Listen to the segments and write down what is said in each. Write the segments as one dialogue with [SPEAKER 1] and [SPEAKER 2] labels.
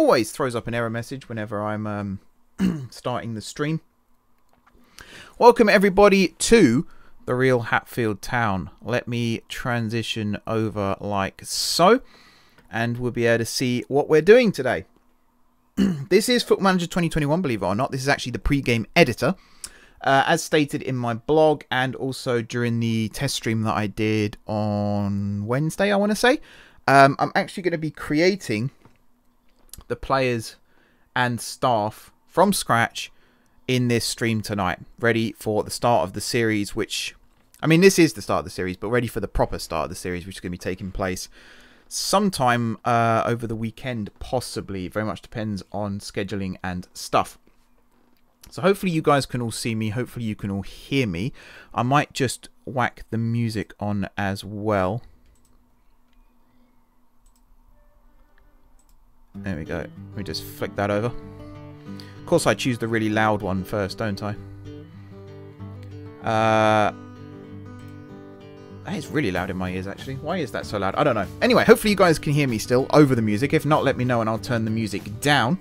[SPEAKER 1] always throws up an error message whenever I'm um, starting the stream. Welcome everybody to the real Hatfield town. Let me transition over like so and we'll be able to see what we're doing today. this is Football Manager 2021, believe it or not. This is actually the pre-game editor. Uh, as stated in my blog and also during the test stream that I did on Wednesday, I want to say, um, I'm actually going to be creating the players and staff from scratch in this stream tonight, ready for the start of the series, which, I mean, this is the start of the series, but ready for the proper start of the series, which is going to be taking place sometime uh, over the weekend, possibly. Very much depends on scheduling and stuff. So hopefully you guys can all see me. Hopefully you can all hear me. I might just whack the music on as well. There we go. Let me just flick that over. Of course I choose the really loud one first, don't I? Uh, it's really loud in my ears, actually. Why is that so loud? I don't know. Anyway, hopefully you guys can hear me still over the music. If not, let me know and I'll turn the music down.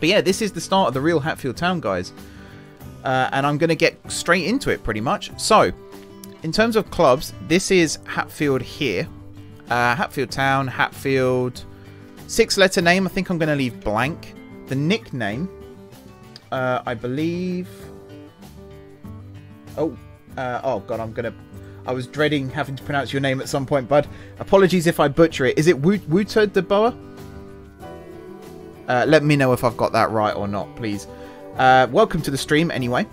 [SPEAKER 1] But yeah, this is the start of the real Hatfield Town, guys. Uh, and I'm going to get straight into it, pretty much. So, in terms of clubs, this is Hatfield here. Uh, Hatfield Town, Hatfield... Six-letter name, I think I'm going to leave blank. The nickname, uh, I believe... Oh, uh, oh god, I'm going to I was dreading having to pronounce your name at some point, bud. Apologies if I butcher it. Is it Wuto de Boa? Uh, let me know if I've got that right or not, please. Uh, welcome to the stream, anyway.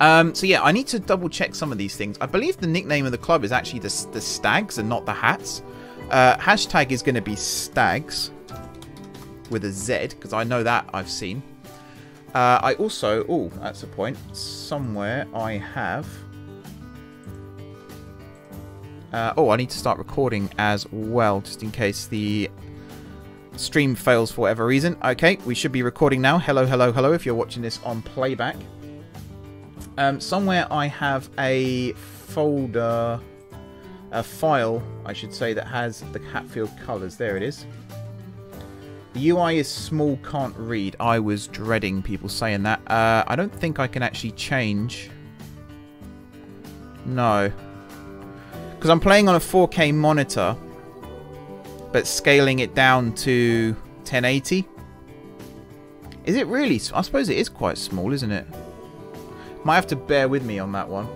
[SPEAKER 1] Um, so yeah, I need to double check some of these things. I believe the nickname of the club is actually the, the Stags and not the Hats. Uh, hashtag is going to be Stags with a Z, because I know that I've seen. Uh, I also, oh, that's a point. Somewhere I have uh, oh, I need to start recording as well, just in case the stream fails for whatever reason. Okay, we should be recording now. Hello, hello, hello, if you're watching this on playback. Um, somewhere I have a folder, a file, I should say, that has the Hatfield colours. There it is. The UI is small, can't read. I was dreading people saying that. Uh, I don't think I can actually change. No, because I'm playing on a 4K monitor, but scaling it down to 1080. Is it really? I suppose it is quite small, isn't it? Might have to bear with me on that one.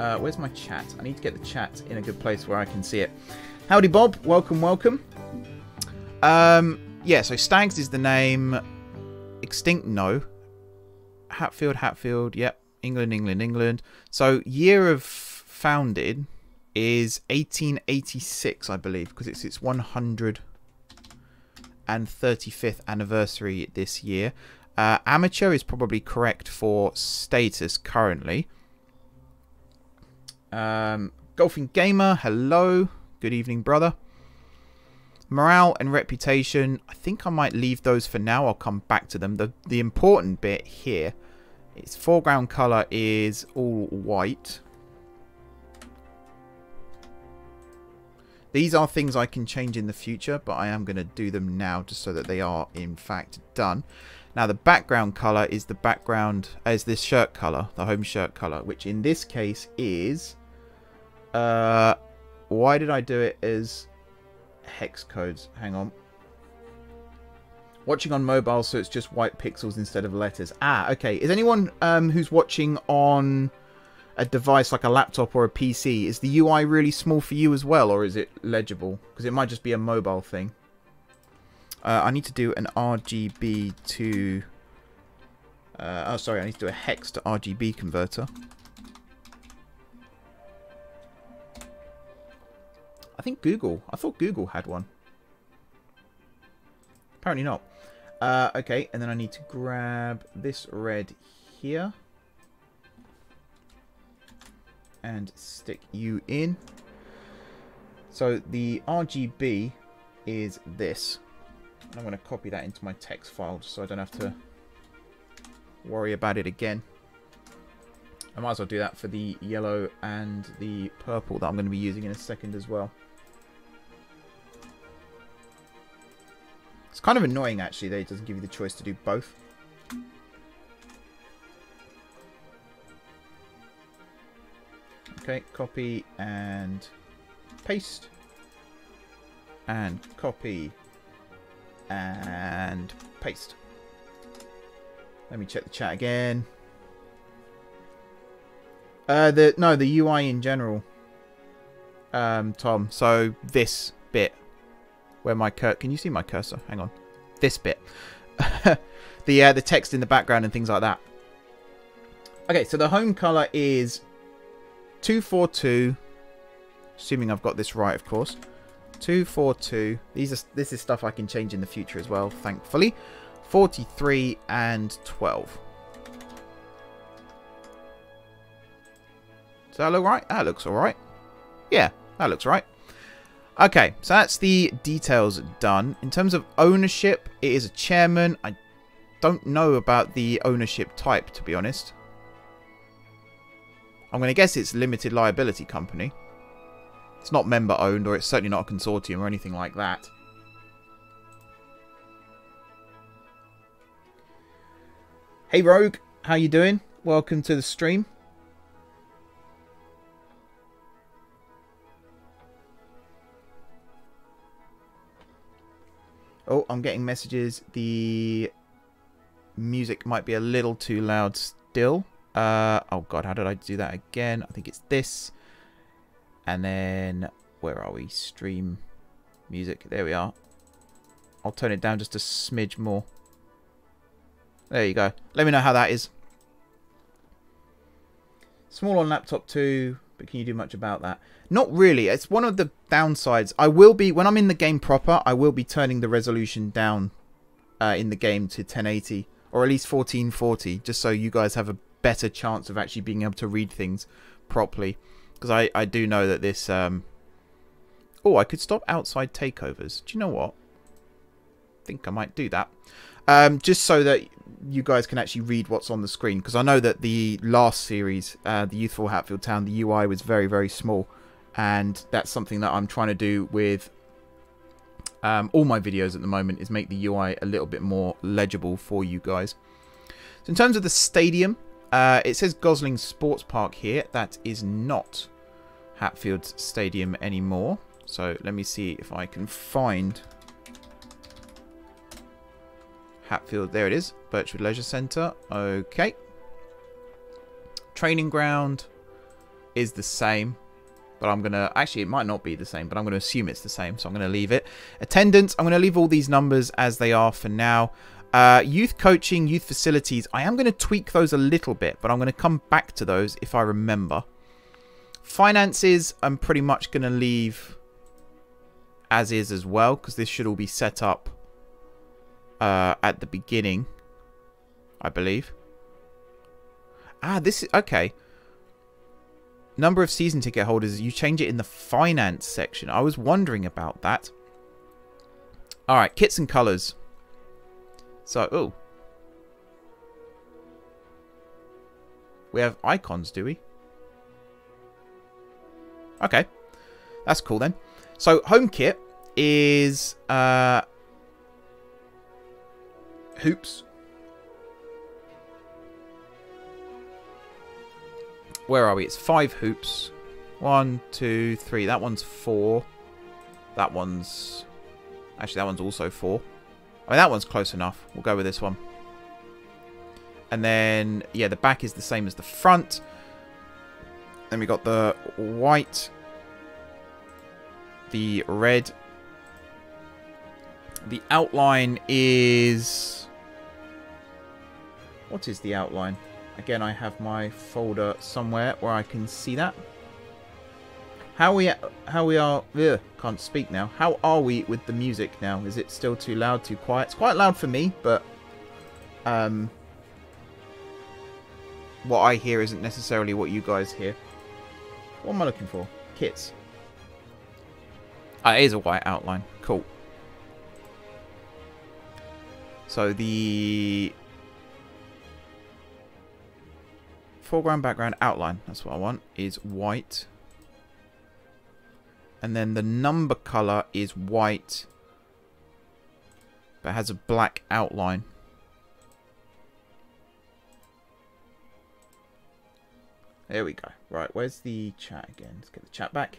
[SPEAKER 1] Uh, where's my chat? I need to get the chat in a good place where I can see it. Howdy, Bob. Welcome, welcome. Um, yeah, so Stags is the name. Extinct, no. Hatfield, Hatfield, yep. England, England, England. So, year of founded is 1886, I believe, because it's its 135th anniversary this year. Uh, amateur is probably correct for status currently. Um, Golfing Gamer, hello. Good evening, brother. Morale and reputation, I think I might leave those for now. I'll come back to them. The, the important bit here, its foreground colour is all white. These are things I can change in the future, but I am going to do them now just so that they are in fact done. Now the background color is the background as this shirt color, the home shirt color, which in this case is uh why did I do it as hex codes? Hang on. Watching on mobile, so it's just white pixels instead of letters. Ah, okay. Is anyone um, who's watching on a device like a laptop or a PC, is the UI really small for you as well, or is it legible? Because it might just be a mobile thing. Uh, I need to do an RGB to... Uh, oh, sorry, I need to do a hex to RGB converter. I think Google. I thought Google had one. Apparently not. Uh, okay, and then I need to grab this red here and stick you in. So the RGB is this. I'm going to copy that into my text file so I don't have to worry about it again. I might as well do that for the yellow and the purple that I'm going to be using in a second as well. It's kind of annoying, actually, that it doesn't give you the choice to do both. Okay, copy and paste. And copy and paste. Let me check the chat again. Uh, the no, the UI in general. Um, Tom. So this bit, where my cur can you see my cursor? Hang on, this bit. the uh, the text in the background and things like that. Okay, so the home color is two four two. Assuming I've got this right, of course. Two four two. These are this is stuff I can change in the future as well, thankfully. 43 and 12. Does that look right? That looks alright. Yeah, that looks right. Okay, so that's the details done. In terms of ownership, it is a chairman. I don't know about the ownership type, to be honest. I'm going to guess it's limited liability company. It's not member owned, or it's certainly not a consortium or anything like that. Hey Rogue, how you doing? Welcome to the stream. Oh, I'm getting messages. The music might be a little too loud still. Uh, oh god, how did I do that again? I think it's this. And then, where are we? Stream music. There we are. I'll turn it down just a smidge more. There you go. Let me know how that is. Small on laptop too, but can you do much about that? Not really. It's one of the downsides. I will be, when I'm in the game proper, I will be turning the resolution down uh, in the game to 1080 or at least 1440 just so you guys have a better chance of actually being able to read things properly. Because I, I do know that this... Um... Oh, I could stop outside takeovers. Do you know what? I think I might do that. Um, just so that you guys can actually read what's on the screen because I know that the last series, uh, the Youthful Hatfield Town, the UI was very very small, and that's something that I'm trying to do with um, all my videos at the moment is make the UI a little bit more legible for you guys. So in terms of the stadium, uh, it says Gosling Sports Park here. That is not Hatfield Stadium anymore. So let me see if I can find Hatfield. There it is. Birchwood Leisure Centre. Okay. Training ground is the same. But I'm going to... Actually, it might not be the same, but I'm going to assume it's the same. So I'm going to leave it. Attendance. I'm going to leave all these numbers as they are for now. Uh, youth coaching, youth facilities. I am going to tweak those a little bit, but I'm going to come back to those if I remember. Finances, I'm pretty much going to leave as is as well, because this should all be set up uh, at the beginning, I believe. Ah, this is... Okay. Number of season ticket holders. You change it in the finance section. I was wondering about that. Alright, kits and colours. So, oh. We have icons, do we? Okay. That's cool then. So, home kit is uh, hoops. Where are we? It's five hoops. One, two, three. That one's four. That one's... Actually, that one's also four. I mean, that one's close enough. We'll go with this one. And then, yeah, the back is the same as the front. Then we got the white, the red. The outline is what is the outline? Again, I have my folder somewhere where I can see that. How we how we are ugh, can't speak now. How are we with the music now? Is it still too loud, too quiet? It's quite loud for me, but um what I hear isn't necessarily what you guys hear. What am I looking for? Kits. Ah, it is a white outline. Cool. So the foreground, background, outline, that's what I want, is white. And then the number color is white but has a black outline. There we go. Right, where's the chat again? Let's get the chat back.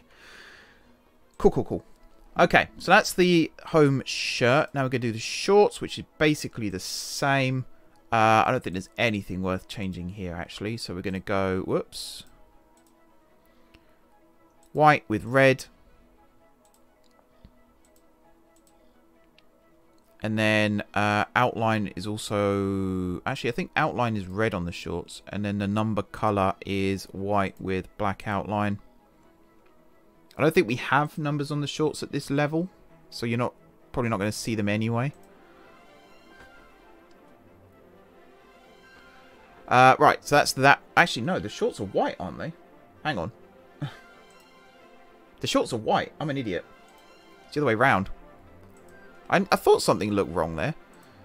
[SPEAKER 1] Cool, cool, cool. Okay, so that's the home shirt. Now we're going to do the shorts, which is basically the same. Uh, I don't think there's anything worth changing here, actually. So we're going to go, whoops. White with red. And then uh, outline is also... Actually, I think outline is red on the shorts. And then the number color is white with black outline. I don't think we have numbers on the shorts at this level. So you're not probably not going to see them anyway. Uh, right, so that's that. Actually, no, the shorts are white, aren't they? Hang on. the shorts are white. I'm an idiot. It's the other way round. I, I thought something looked wrong there.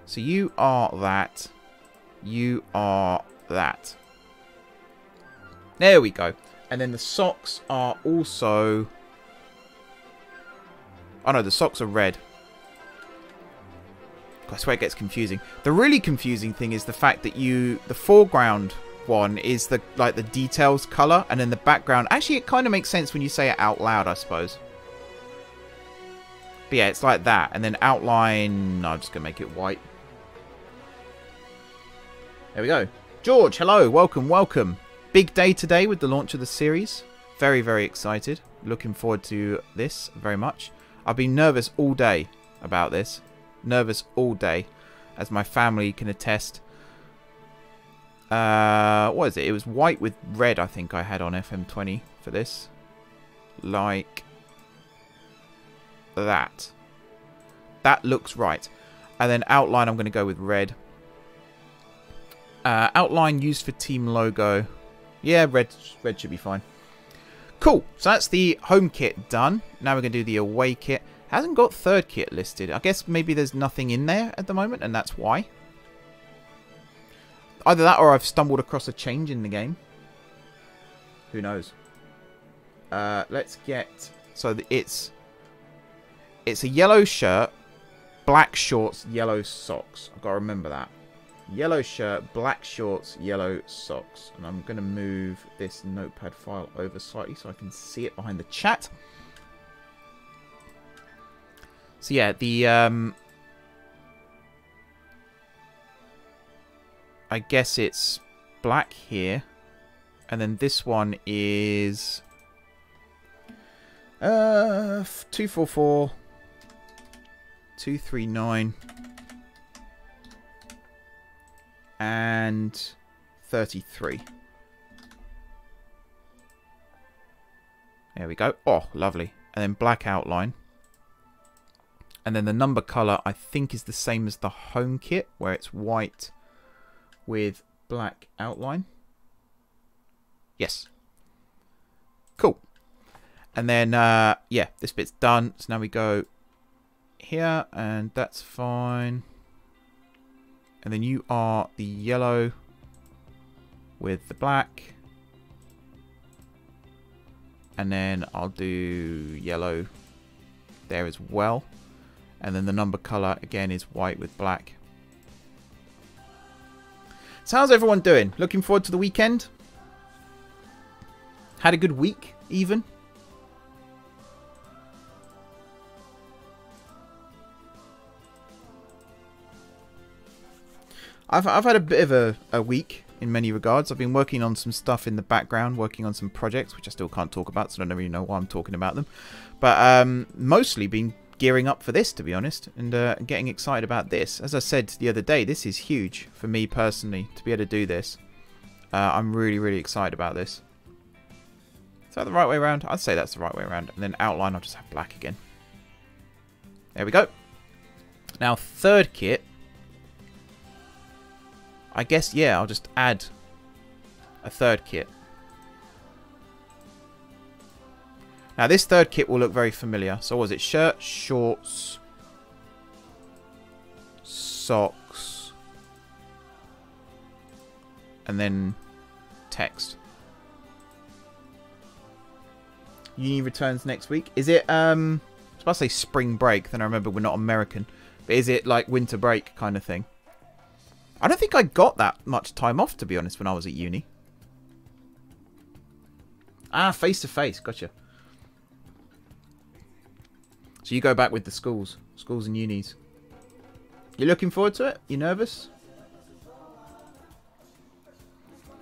[SPEAKER 1] So you are that. You are that. There we go. And then the socks are also... Oh no, the socks are red. I swear it gets confusing. The really confusing thing is the fact that you... The foreground one is the like the details color and then the background... Actually, it kind of makes sense when you say it out loud, I suppose. But yeah, it's like that. And then outline... No, I'm just to make it white. There we go. George, hello. Welcome, welcome. Big day today with the launch of the series. Very, very excited. Looking forward to this very much. I've been nervous all day about this. Nervous all day. As my family can attest. Uh, what is it? It was white with red, I think I had on FM20 for this. Like that. That looks right. And then outline, I'm going to go with red. Uh, outline used for team logo. Yeah, red, red should be fine. Cool. So that's the home kit done. Now we're going to do the away kit. Hasn't got third kit listed. I guess maybe there's nothing in there at the moment, and that's why. Either that or I've stumbled across a change in the game. Who knows? Uh, let's get... So it's it's a yellow shirt, black shorts, yellow socks. I've got to remember that. Yellow shirt, black shorts, yellow socks. And I'm going to move this notepad file over slightly so I can see it behind the chat. So yeah, the... Um, I guess it's black here. And then this one is... Uh, 244 239 and 33. There we go. Oh, lovely. And then black outline. And then the number colour, I think, is the same as the home kit, where it's white with black outline. Yes. Cool. And then, uh, yeah, this bit's done. So now we go here, and that's fine. And then you are the yellow with the black. And then I'll do yellow there as well. And then the number color again is white with black. So how's everyone doing? Looking forward to the weekend? Had a good week, even? I've, I've had a bit of a, a week in many regards. I've been working on some stuff in the background, working on some projects, which I still can't talk about, so I don't really know why I'm talking about them. But um, mostly been gearing up for this, to be honest, and uh, getting excited about this. As I said the other day, this is huge for me personally, to be able to do this. Uh, I'm really, really excited about this. Is that the right way around? I'd say that's the right way around. And then outline, I'll just have black again. There we go. Now, third kit I guess, yeah, I'll just add a third kit. Now, this third kit will look very familiar. So, was it shirt, shorts, socks, and then text. Uni returns next week. Is it, um, I was about to say spring break, then I remember we're not American. But is it like winter break kind of thing? I don't think I got that much time off, to be honest, when I was at uni. Ah, face to face. Gotcha. So you go back with the schools, schools and unis. You looking forward to it? You nervous?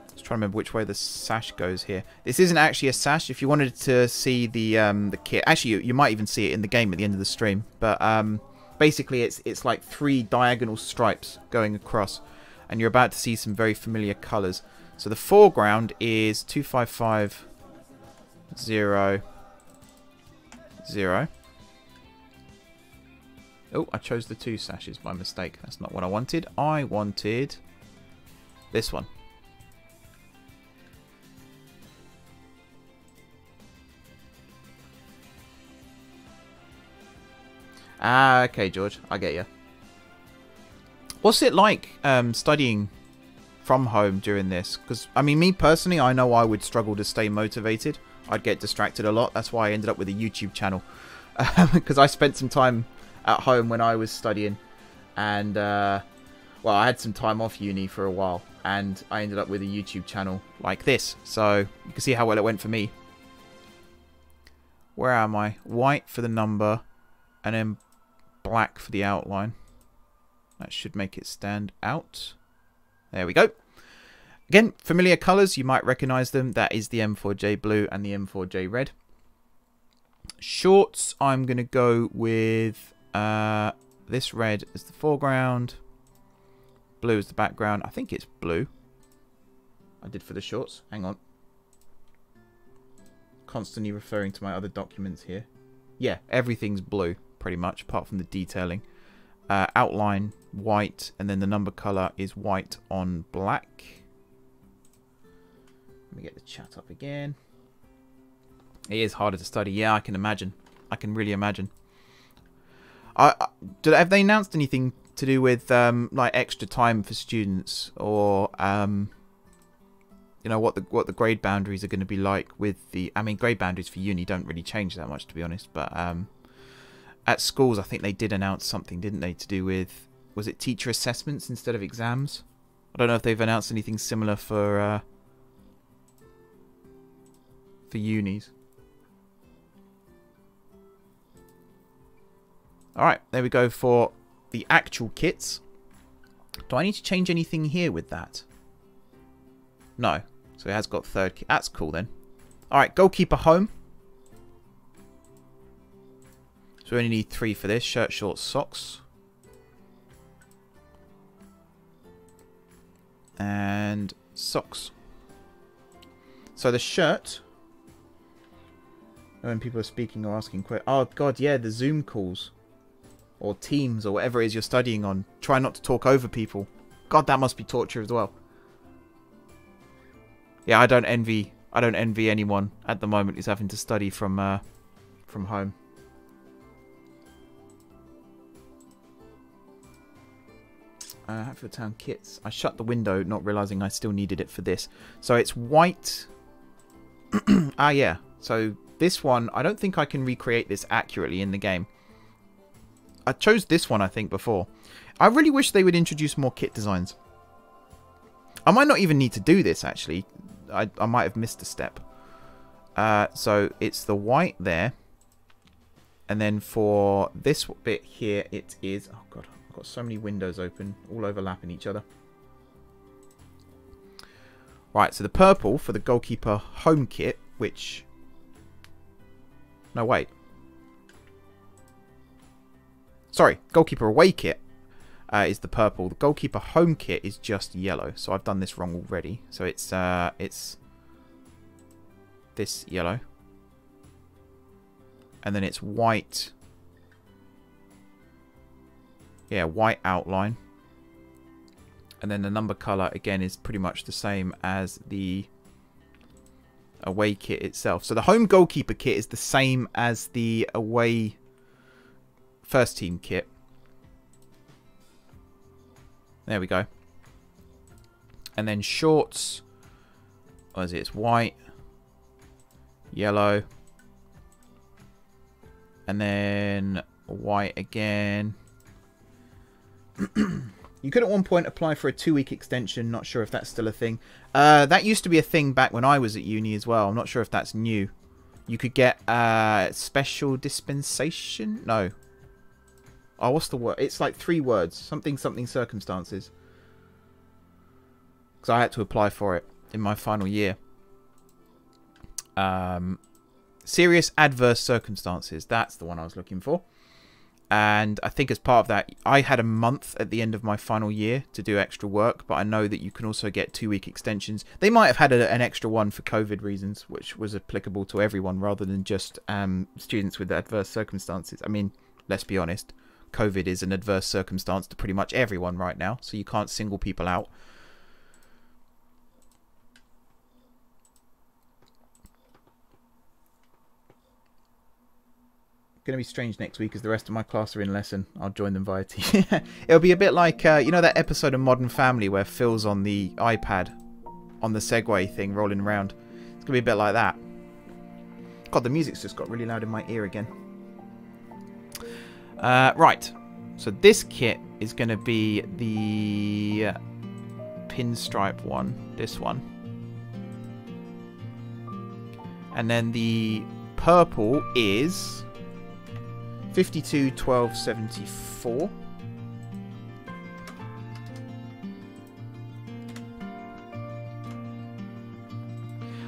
[SPEAKER 1] Let's try to remember which way the sash goes here. This isn't actually a sash. If you wanted to see the um, the kit, actually you, you might even see it in the game at the end of the stream. But um, basically, it's it's like three diagonal stripes going across, and you're about to see some very familiar colours. So the foreground is two five five zero zero. Oh, I chose the two sashes by mistake. That's not what I wanted. I wanted this one. Ah, okay, George. I get you. What's it like um, studying from home during this? Because, I mean, me personally, I know I would struggle to stay motivated. I'd get distracted a lot. That's why I ended up with a YouTube channel. Because I spent some time at home when I was studying, and uh, well, I had some time off uni for a while, and I ended up with a YouTube channel like this. So you can see how well it went for me. Where am I? White for the number, and then black for the outline. That should make it stand out. There we go. Again, familiar colours, you might recognise them. That is the M4J blue and the M4J red. Shorts, I'm going to go with uh, this red is the foreground. Blue is the background. I think it's blue. I did for the shorts. Hang on. Constantly referring to my other documents here. Yeah, everything's blue, pretty much, apart from the detailing. Uh, outline, white, and then the number colour is white on black. Let me get the chat up again. It is harder to study. Yeah, I can imagine. I can really imagine. I, do, have they announced anything to do with um, like extra time for students or um, you know what the what the grade boundaries are going to be like with the I mean grade boundaries for uni don't really change that much to be honest but um, at schools I think they did announce something didn't they to do with was it teacher assessments instead of exams? I don't know if they've announced anything similar for uh, for unis Alright, there we go for the actual kits. Do I need to change anything here with that? No. So it has got third kit. That's cool then. Alright, goalkeeper home. So we only need three for this. Shirt, shorts, socks. And socks. So the shirt... When people are speaking or asking questions... Oh, God, yeah, the Zoom calls or Teams or whatever it is you're studying on. Try not to talk over people. God, that must be torture as well. Yeah, I don't envy. I don't envy anyone at the moment who's having to study from uh, from home. Uh, Hatfield Town kits. I shut the window, not realizing I still needed it for this. So it's white. ah, yeah. So this one, I don't think I can recreate this accurately in the game. I chose this one, I think, before. I really wish they would introduce more kit designs. I might not even need to do this, actually. I, I might have missed a step. Uh, so it's the white there. And then for this bit here, it is... Oh, God. I've got so many windows open, all overlapping each other. Right, so the purple for the goalkeeper home kit, which... No, wait. Sorry, goalkeeper away kit uh, is the purple. The goalkeeper home kit is just yellow. So I've done this wrong already. So it's uh, it's this yellow. And then it's white. Yeah, white outline. And then the number colour, again, is pretty much the same as the away kit itself. So the home goalkeeper kit is the same as the away first team kit. There we go. And then shorts. What is it? It's white, yellow, and then white again, you could at one point apply for a two-week extension. Not sure if that's still a thing. Uh, that used to be a thing back when I was at uni as well. I'm not sure if that's new. You could get uh, special dispensation. No. Oh, what's the word? It's like three words. Something, something, circumstances. Because I had to apply for it in my final year. Um, serious adverse circumstances. That's the one I was looking for. And I think as part of that, I had a month at the end of my final year to do extra work, but I know that you can also get two week extensions. They might have had a, an extra one for COVID reasons, which was applicable to everyone rather than just um, students with adverse circumstances. I mean, let's be honest, COVID is an adverse circumstance to pretty much everyone right now, so you can't single people out. going to be strange next week as the rest of my class are in lesson. I'll join them via T. It'll be a bit like, uh, you know that episode of Modern Family where Phil's on the iPad on the Segway thing rolling around? It's going to be a bit like that. God, the music's just got really loud in my ear again. Uh, right. So this kit is going to be the pinstripe one. This one. And then the purple is 52 12 74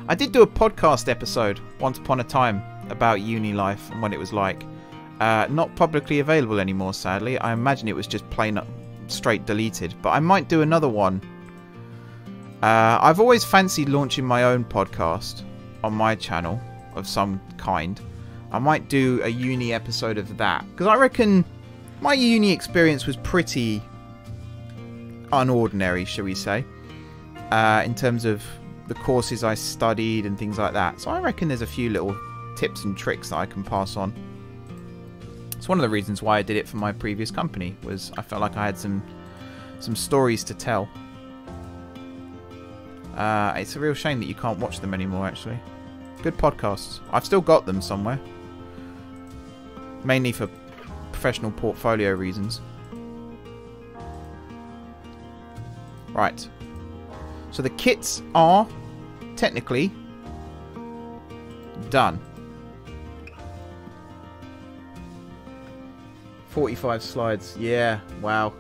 [SPEAKER 1] I did do a podcast episode once upon a time about uni life and what it was like. Uh, not publicly available anymore, sadly. I imagine it was just plain straight deleted. But I might do another one. Uh, I've always fancied launching my own podcast on my channel of some kind. I might do a uni episode of that. Because I reckon my uni experience was pretty unordinary, shall we say. Uh, in terms of the courses I studied and things like that. So I reckon there's a few little tips and tricks that I can pass on. It's one of the reasons why I did it for my previous company was I felt like I had some some stories to tell. Uh, it's a real shame that you can't watch them anymore actually. Good podcasts. I've still got them somewhere mainly for professional portfolio reasons. Right. So the kits are technically done. 45 slides. Yeah, wow.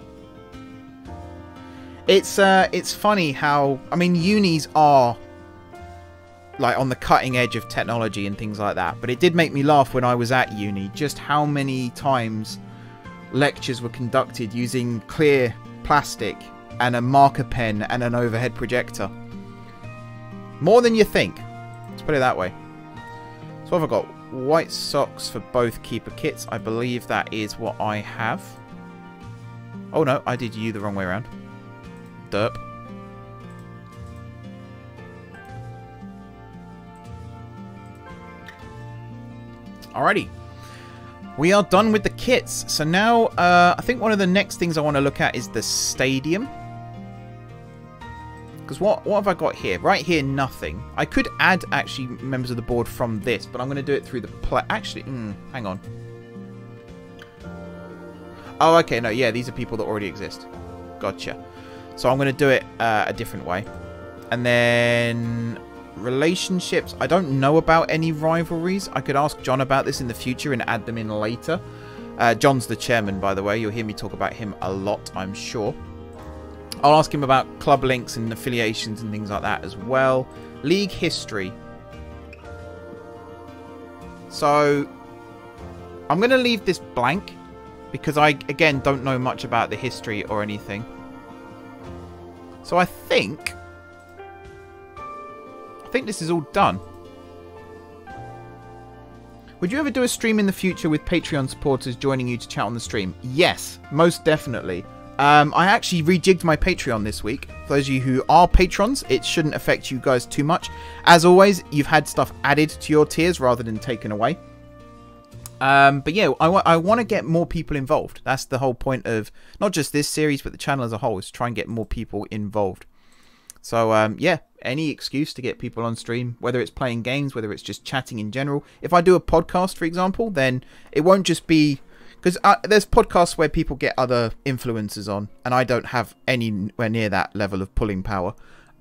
[SPEAKER 1] It's uh it's funny how I mean unis are like on the cutting edge of technology and things like that. But it did make me laugh when I was at uni just how many times lectures were conducted using clear plastic and a marker pen and an overhead projector. More than you think. Let's put it that way. So I've got white socks for both keeper kits. I believe that is what I have. Oh no, I did you the wrong way around. Derp. Alrighty. We are done with the kits. So now, uh, I think one of the next things I want to look at is the stadium. Because what, what have I got here? Right here, nothing. I could add, actually, members of the board from this, but I'm going to do it through the play. Actually, mm, hang on. Oh, okay, no, yeah, these are people that already exist. Gotcha. So I'm going to do it uh, a different way. And then relationships. I don't know about any rivalries. I could ask John about this in the future and add them in later. Uh, John's the chairman, by the way. You'll hear me talk about him a lot, I'm sure. I'll ask him about club links and affiliations and things like that as well. League history. So, I'm going to leave this blank because I, again, don't know much about the history or anything. So I think I think this is all done. Would you ever do a stream in the future with Patreon supporters joining you to chat on the stream? Yes, most definitely. Um, I actually rejigged my Patreon this week. For those of you who are patrons, it shouldn't affect you guys too much. As always, you've had stuff added to your tiers rather than taken away. Um, but yeah, I, I want to get more people involved. That's the whole point of not just this series, but the channel as a whole, is try and get more people involved. So um, yeah, any excuse to get people on stream, whether it's playing games, whether it's just chatting in general. If I do a podcast, for example, then it won't just be because uh, there's podcasts where people get other influencers on, and I don't have anywhere near that level of pulling power.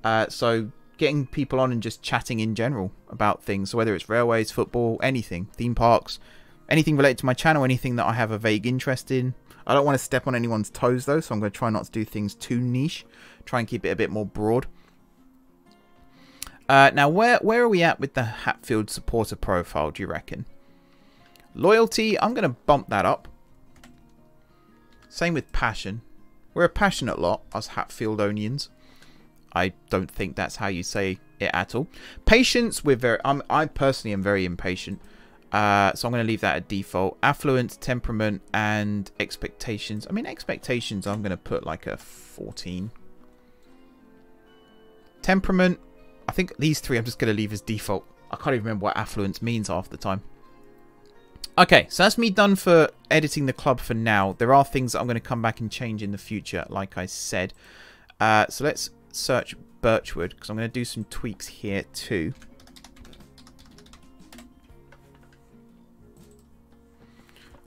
[SPEAKER 1] Uh, so getting people on and just chatting in general about things, whether it's railways, football, anything, theme parks, anything related to my channel, anything that I have a vague interest in. I don't want to step on anyone's toes though, so I'm going to try not to do things too niche. Try and keep it a bit more broad. Uh, now, where where are we at with the Hatfield supporter profile, do you reckon? Loyalty, I'm going to bump that up. Same with passion. We're a passionate lot, us Hatfieldonians. I don't think that's how you say it at all. Patience, we're very. I'm, I personally am very impatient. Uh, so I'm going to leave that at default. Affluence, temperament, and expectations. I mean, expectations, I'm going to put like a 14. Temperament, I think these three I'm just going to leave as default. I can't even remember what affluence means half the time. Okay, so that's me done for editing the club for now. There are things that I'm going to come back and change in the future, like I said. Uh, so let's search Birchwood, because I'm going to do some tweaks here too.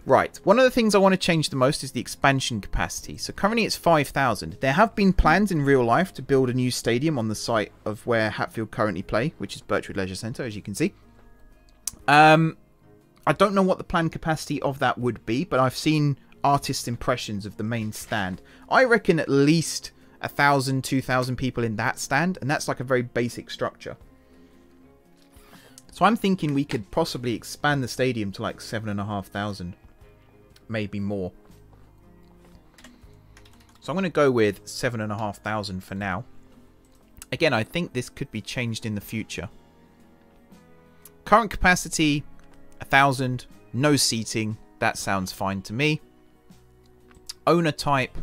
[SPEAKER 1] Right, one of the things I want to change the most is the expansion capacity. So currently it's 5,000. There have been plans in real life to build a new stadium on the site of where Hatfield currently play, which is Birchwood Leisure Centre, as you can see. Um, I don't know what the planned capacity of that would be, but I've seen artist impressions of the main stand. I reckon at least a thousand, two thousand people in that stand, and that's like a very basic structure. So I'm thinking we could possibly expand the stadium to like seven and a half thousand, maybe more. So I'm going to go with seven and a half thousand for now. Again, I think this could be changed in the future. Current capacity a thousand, no seating. That sounds fine to me. Owner type.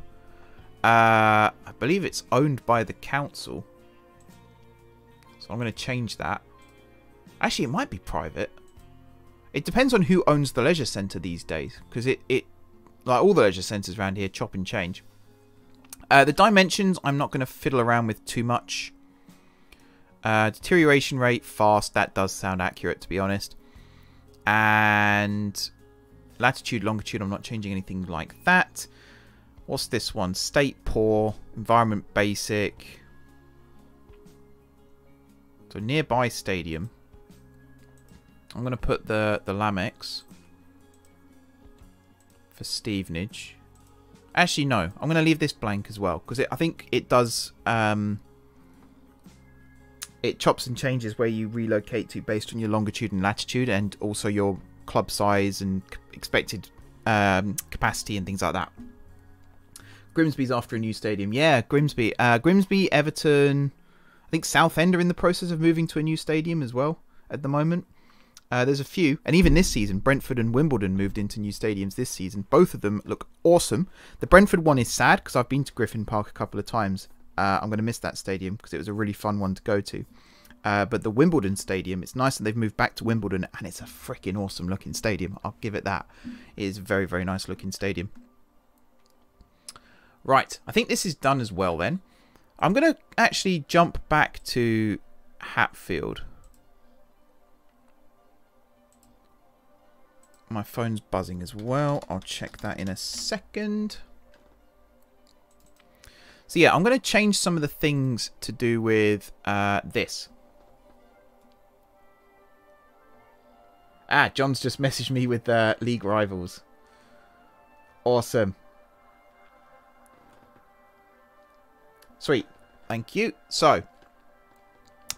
[SPEAKER 1] Uh, I believe it's owned by the council. So I'm going to change that. Actually, it might be private. It depends on who owns the leisure centre these days. Because it, it, like all the leisure centres around here, chop and change. Uh, the dimensions, I'm not going to fiddle around with too much. Uh, deterioration rate, fast. That does sound accurate, to be honest. And latitude, longitude, I'm not changing anything like that. What's this one? State poor, environment basic. So nearby stadium. I'm going to put the, the Lamex for Stevenage. Actually, no. I'm going to leave this blank as well because I think it does... Um, it chops and changes where you relocate to based on your longitude and latitude and also your club size and expected um, capacity and things like that. Grimsby's after a new stadium. Yeah, Grimsby. Uh, Grimsby, Everton, I think Southend are in the process of moving to a new stadium as well at the moment. Uh, there's a few, and even this season, Brentford and Wimbledon moved into new stadiums this season. Both of them look awesome. The Brentford one is sad because I've been to Griffin Park a couple of times, uh, I'm going to miss that stadium because it was a really fun one to go to. Uh, but the Wimbledon stadium, it's nice that they've moved back to Wimbledon and it's a freaking awesome looking stadium. I'll give it that. It is a very, very nice looking stadium. Right, I think this is done as well then. I'm going to actually jump back to Hatfield. My phone's buzzing as well. I'll check that in a second. So yeah, I'm going to change some of the things to do with uh, this. Ah, John's just messaged me with uh, League Rivals. Awesome. Sweet. Thank you. So,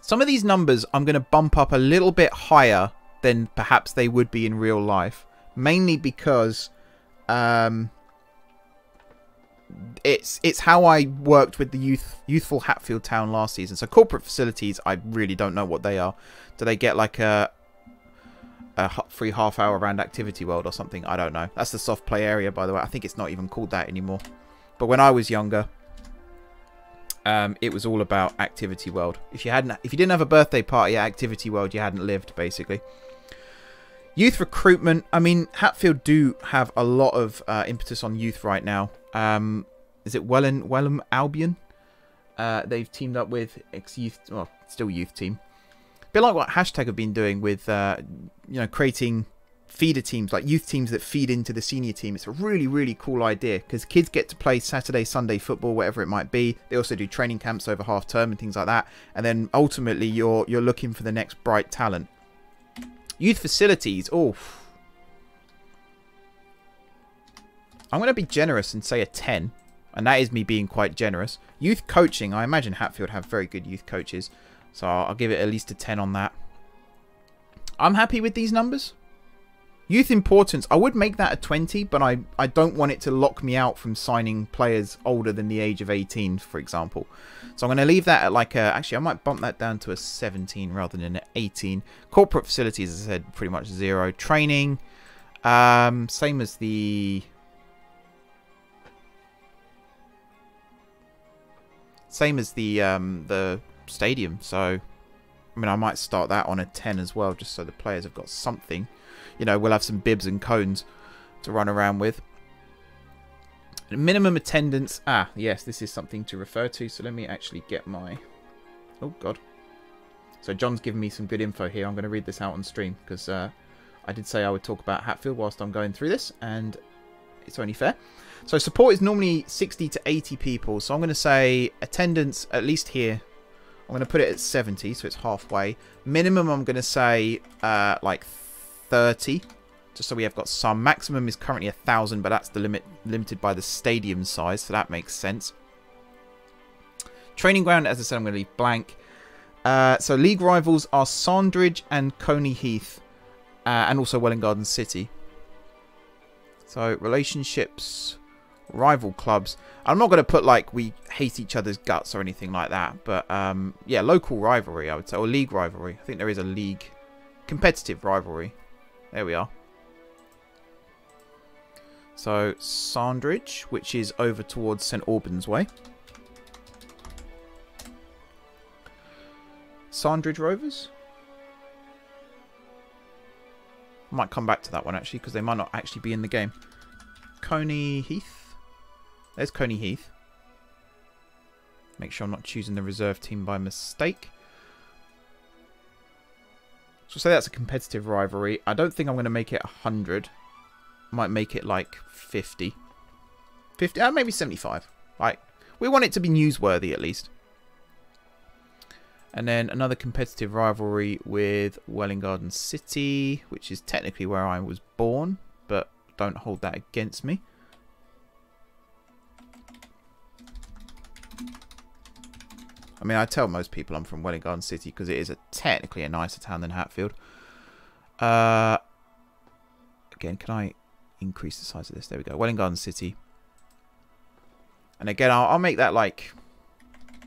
[SPEAKER 1] some of these numbers I'm going to bump up a little bit higher than perhaps they would be in real life. Mainly because um, it's it's how I worked with the youth youthful Hatfield Town last season. So corporate facilities, I really don't know what they are. Do they get like a a free half hour around Activity World or something? I don't know. That's the soft play area, by the way. I think it's not even called that anymore. But when I was younger, um, it was all about Activity World. If you hadn't, if you didn't have a birthday party at Activity World, you hadn't lived, basically. Youth recruitment. I mean, Hatfield do have a lot of uh, impetus on youth right now. Um, is it Welland, Welham Albion? Uh, they've teamed up with ex-youth, well, still youth team. A bit like what hashtag have been doing with, uh, you know, creating feeder teams, like youth teams that feed into the senior team. It's a really, really cool idea because kids get to play Saturday, Sunday football, whatever it might be. They also do training camps over half term and things like that. And then ultimately, you're you're looking for the next bright talent. Youth facilities. Oh, I'm going to be generous and say a 10. And that is me being quite generous. Youth coaching. I imagine Hatfield have very good youth coaches. So I'll give it at least a 10 on that. I'm happy with these numbers. Youth importance, I would make that a 20, but I, I don't want it to lock me out from signing players older than the age of 18, for example. So I'm going to leave that at like a... Actually, I might bump that down to a 17 rather than an 18. Corporate facilities, as I said, pretty much zero. Training, um, same as the... Same as the um, the stadium, so... I mean, I might start that on a 10 as well, just so the players have got something you know, we'll have some bibs and cones to run around with. Minimum attendance. Ah, yes, this is something to refer to. So let me actually get my... Oh, God. So John's given me some good info here. I'm going to read this out on stream because uh, I did say I would talk about Hatfield whilst I'm going through this, and it's only fair. So support is normally 60 to 80 people. So I'm going to say attendance, at least here, I'm going to put it at 70, so it's halfway. Minimum, I'm going to say uh, like 30 just so we have got some. Maximum is currently a 1,000, but that's the limit limited by the stadium size, so that makes sense. Training ground, as I said, I'm going to leave blank. Uh, so league rivals are Sandridge and Colney Heath, uh, and also Welwyn Garden City. So relationships, rival clubs. I'm not going to put like we hate each other's guts or anything like that, but um, yeah, local rivalry, I would say, or league rivalry. I think there is a league competitive rivalry. There we are. So, Sandridge, which is over towards St Albans Way. Sandridge Rovers? Might come back to that one actually, because they might not actually be in the game. Colney Heath. There's Colney Heath. Make sure I'm not choosing the reserve team by mistake. So say that's a competitive rivalry. I don't think I'm going to make it 100. Might make it like 50. 50, uh, maybe 75. Like, we want it to be newsworthy at least. And then another competitive rivalry with Welwyn Garden City, which is technically where I was born, but don't hold that against me. I mean, I tell most people I'm from Welwyn Garden City because it is a, technically a nicer town than Hatfield. Uh, again, can I increase the size of this? There we go. Welwyn Garden City. And again, I'll, I'll make that like...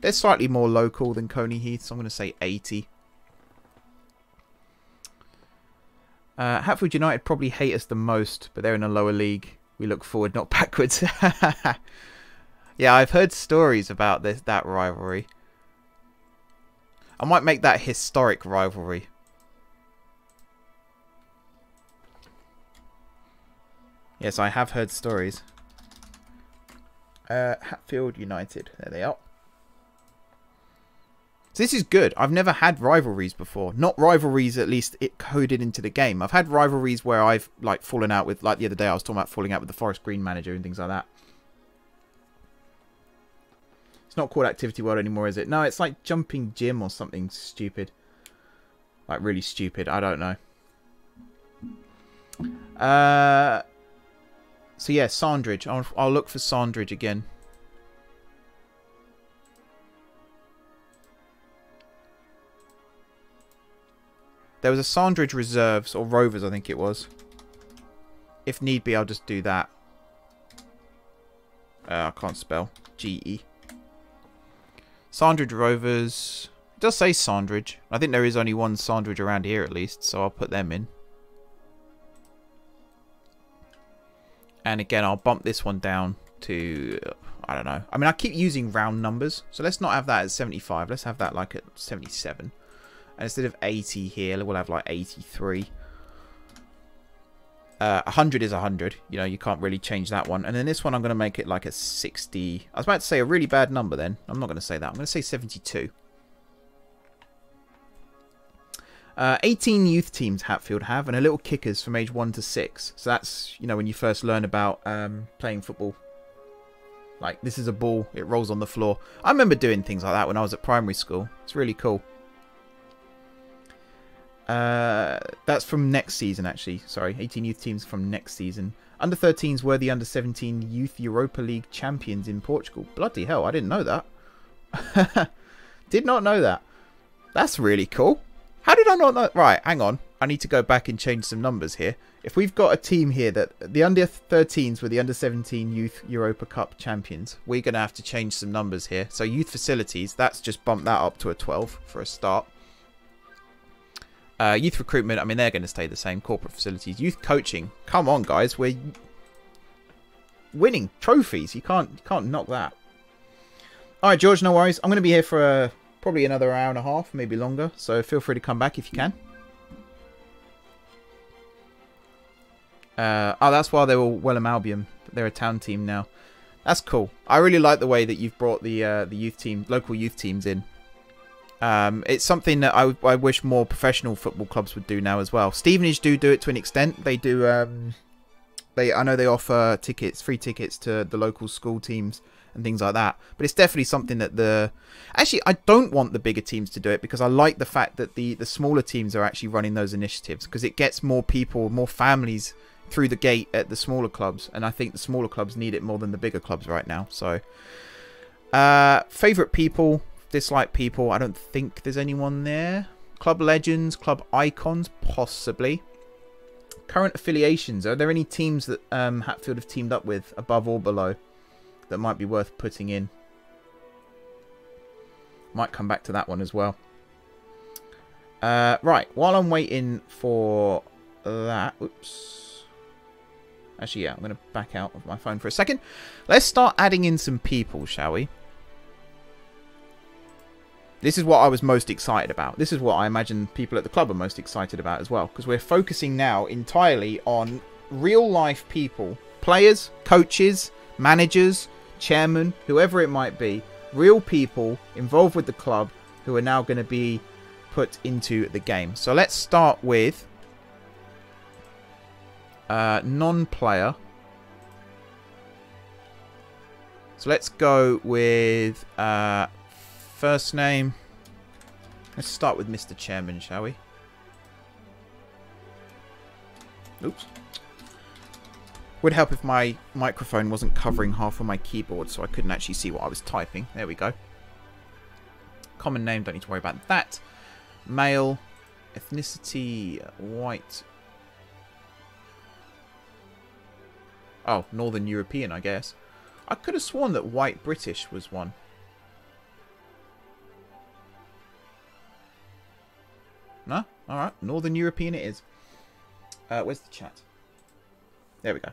[SPEAKER 1] They're slightly more local than Colney Heath, so I'm going to say 80. Uh, Hatfield United probably hate us the most, but they're in a lower league. We look forward, not backwards. yeah, I've heard stories about this that rivalry. I might make that historic rivalry. Yes, I have heard stories. Uh, Hatfield United. There they are. So this is good. I've never had rivalries before. Not rivalries, at least it coded into the game. I've had rivalries where I've like fallen out with, like the other day I was talking about falling out with the Forest Green manager and things like that. It's not called Activity World anymore, is it? No, it's like Jumping Gym or something stupid. Like really stupid. I don't know. Uh, so yeah, Sandridge. I'll, I'll look for Sandridge again. There was a Sandridge Reserves, or Rovers I think it was. If need be, I'll just do that. Uh, I can't spell. G-E. Sandridge Rovers. It does say Sandridge. I think there is only one Sandridge around here at least, so I'll put them in. And again, I'll bump this one down to, I don't know. I mean, I keep using round numbers, so let's not have that at 75. Let's have that like at 77. And instead of 80 here, we'll have like 83. Uh, 100 is 100. You know, you can't really change that one. And then this one, I'm going to make it like a 60. I was about to say a really bad number then. I'm not going to say that. I'm going to say 72. Uh, 18 youth teams Hatfield have, and a little kickers from age 1 to 6. So that's, you know, when you first learn about um, playing football. Like, this is a ball, it rolls on the floor. I remember doing things like that when I was at primary school. It's really cool. Uh, that's from next season, actually. Sorry, 18 youth teams from next season. Under 13s were the under 17 Youth Europa League champions in Portugal. Bloody hell, I didn't know that. Did not know that. That's really cool. How did I not know? Right, hang on. I need to go back and change some numbers here. If we've got a team here that the under 13s were the under 17 Youth Europa Cup champions, we're going to have to change some numbers here. So youth facilities, that's just bump that up to a 12 for a start. Uh, youth recruitment, I mean, they're going to stay the same. Corporate facilities. Youth coaching. Come on, guys. We're winning trophies. You can't, you can't knock that. All right, George, no worries. I'm going to be here for uh, probably another hour and a half, maybe longer. So feel free to come back if you can. Uh, oh, that's why they were Welham Albion. They're a town team now. That's cool. I really like the way that you've brought the uh, the youth team, local youth teams in. Um, it's something that I, I wish more professional football clubs would do now as well. Stevenage do do it to an extent. They do. Um, they I know they offer tickets, free tickets to the local school teams and things like that. But it's definitely something that the actually I don't want the bigger teams to do it because I like the fact that the the smaller teams are actually running those initiatives because it gets more people, more families through the gate at the smaller clubs, and I think the smaller clubs need it more than the bigger clubs right now. So, uh, favorite people, dislike people. I don't think there's anyone there. Club legends, club icons, possibly. Current affiliations. Are there any teams that um, Hatfield have teamed up with above or below that might be worth putting in? Might come back to that one as well. Uh, right, while I'm waiting for that, oops. Actually, yeah, I'm going to back out of my phone for a second. Let's start adding in some people, shall we? This is what I was most excited about. This is what I imagine people at the club are most excited about as well. Because we're focusing now entirely on real life people. Players, coaches, managers, chairman, whoever it might be. Real people involved with the club who are now going to be put into the game. So let's start with uh, Non-player. So let's go with uh, first name. Let's start with Mr. Chairman, shall we? Oops. Would help if my microphone wasn't covering half of my keyboard so I couldn't actually see what I was typing. There we go. Common name, don't need to worry about that. Male, ethnicity, white, Oh, Northern European, I guess. I could have sworn that white British was one. No? Alright, Northern European it is. Uh, where's the chat? There we go.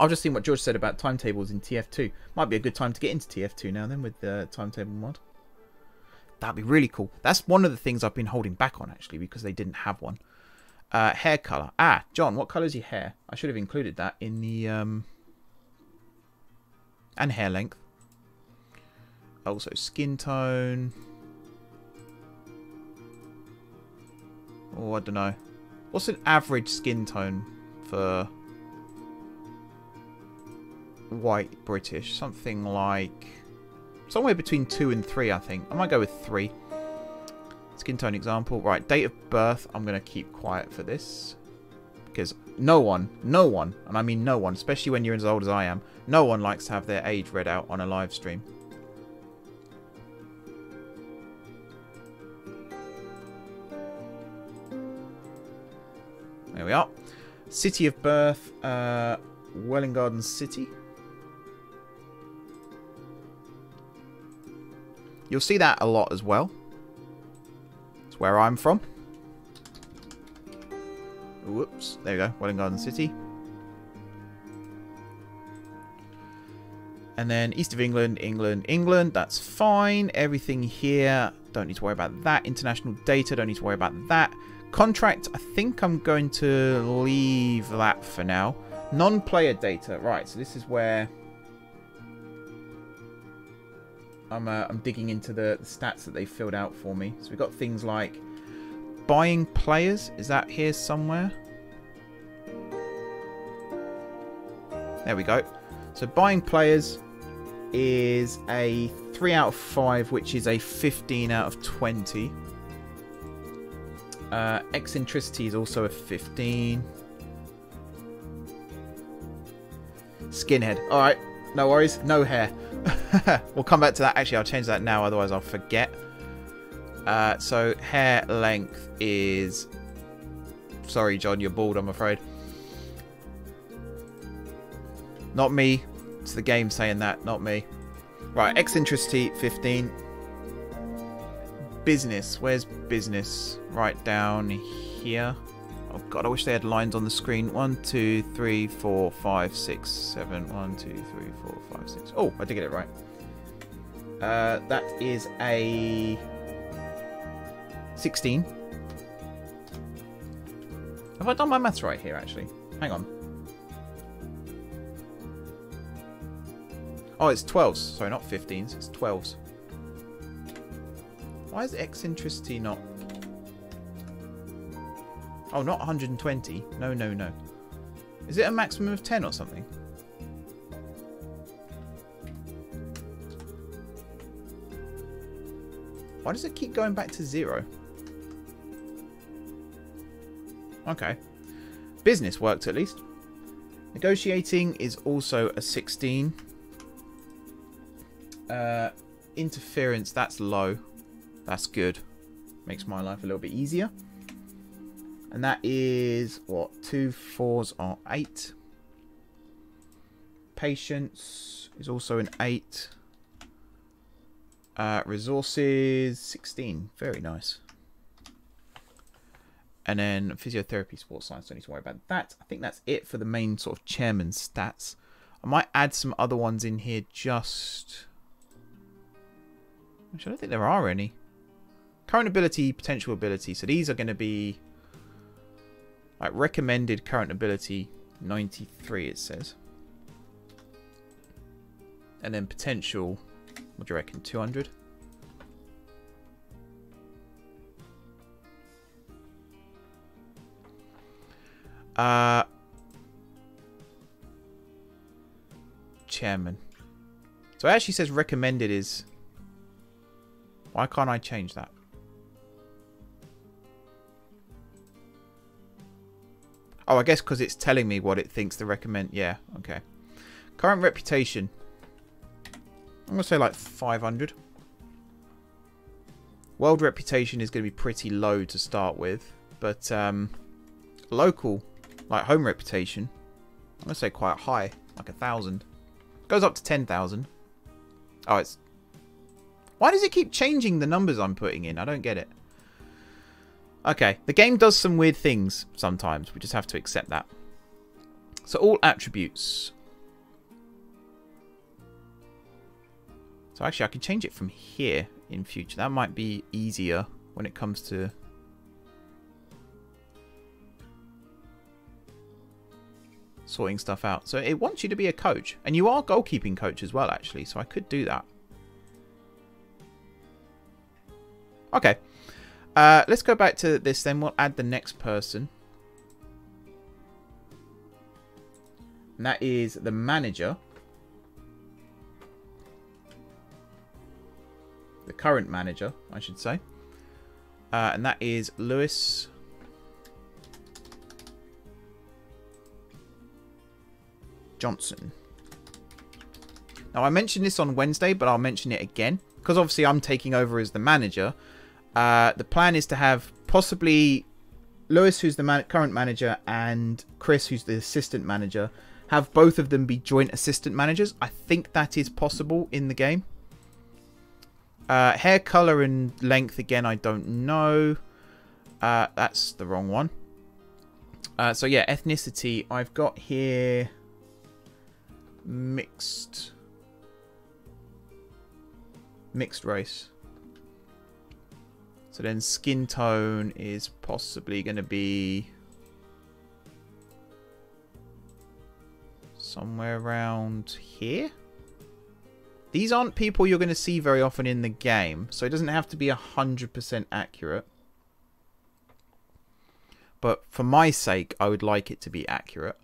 [SPEAKER 1] I've just seen what George said about timetables in TF2. Might be a good time to get into TF2 now then with the timetable mod. That'd be really cool. That's one of the things I've been holding back on actually because they didn't have one. Uh, hair color. Ah, John, what color is your hair? I should have included that in the... Um, and hair length. Also, skin tone. Oh, I don't know. What's an average skin tone for white British? Something like... Somewhere between 2 and 3, I think. I might go with 3. Skin tone example. Right, date of birth. I'm going to keep quiet for this. Because no one, no one, and I mean no one, especially when you're as old as I am, no one likes to have their age read out on a live stream. We are. City of birth, uh, Welwyn Garden City. You'll see that a lot as well It's where I'm from. Whoops, there we go, Welwyn Garden City. And then East of England, England, England, that's fine. Everything here, don't need to worry about that. International data, don't need to worry about that. Contract, I think I'm going to leave that for now. Non-player data, right, so this is where I'm, uh, I'm digging into the, the, stats that they filled out for me. So we've got things like buying players. Is that here somewhere? There we go. So buying players is a 3 out of 5, which is a 15 out of 20. Uh, eccentricity is also a 15. Skinhead. Alright, no worries. No hair. we'll come back to that. Actually, I'll change that now, otherwise I'll forget. Uh, so, hair length is... Sorry, John, you're bald, I'm afraid. Not me. It's the game saying that, not me. Right, eccentricity, 15. Business. Where's business? Right down here. Oh god, I wish they had lines on the screen. One, two, three, four, five, six, seven. One, two, three, four, five, six. Oh, I did get it right. Uh, that is a 16. Have I done my maths right here, actually? Hang on. Oh, it's 12s. Sorry, not 15s. It's 12s. Why is eccentricity not... Oh, not 120. No, no, no. Is it a maximum of 10 or something? Why does it keep going back to zero? Okay. Business worked at least. Negotiating is also a 16. Uh, interference, that's low. That's good. Makes my life a little bit easier. And that is, what, two fours are eight. Patience is also an eight. Uh, resources, 16. Very nice. And then physiotherapy, sports science, don't need to worry about that. I think that's it for the main sort of chairman stats. I might add some other ones in here just... Actually, I don't think there are any. Current ability, potential ability. So these are going to be like recommended current ability 93 it says. And then potential, what do you reckon, 200? Uh, chairman. So it actually says recommended is why can't I change that? Oh, I guess because it's telling me what it thinks the recommend. Yeah, okay. Current reputation. I'm going to say like 500. World reputation is going to be pretty low to start with. But um, local, like home reputation, I'm going to say quite high. Like a thousand. Goes up to 10,000. Oh, it's why does it keep changing the numbers I'm putting in? I don't get it. Okay, the game does some weird things sometimes. We just have to accept that. So all attributes. So actually I can change it from here in future. That might be easier when it comes to... sorting stuff out. So it wants you to be a coach. And you are goalkeeping coach as well, actually. So I could do that. Okay. Uh, let's go back to this then. We'll add the next person. And that is the manager. The current manager, I should say. Uh, and that is Lewis. Johnson. Now, I mentioned this on Wednesday, but I'll mention it again. Because obviously I'm taking over as the manager. Uh, the plan is to have possibly Lewis, who's the man current manager, and Chris, who's the assistant manager, have both of them be joint assistant managers. I think that is possible in the game. Uh, hair color and length, again, I don't know. Uh, that's the wrong one. Uh, so yeah, ethnicity, I've got here mixed mixed race. So then skin tone is possibly going to be somewhere around here. These aren't people you're going to see very often in the game, so it doesn't have to be 100% accurate. But for my sake, I would like it to be accurate.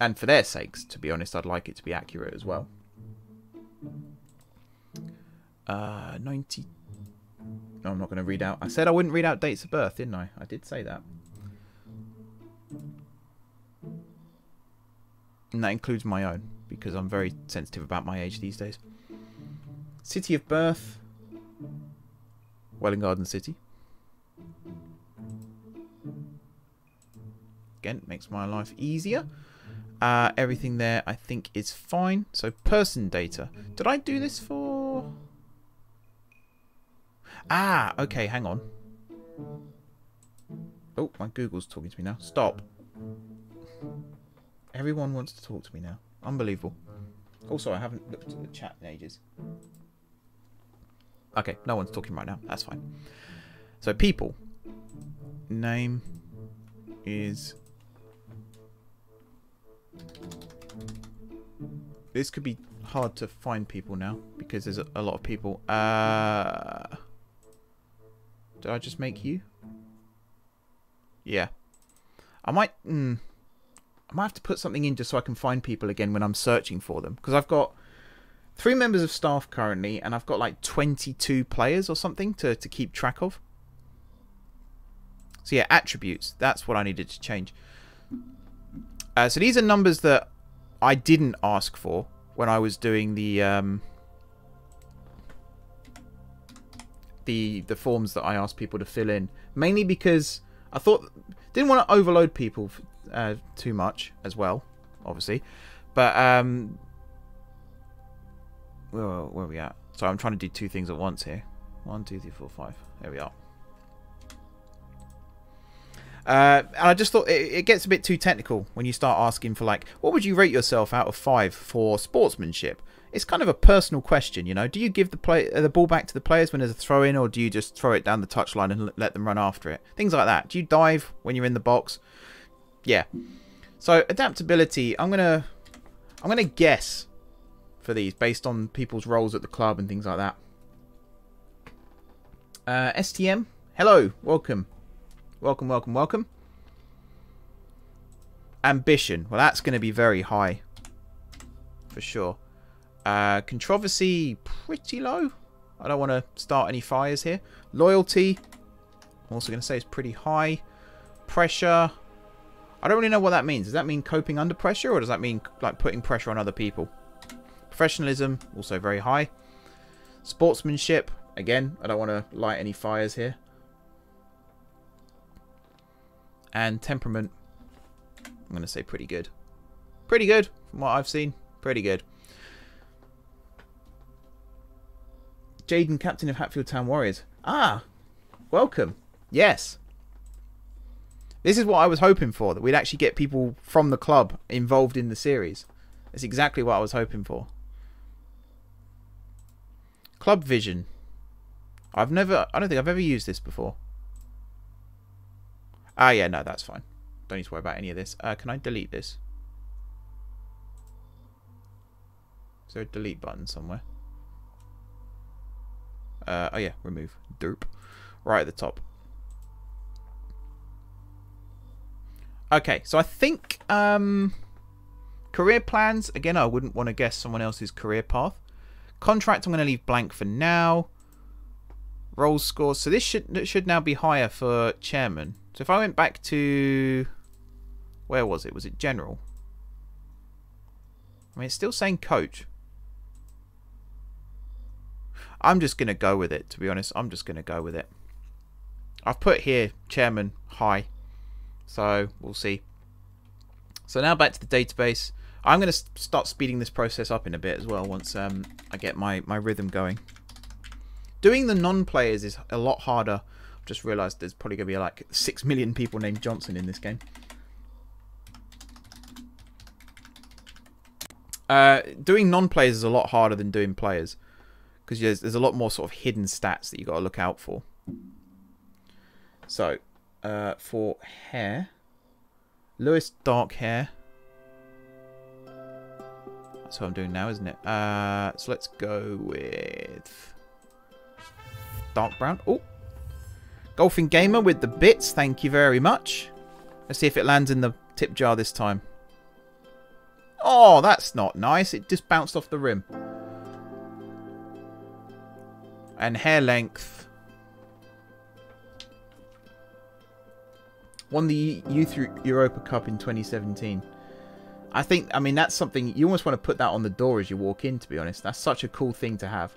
[SPEAKER 1] And for their sakes, to be honest, I'd like it to be accurate as well. Uh, 90... I'm not going to read out. I said I wouldn't read out dates of birth, didn't I? I did say that. And that includes my own, because I'm very sensitive about my age these days. City of birth. Welwyn Garden City. Again, makes my life easier. Uh, everything there, I think, is fine. So, person data. Did I do this for... Ah, okay, hang on. Oh, my Google's talking to me now. Stop. Everyone wants to talk to me now. Unbelievable. Also, I haven't looked at the chat in ages. Okay, no one's talking right now. That's fine. So, people. Name is... This could be hard to find people now because there's a, a lot of people. Uh, did I just make you? Yeah. I might... Mm, I might have to put something in just so I can find people again when I'm searching for them. Because I've got three members of staff currently, and I've got like 22 players or something to, to keep track of. So yeah, attributes. That's what I needed to change. Uh, so these are numbers that I didn't ask for when I was doing the um, the the forms that I asked people to fill in. Mainly because I thought didn't want to overload people uh, too much as well, obviously. But um, where, where are we at? So I'm trying to do two things at once here. One, two, three, four, five. There we are. Uh, and I just thought it, it, gets a bit too technical when you start asking for like, what would you rate yourself out of five for sportsmanship? It's kind of a personal question, you know. Do you give the play the ball back to the players when there's a throw in, or do you just throw it down the touchline and let them run after it? Things like that. Do you dive when you're in the box? Yeah. So adaptability, I'm gonna I'm gonna guess for these based on people's roles at the club and things like that. Uh, STM, hello, welcome, welcome, welcome, welcome. Ambition, well that's going to be very high, for sure. Uh, controversy, pretty low. I don't want to start any fires here. Loyalty, I'm also going to say it's pretty high. Pressure, I don't really know what that means. Does that mean coping under pressure or does that mean like putting pressure on other people? Professionalism, also very high. Sportsmanship, again, I don't want to light any fires here. And temperament, I'm going to say pretty good. Pretty good, from what I've seen. Pretty good. Jaden, captain of Hatfield Town Warriors. Ah, welcome. Yes. This is what I was hoping for, that we'd actually get people from the club involved in the series. That's exactly what I was hoping for. Club Vision. I've never, I don't think I've ever used this before. Ah, yeah, no, that's fine. Don't need to worry about any of this. Uh, can I delete this? Is there a delete button somewhere? Uh, oh yeah, remove. Derp. Right at the top. Okay, so I think um, career plans. Again, I wouldn't want to guess someone else's career path. Contract, I'm going to leave blank for now. Roll scores. So this should should now be higher for chairman. So if I went back to where was it? Was it general? I mean, it's still saying coach. I'm just going to go with it, to be honest. I'm just going to go with it. I've put here chairman high. So we'll see. So now back to the database. I'm going to start speeding this process up in a bit as well once um, I get my, my rhythm going. Doing the non-players is a lot harder. I've just realised there's probably going to be like 6 million people named Johnson in this game. Uh, doing non-players is a lot harder than doing players. Because there's, there's a lot more sort of hidden stats that you got to look out for. So, uh, for hair. Lewis, dark hair. That's what I'm doing now, isn't it? Uh, so let's go with dark brown. Oh, Golfing Gamer with the bits. Thank you very much. Let's see if it lands in the tip jar this time. Oh, that's not nice. It just bounced off the rim. And hair length. Won the Youth Europa Cup in 2017. I think, I mean, that's something, you almost want to put that on the door as you walk in, to be honest. That's such a cool thing to have.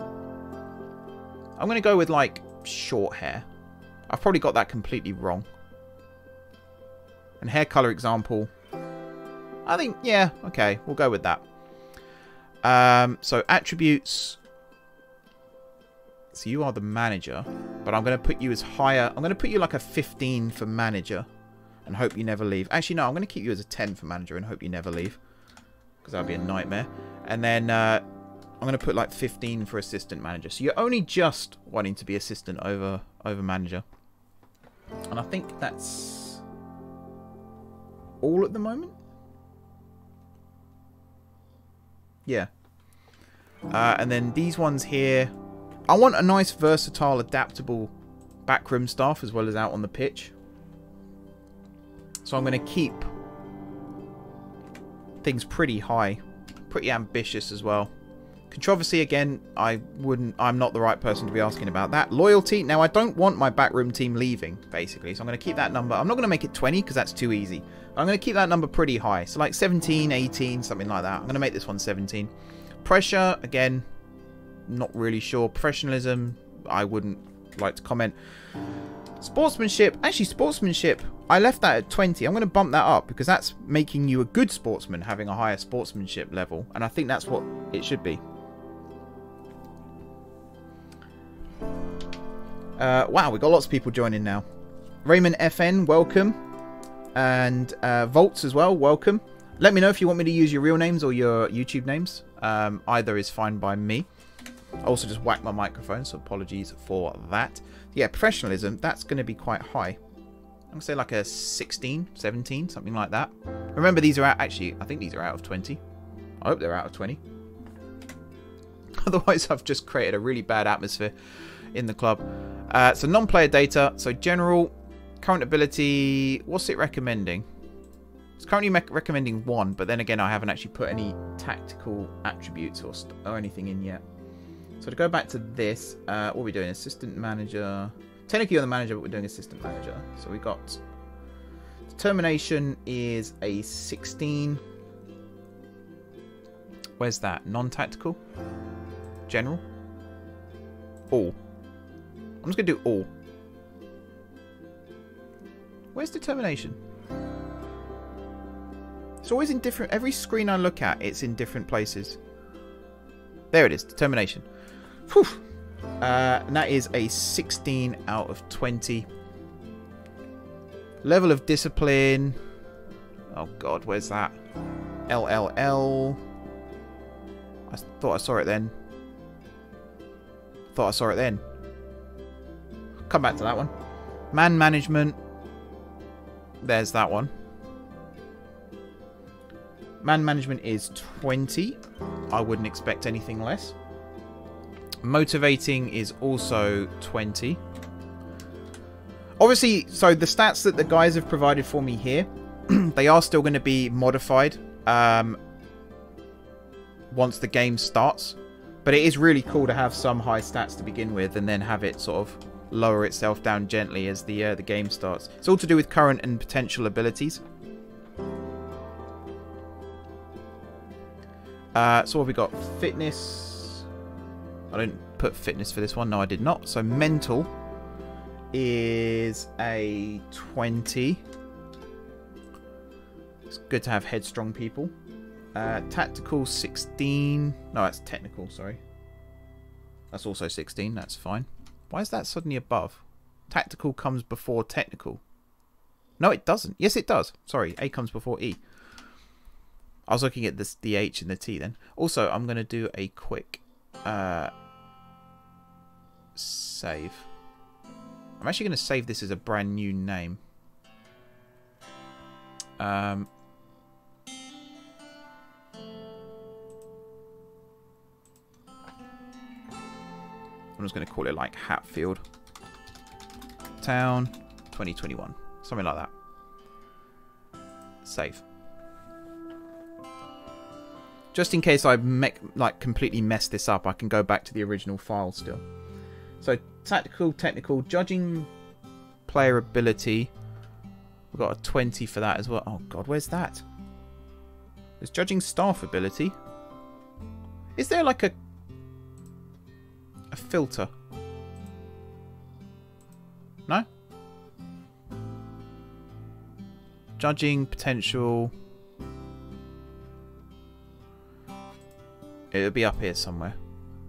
[SPEAKER 1] I'm going to go with, like, short hair. I've probably got that completely wrong. And hair color example. I think, yeah, okay, we'll go with that. Um, so attributes. So you are the manager, but I'm going to put you as higher. I'm going to put you like a 15 for manager and hope you never leave. Actually, no, I'm going to keep you as a 10 for manager and hope you never leave because that would be a nightmare. And then uh, I'm going to put like 15 for assistant manager. So you're only just wanting to be assistant over over manager. And I think that's all at the moment. Yeah. Uh, and then these ones here. I want a nice, versatile, adaptable backroom staff as well as out on the pitch. So I'm going to keep things pretty high. Pretty ambitious as well. Controversy, again, I wouldn't, I'm not the right person to be asking about that. Loyalty, now I don't want my backroom team leaving, basically. So I'm going to keep that number. I'm not going to make it 20 because that's too easy. I'm going to keep that number pretty high. So like 17, 18, something like that. I'm going to make this one 17. Pressure, again, not really sure. Professionalism, I wouldn't like to comment. Sportsmanship, actually sportsmanship, I left that at 20. I'm going to bump that up because that's making you a good sportsman having a higher sportsmanship level. And I think that's what it should be. Uh, wow, we got lots of people joining now. Raymond FN, welcome. And uh, Volts as well, welcome. Let me know if you want me to use your real names or your YouTube names. Um, either is fine by me. I also just whacked my microphone, so apologies for that. Yeah, professionalism, that's going to be quite high. I'm going to say like a 16, 17, something like that. Remember, these are out, actually, I think these are out of 20. I hope they're out of 20. Otherwise, I've just created a really bad atmosphere in the club. Uh, so non-player data. So general, current ability. What's it recommending? It's currently recommending one, but then again, I haven't actually put any tactical attributes or, or anything in yet. So to go back to this, uh, what are we doing? Assistant manager. Technically, you're the manager, but we're doing assistant manager. So we got determination is a 16. Where's that? Non-tactical? General? All. I'm just going to do all. Where's determination? It's always in different... Every screen I look at, it's in different places. There it is. Determination. Whew. Uh, and that is a 16 out of 20. Level of discipline. Oh, God. Where's that? LLL. I thought I saw it then. Thought I saw it then. Come back to that one. Man management. There's that one. Man management is 20. I wouldn't expect anything less. Motivating is also 20. Obviously, so the stats that the guys have provided for me here, they are still going to be modified um, once the game starts. But it is really cool to have some high stats to begin with and then have it sort of lower itself down gently as the uh, the game starts. It's all to do with current and potential abilities. Uh, so what have we got? Fitness. I don't put fitness for this one. No, I did not. So mental is a 20. It's good to have headstrong people. Uh, tactical 16. No, that's technical, sorry. That's also 16. That's fine. Why is that suddenly above? Tactical comes before technical. No, it doesn't. Yes, it does. Sorry, A comes before E. I was looking at this, the H and the T then. Also, I'm going to do a quick uh, save. I'm actually going to save this as a brand new name. Um, I'm just going to call it like Hatfield. Town 2021. Something like that. Save. Just in case I like completely mess this up, I can go back to the original file still. So tactical, technical, judging player ability. We've got a 20 for that as well. Oh god, where's that? There's judging staff ability. Is there like a a filter? No? Judging potential. It'll be up here somewhere.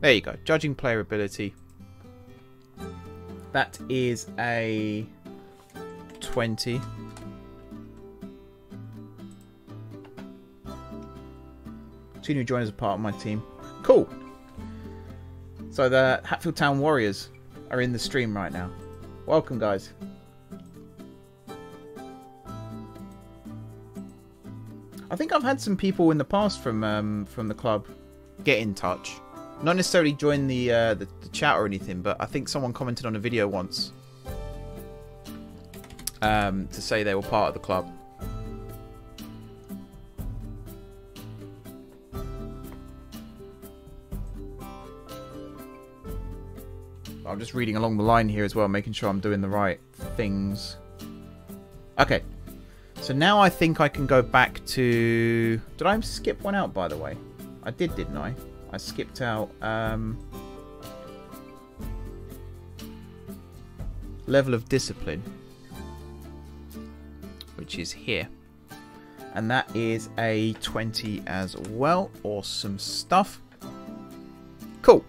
[SPEAKER 1] There you go. Judging player ability. That is a 20. Two new joiners are part of my team. Cool. So the Hatfield Town Warriors are in the stream right now. Welcome, guys. I think I've had some people in the past from um, from the club get in touch. Not necessarily join the, uh, the, the chat or anything, but I think someone commented on a video once um, to say they were part of the club. I'm just reading along the line here as well, making sure I'm doing the right things. Okay. So now I think I can go back to... Did I skip one out, by the way? I did, didn't I? I skipped out... Um... Level of discipline. Which is here. And that is a 20 as well. Awesome stuff. Cool.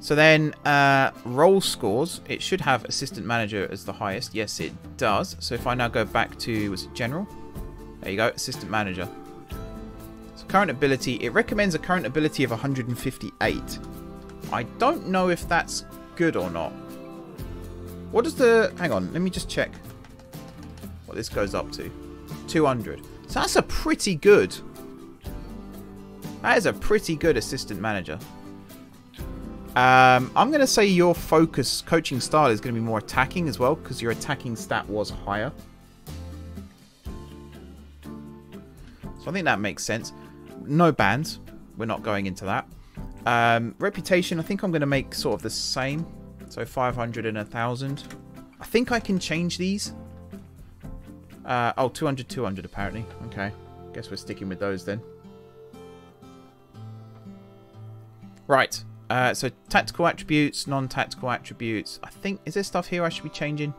[SPEAKER 1] So then, uh, role scores. It should have assistant manager as the highest. Yes, it does. So if I now go back to, was it general? There you go, assistant manager. Current ability, it recommends a current ability of 158. I don't know if that's good or not. What does the, hang on, let me just check what this goes up to. 200. So that's a pretty good, that is a pretty good assistant manager. Um, I'm going to say your focus coaching style is going to be more attacking as well because your attacking stat was higher. So I think that makes sense. No bans. We're not going into that. Um, reputation, I think I'm going to make sort of the same. So 500 and 1,000. I think I can change these. Uh, oh, 200, 200 apparently. Okay. Guess we're sticking with those then. Right. Uh, so tactical attributes, non-tactical attributes. I think, is there stuff here I should be changing?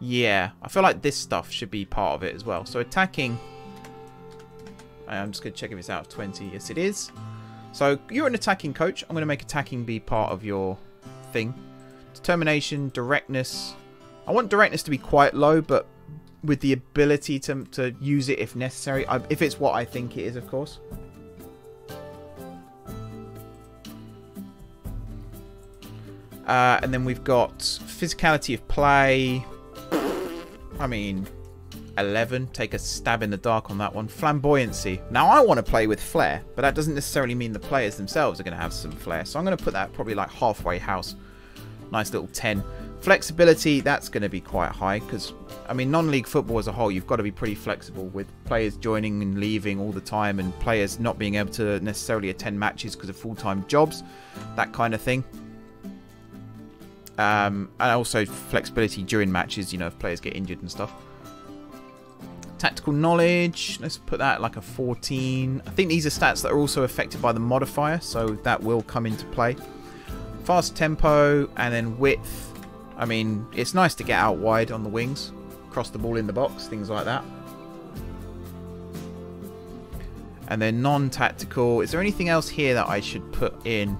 [SPEAKER 1] Yeah, I feel like this stuff should be part of it as well. So attacking, I'm just going to check if it's out of 20. Yes, it is. So you're an attacking coach. I'm going to make attacking be part of your thing. Determination, directness. I want directness to be quite low, but with the ability to, to use it if necessary. I, if it's what I think it is, of course. Uh, and then we've got physicality of play. I mean, 11. Take a stab in the dark on that one. Flamboyancy. Now, I want to play with flair, but that doesn't necessarily mean the players themselves are going to have some flair. So I'm going to put that probably like halfway house. Nice little 10. Flexibility, that's going to be quite high because, I mean, non-league football as a whole, you've got to be pretty flexible with players joining and leaving all the time and players not being able to necessarily attend matches because of full-time jobs, that kind of thing. Um, and also flexibility during matches, you know, if players get injured and stuff. Tactical knowledge, let's put that like a 14. I think these are stats that are also affected by the modifier, so that will come into play. Fast tempo, and then width. I mean, it's nice to get out wide on the wings, cross the ball in the box, things like that. And then non-tactical. Is there anything else here that I should put in?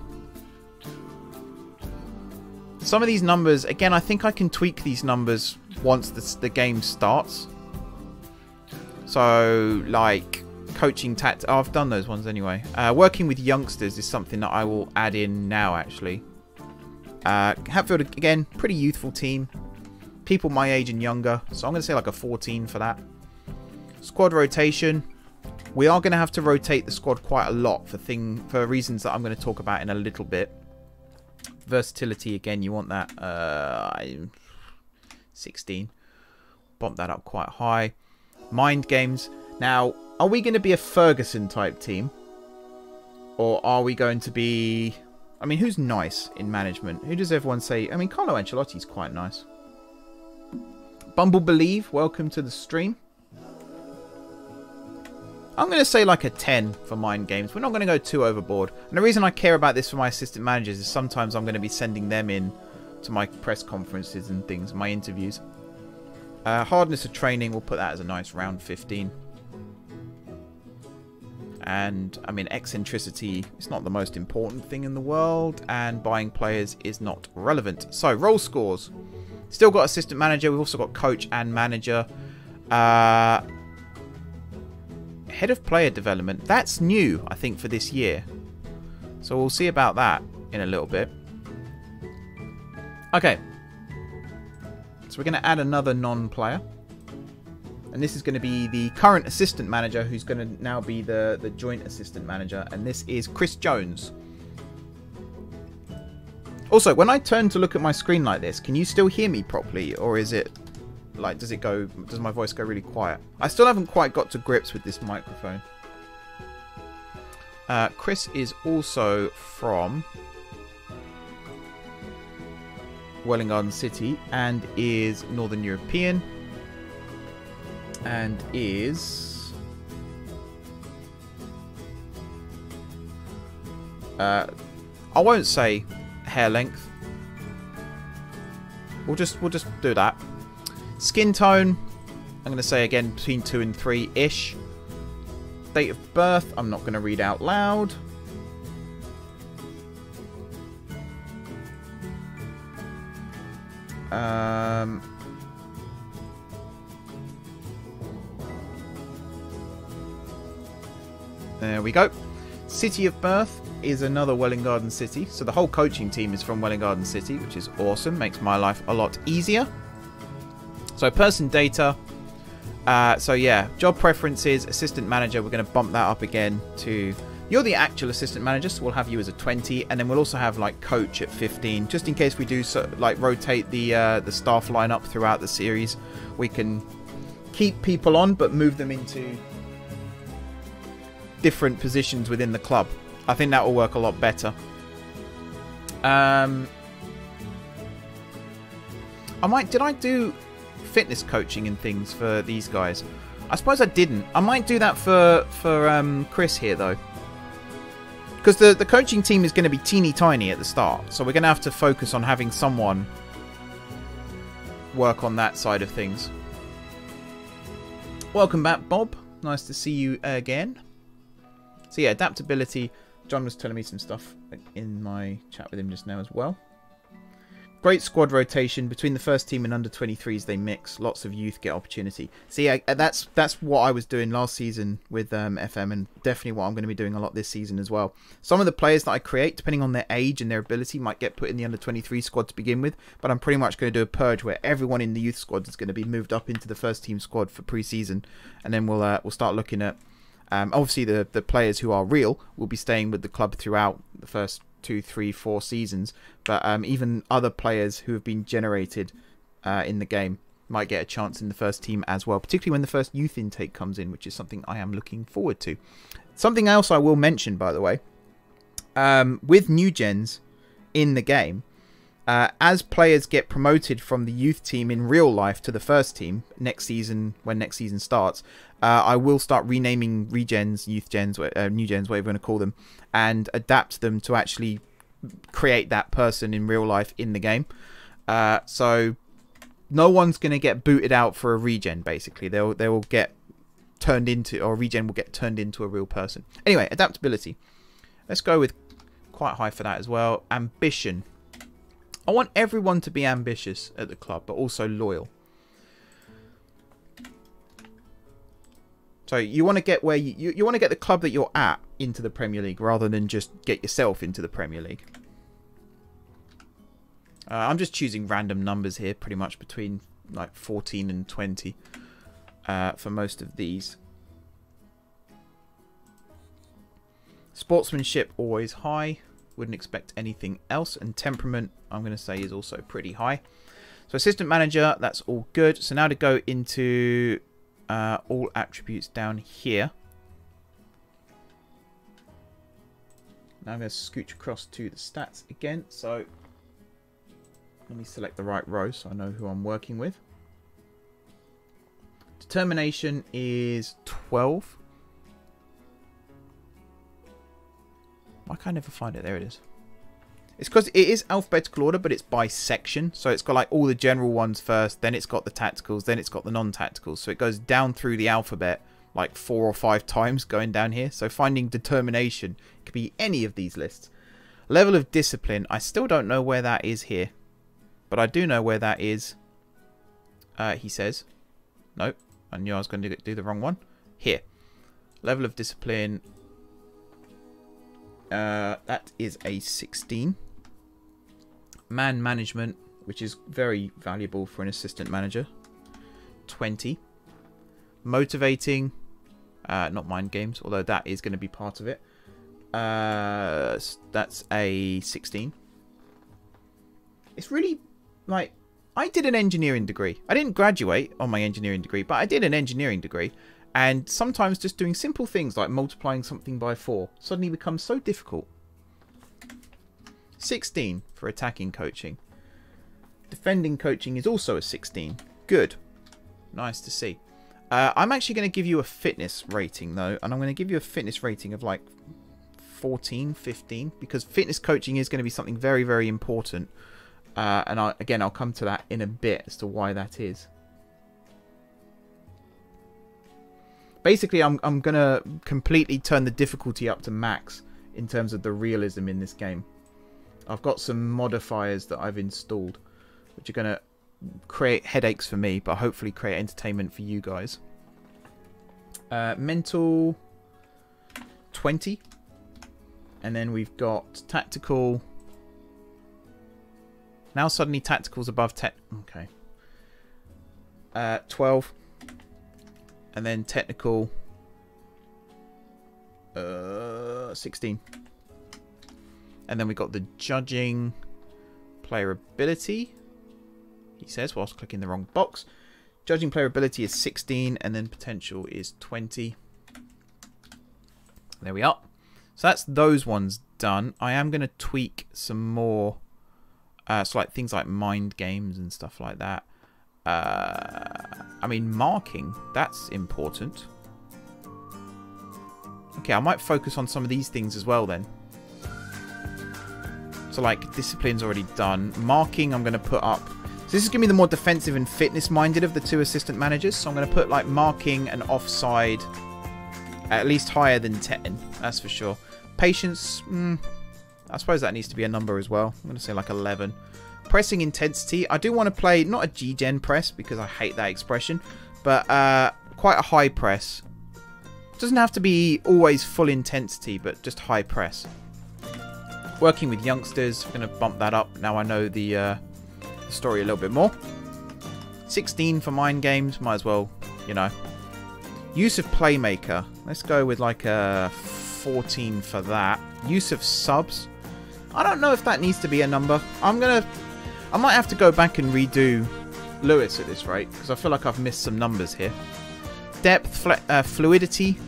[SPEAKER 1] Some of these numbers, again, I think I can tweak these numbers once the, the game starts. So, like, coaching tact. Oh, I've done those ones anyway. Uh, working with youngsters is something that I will add in now, actually. Uh, Hatfield, again, pretty youthful team. People my age and younger. So I'm going to say like a 14 for that. Squad rotation. We are going to have to rotate the squad quite a lot for thing for reasons that I'm going to talk about in a little bit. versatility again. You want that uh, 16. Bump that up quite high. Mind games. Now, are we going to be a Ferguson type team? Or are we going to be... I mean, who's nice in management? Who does everyone say? I mean, Carlo Ancelotti's quite nice. Bumble Believe, welcome to the stream. I'm going to say like a 10 for mind games. We're not going to go too overboard. And the reason I care about this for my assistant managers is sometimes I'm going to be sending them in to my press conferences and things, my interviews. Uh, hardness of training, we'll put that as a nice round 15. And, I mean, eccentricity is not the most important thing in the world, and buying players is not relevant. So, role scores. Still got assistant manager, we've also got coach and manager. Uh, Head of player development. That's new, I think, for this year. So we'll see about that in a little bit. Okay. We're going to add another non-player. And this is going to be the current assistant manager who's going to now be the, the joint assistant manager. And this is Chris Jones. Also, when I turn to look at my screen like this, can you still hear me properly? Or is it like, does it go, does my voice go really quiet? I still haven't quite got to grips with this microphone. Uh, Chris is also from Welwyn Garden City and is Northern European and is uh, I won't say hair length. We'll just we'll just do that. Skin tone, I'm going to say again between 2 and 3-ish. Date of birth, I'm not going to read out loud. Um, there we go. City of birth is another Welwyn Garden City. So the whole coaching team is from Welwyn Garden City, which is awesome. Makes my life a lot easier. So person data. Uh, so yeah, job preferences, assistant manager. We're going to bump that up again to. You're the actual assistant manager, so we'll have you as a 20, and then we'll also have like coach at 15, just in case we do so, like rotate the uh, the staff lineup throughout the series. We can keep people on, but move them into different positions within the club. I think that will work a lot better. Um, I might. Did I do fitness coaching and things for these guys. I suppose I didn't. I might do that for for um, Chris here though, because the the coaching team is going to be teeny tiny at the start, so we're going to have to focus on having someone work on that side of things. Welcome back, Bob. Nice to see you again. So yeah, adaptability. John was telling me some stuff in my chat with him just now as well. Great squad rotation between the first team and under 23s. They mix. Lots of youth get opportunity. See, I, that's that's what I was doing last season with um, FM, and definitely what I'm going to be doing a lot this season as well. Some of the players that I create, depending on their age and their ability, might get put in the under 23 squad to begin with. But I'm pretty much going to do a purge where everyone in the youth squad is going to be moved up into the first team squad for pre-season, and then we'll uh, we'll start looking at. Um, obviously, the the players who are real will be staying with the club throughout the first two, three, four seasons. But um, even other players who have been generated uh, in the game might get a chance in the first team as well, particularly when the first youth intake comes in, which is something I am looking forward to. Something else I will mention, by the way, um, with new gens in the game, uh, as players get promoted from the youth team in real life to the first team next season, when next season starts, uh, I will start renaming regens, youth gens, uh, new gens, whatever you want to call them, and adapt them to actually create that person in real life in the game. Uh, so no one's going to get booted out for a regen. Basically, they'll they will get turned into or regen will get turned into a real person. Anyway, adaptability. Let's go with quite high for that as well. Ambition. I want everyone to be ambitious at the club, but also loyal. So you want to get where you, you, you want to get the club that you're at into the Premier League rather than just get yourself into the Premier League. Uh, I'm just choosing random numbers here, pretty much between like 14 and 20 uh, for most of these. Sportsmanship always high. Wouldn't expect anything else. And temperament, I'm going to say, is also pretty high. So assistant manager, that's all good. So now to go into uh, all attributes down here. Now I'm going to scooch across to the stats again. So let me select the right row so I know who I'm working with. Determination is 12. Why can't I never find it? There it is. It's because it is alphabetical order, but it's by section. So it's got like all the general ones first, then it's got the tacticals, then it's got the non-tacticals. So it goes down through the alphabet like four or five times going down here. So finding determination could be any of these lists. Level of discipline, I still don't know where that is here. But I do know where that is. Uh, he says. Nope. I knew I was going to do the wrong one. Here. Level of discipline. Uh, that is a 16. Man management, which is very valuable for an assistant manager. 20. Motivating. Uh, not mind games, although that is going to be part of it. Uh, that's a 16. It's really like I did an engineering degree. I didn't graduate on my engineering degree, but I did an engineering degree. And sometimes just doing simple things like multiplying something by 4 suddenly becomes so difficult. 16 for attacking coaching. Defending coaching is also a 16. Good. Nice to see. Uh, I'm actually going to give you a fitness rating, though. And I'm going to give you a fitness rating of like 14, 15. Because fitness coaching is going to be something very, very important uh, and I, again, I'll come to that in a bit as to why that is. Basically, I'm, I'm going to completely turn the difficulty up to max in terms of the realism in this game. I've got some modifiers that I've installed, which are going to create headaches for me, but hopefully create entertainment for you guys. Uh, mental 20. And then we've got tactical now suddenly tactical's above tech. Okay. Uh, 12. And then technical. Uh, 16. And then we got the judging player ability. He says whilst clicking the wrong box. Judging player ability is 16 and then potential is 20. There we are. So that's those ones done. I am going to tweak some more uh, so like things like mind games and stuff like that. Uh, I mean, marking, that's important. Okay, I might focus on some of these things as well then. So like discipline's already done. Marking I'm going to put up. So this is going to be the more defensive and fitness minded of the two assistant managers. So I'm going to put like marking and offside at least higher than 10. That's for sure. Patience, mm, I suppose that needs to be a number as well. I'm going to say like 11. Pressing intensity. I do want to play, not a gegenpress, because I hate that expression, but uh, quite a high press. Doesn't have to be always full intensity, but just high press. Working with youngsters. Going to bump that up. Now I know the, uh, the story a little bit more. 16 for mind games. Might as well, you know. Use of Playmaker. Let's go with like a 14 for that. Use of subs. I don't know if that needs to be a number. I'm going to... I might have to go back and redo Lewis at this rate, because I feel like I've missed some numbers here. Depth, uh, fluidity.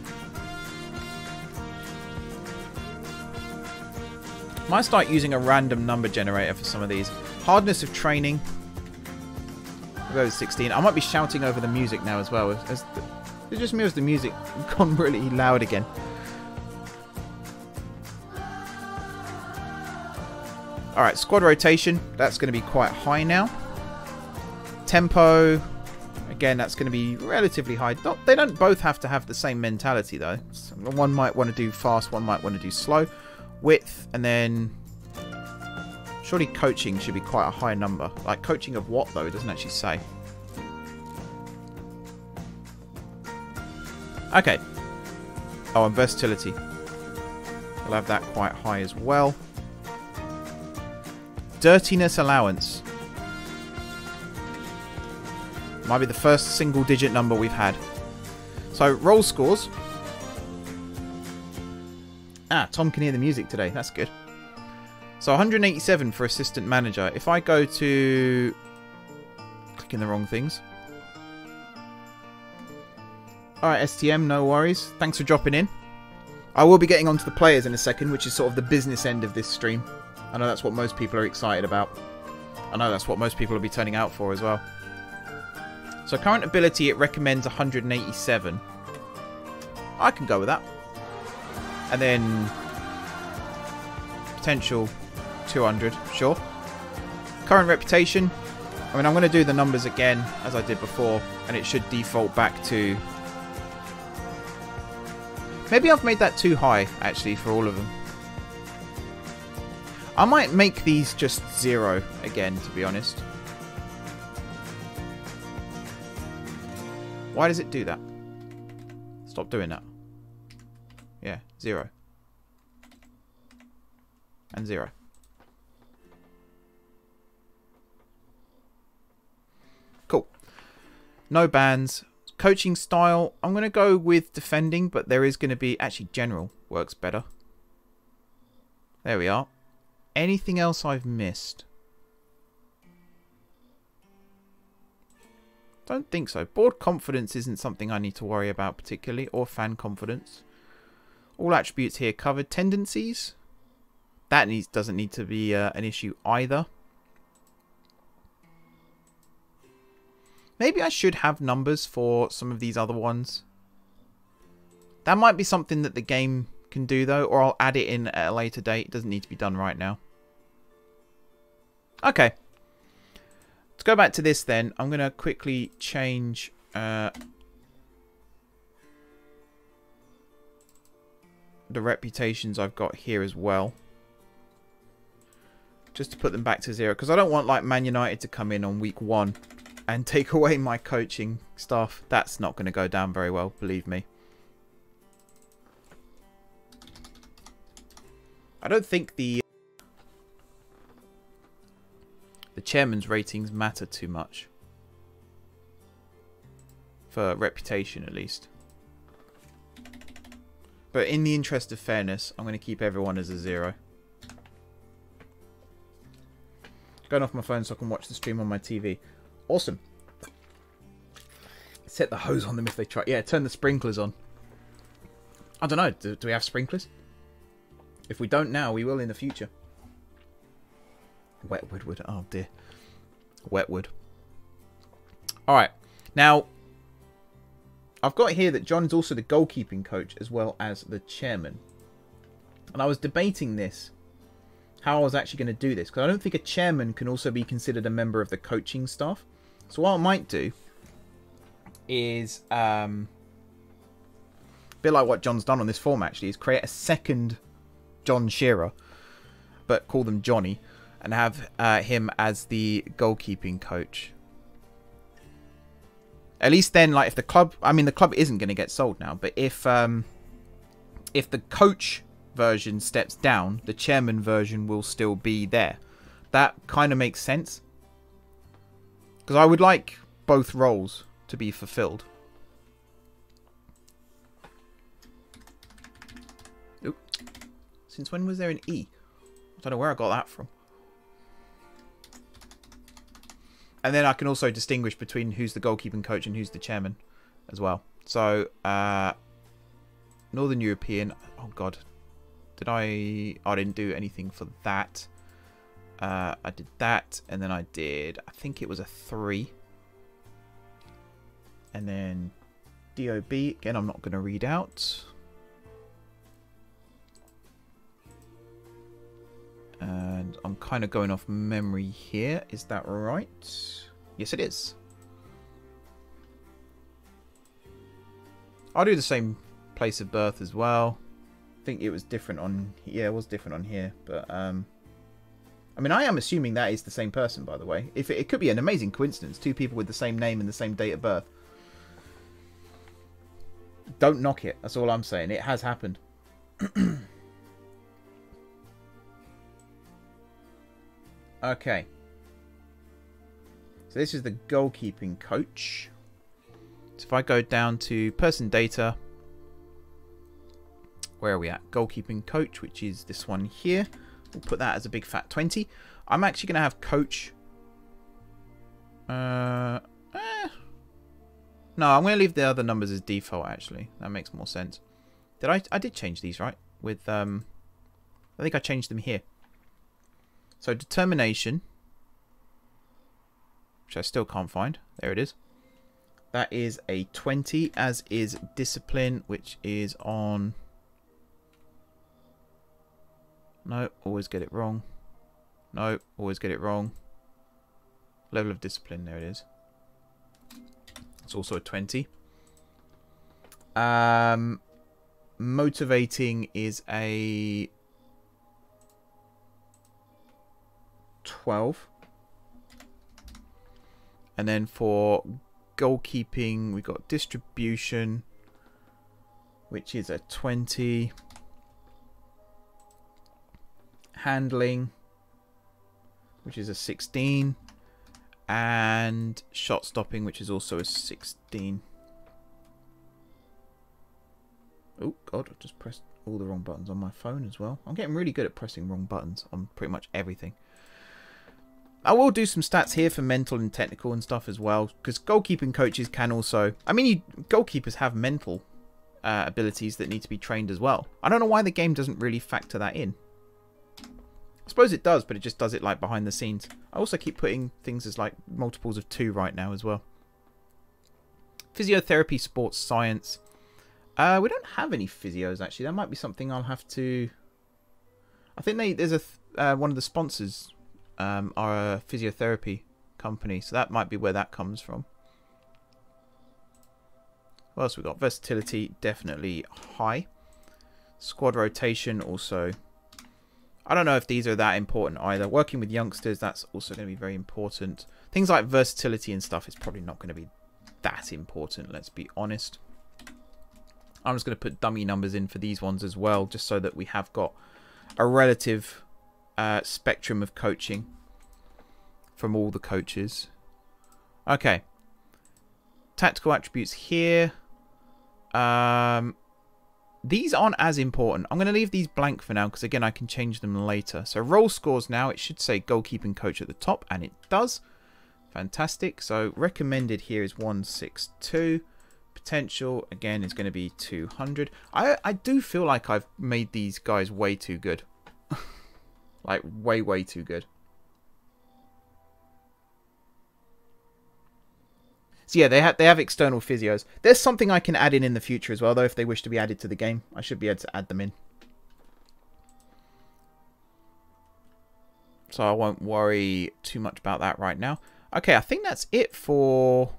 [SPEAKER 1] Might start using a random number generator for some of these. Hardness of training. I'll go with 16. I might be shouting over the music now as well. As the, it's just me as the music gone really loud again. Alright, squad rotation. That's going to be quite high now. Tempo. Again, that's going to be relatively high. Not, they don't both have to have the same mentality, though. So one might want to do fast, one might want to do slow. Width, and then... Surely coaching should be quite a high number. Like, coaching of what, though? It doesn't actually say. Okay. Oh, and versatility. We'll have that quite high as well. Dirtiness allowance. Might be the first single digit number we've had. So, role scores. Ah, Tom can hear the music today. That's good. So 187 for assistant manager. If I go to... Clicking the wrong things. Alright, STM, no worries. Thanks for dropping in. I will be getting onto the players in a second, which is sort of the business end of this stream. I know that's what most people are excited about. I know that's what most people will be turning out for as well. So current ability, it recommends 187. I can go with that. And then potential 200, sure. Current reputation, I mean, I'm going to do the numbers again as I did before, and it should default back to... Maybe I've made that too high, actually, for all of them. I might make these just zero again, to be honest. Why does it do that? Stop doing that. Yeah, zero. And zero. Cool. No bans. Coaching style, I'm going to go with defending, but there is going to be... Actually, general works better. There we are. Anything else I've missed? Don't think so. Board confidence isn't something I need to worry about particularly, or fan confidence. All attributes here covered. Tendencies? That needs doesn't need to be uh, an issue either. Maybe I should have numbers for some of these other ones. That might be something that the game can do though, or I'll add it in at a later date. It doesn't need to be done right now. Okay. Let's go back to this then. I'm going to quickly change... Uh, the reputations I've got here as well. Just to put them back to zero. Because I don't want like Man United to come in on week one and take away my coaching staff. That's not going to go down very well, believe me. I don't think the the chairman's ratings matter too much. For reputation, at least. But in the interest of fairness, I'm going to keep everyone as a zero. Going off my phone so I can watch the stream on my TV. Awesome. Set the hose on them if they try. Yeah, turn the sprinklers on. I don't know. Do, do we have sprinklers? If we don't now, we will in the future. Wetwood wood. Oh dear. Wetwood. Alright. Now, I've got here that John is also the goalkeeping coach as well as the chairman. And I was debating this, how I was actually going to do this. Because I don't think a chairman can also be considered a member of the coaching staff. So what I might do is, um, a bit like what John's done on this form actually, is create a second John Shearer, but call them Johnny, and have uh, him as the goalkeeping coach. At least then, like if the club, I mean the club isn't going to get sold now, but if um, if the coach version steps down, the chairman version will still be there. That kind of makes sense. Because I would like both roles to be fulfilled. Since when was there an E? I don't know where I got that from. And then I can also distinguish between who's the goalkeeping coach and who's the chairman as well. So, uh, Northern European. Oh, God. Did I... I didn't do anything for that. Uh, I did that, and then I did, I think it was a 3. And then DOB, again, I'm not going to read out. I'm kind of going off memory here. Is that right? Yes, it is. I'll do the same place of birth as well. I think it was different on... Yeah, it was different on here. But, um... I mean, I am assuming that is the same person, by the way. If it, it, could be an amazing coincidence, two people with the same name and the same date of birth. Don't knock it. That's all I'm saying. It has happened. okay. So this is the goalkeeping coach. So if I go down to person data, where are we at? Goalkeeping coach, which is this one here. We'll put that as a big fat 20. I'm actually going to have coach. Uh, eh. No, I'm going to leave the other numbers as default, actually. That makes more sense. Did I? I did change these, right? With, um, I think I changed them here. So determination, which I still can't find. There it is. That is a 20, as is discipline, which is on... No, always get it wrong. No, always get it wrong. Level of discipline, there it is. It's also a 20. Um, motivating is a 12. And then for goalkeeping, we got distribution, which is a 20. Handling, which is a 16. And shot stopping, which is also a 16. Oh, God, I just pressed all the wrong buttons on my phone as well. I'm getting really good at pressing wrong buttons on pretty much everything. I will do some stats here for mental and technical and stuff as well, because goalkeeping coaches can also... I mean, you, goalkeepers have mental uh, abilities that need to be trained as well. I don't know why the game doesn't really factor that in. I suppose it does, but it just does it like behind the scenes. I also keep putting things as like multiples of two right now as well. Physiotherapy, sports, science. Uh, we don't have any physios actually. That might be something I'll have to... I think they, there's a uh, one of the sponsors um, are a physiotherapy company, so that might be where that comes from. What else we got? Versatility, definitely high. Squad rotation, also. I don't know if these are that important either. Working with youngsters, that's also going to be very important. Things like versatility and stuff is probably not going to be that important, let's be honest. I'm just going to put dummy numbers in for these ones as well, just so that we have got a relative uh, spectrum of coaching from all the coaches. Okay. Tactical attributes here. Um, these aren't as important. I'm going to leave these blank for now because, again, I can change them later. So role scores now. It should say goalkeeping coach at the top, and it does. Fantastic. So recommended here is 162. Potential, again, is going to be 200. I, I do feel like I've made these guys way too good. Like, way, way too good. So yeah, they have they have external physios. There's something I can add in in the future as well, though, if they wish to be added to the game. I should be able to add them in. So I won't worry too much about that right now. Okay, I think that's it for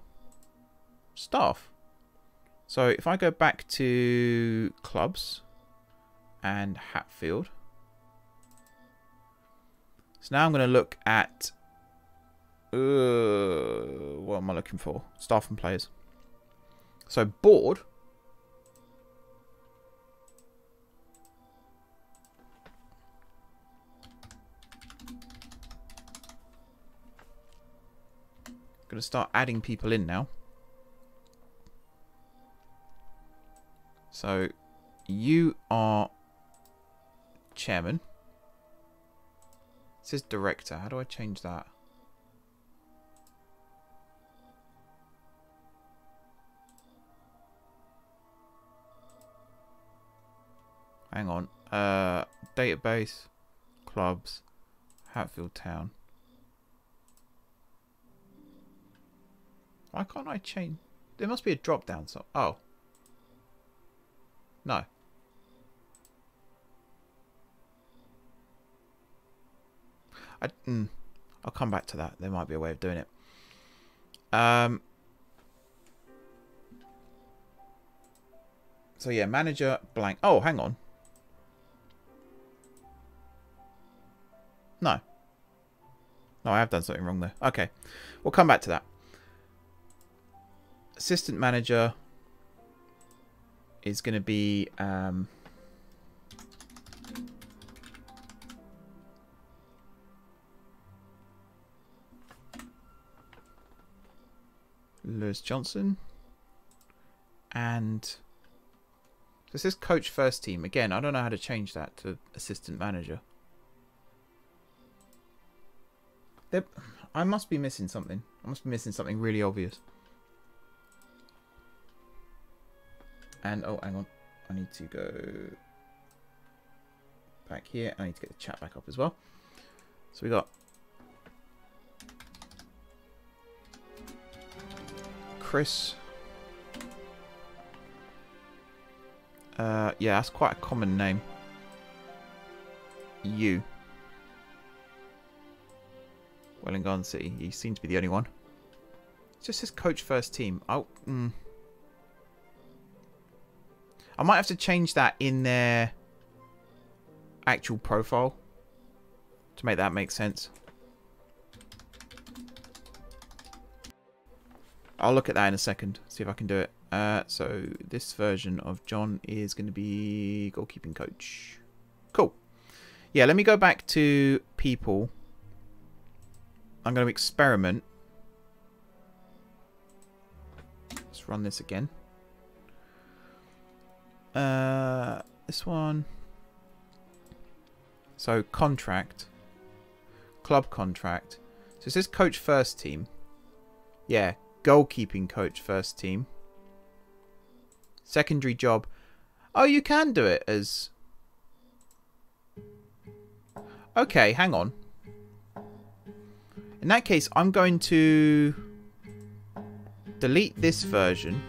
[SPEAKER 1] staff. So if I go back to clubs and Hatfield. So now I'm going to look at... Uh, what am I looking for? Staff and players. So board. going to start adding people in now. So you are chairman says director. How do I change that? Hang on. Uh, database, clubs, Hatfield Town. Why can't I change? There must be a drop down. So, oh, no. I, mm, I'll come back to that. There might be a way of doing it. Um, so yeah, manager blank. Oh, hang on. No. No, I have done something wrong there. Okay. We'll come back to that. Assistant manager is going to be... Um, Lewis Johnson. And this is coach first team. Again, I don't know how to change that to assistant manager. There, I must be missing something. I must be missing something really obvious. And, oh, hang on. I need to go back here. I need to get the chat back up as well. So we got Chris. Uh, yeah, that's quite a common name. You. Welwyn Garden City. He seems to be the only one. Just says coach first team. Oh, mm. I might have to change that in their actual profile to make that make sense. I'll look at that in a second, see if I can do it. Uh, so this version of John is going to be goalkeeping coach. Cool. Yeah, let me go back to people. I'm going to experiment. Let's run this again. Uh, this one. So contract, club contract. So it says coach first team. Yeah, goalkeeping coach first team. Secondary job. Oh, you can do it as... Okay, hang on. In that case, I'm going to delete this version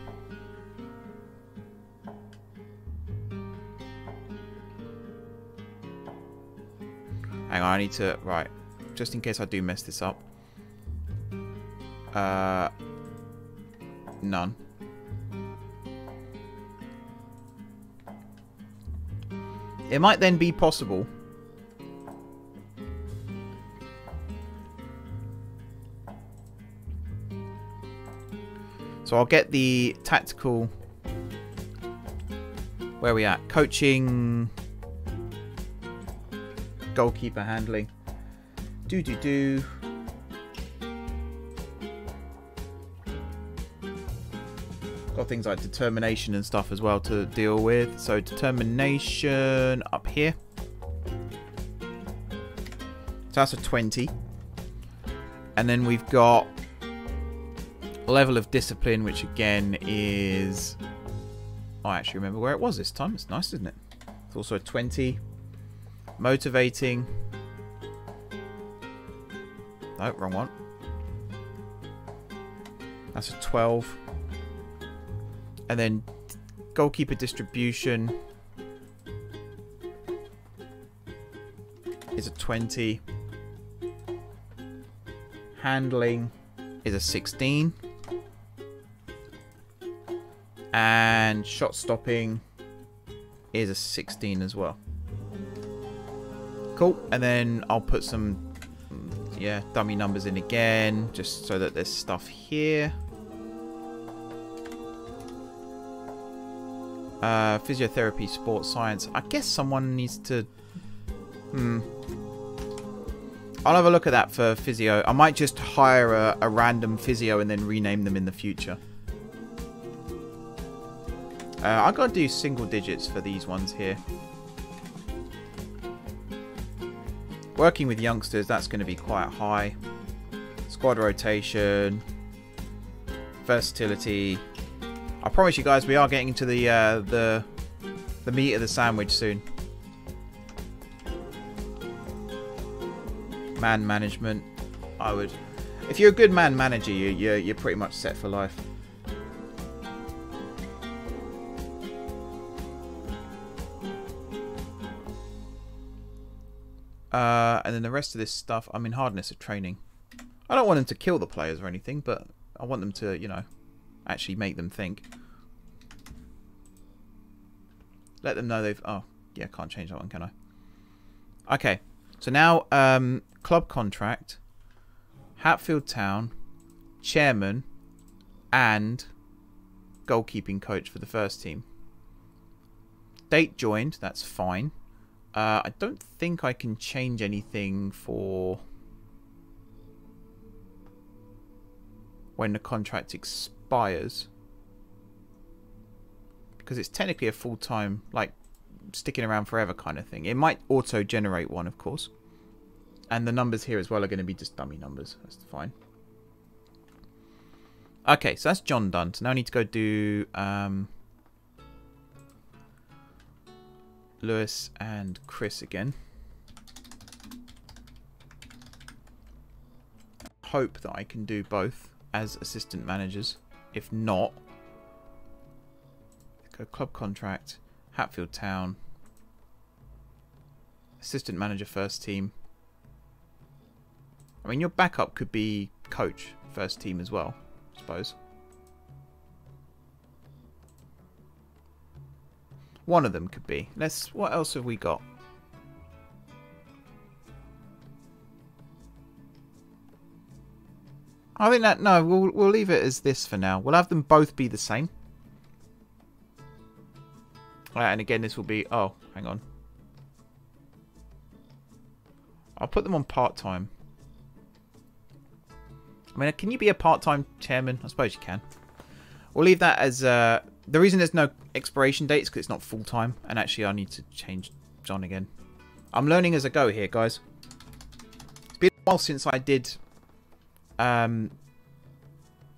[SPEAKER 1] Hang on, I need to... Right. Just in case I do mess this up. Uh, none. It might then be possible So I'll get the tactical... Where are we at? Coaching goalkeeper handling. Do do do Got things like determination and stuff as well to deal with. So determination up here. So that's a 20. And then we've got level of discipline, which again is... I actually remember where it was this time. It's nice, isn't it? It's also a 20. Motivating. No, wrong one. That's a 12. And then goalkeeper distribution is a 20. Handling is a 16. And shot stopping is a 16 as well. Cool. And then I'll put some, yeah, dummy numbers in again, just so that there's stuff here. Uh, physiotherapy, sports science. I guess someone needs to... Hmm. I'll have a look at that for physio. I might just hire a, a random physio and then rename them in the future. Uh, i got to do single digits for these ones here. Working with youngsters, that's going to be quite high. Squad rotation, versatility. I promise you guys, we are getting into the uh, the the meat of the sandwich soon. Man management, I would. If you're a good man manager, you you're, you're pretty much set for life. Uh, and then the rest of this stuff, I'm in hardness of training. I don't want them to kill the players or anything, but I want them to, you know, actually make them think. Let them know they've... Oh, yeah, can't change that one, can I? Okay, so now um, club contract, Hatfield Town, chairman, and goalkeeping coach for the first team. Date joined, that's fine. Uh, I don't think I can change anything for when the contract expires. Buyers because it's technically a full-time, like, sticking around forever kind of thing. It might auto-generate one, of course. And the numbers here as well are going to be just dummy numbers. That's fine. Okay, so that's John done. So now I need to go do um, Lewis and Chris again. Hope that I can do both as assistant managers. If not, go club contract, Hatfield Town, assistant manager first team. I mean, your backup could be coach first team as well, I suppose. One of them could be. Let's. What else have we got? I think that no, we'll we'll leave it as this for now. We'll have them both be the same. Right, and again, this will be. Oh, hang on. I'll put them on part time. I mean, can you be a part-time chairman? I suppose you can. We'll leave that as uh, the reason there's no expiration date is because it's not full time. And actually, I need to change John again. I'm learning as I go here, guys. It's been a while since I did. Um,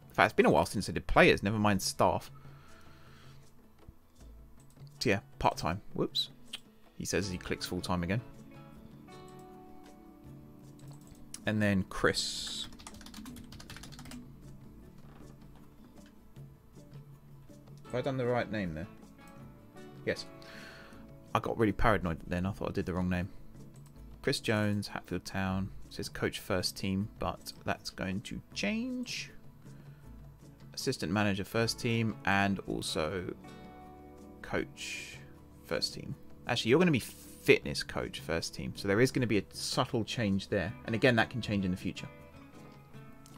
[SPEAKER 1] in fact, it's been a while since I did players. Never mind staff. So yeah, part time. Whoops. He says he clicks full time again. And then Chris. Have I done the right name there? Yes. I got really paranoid then. I thought I did the wrong name. Chris Jones, Hatfield Town. Says coach first team, but that's going to change. Assistant manager first team, and also coach first team. Actually, you're going to be fitness coach first team. So there is going to be a subtle change there. And again, that can change in the future.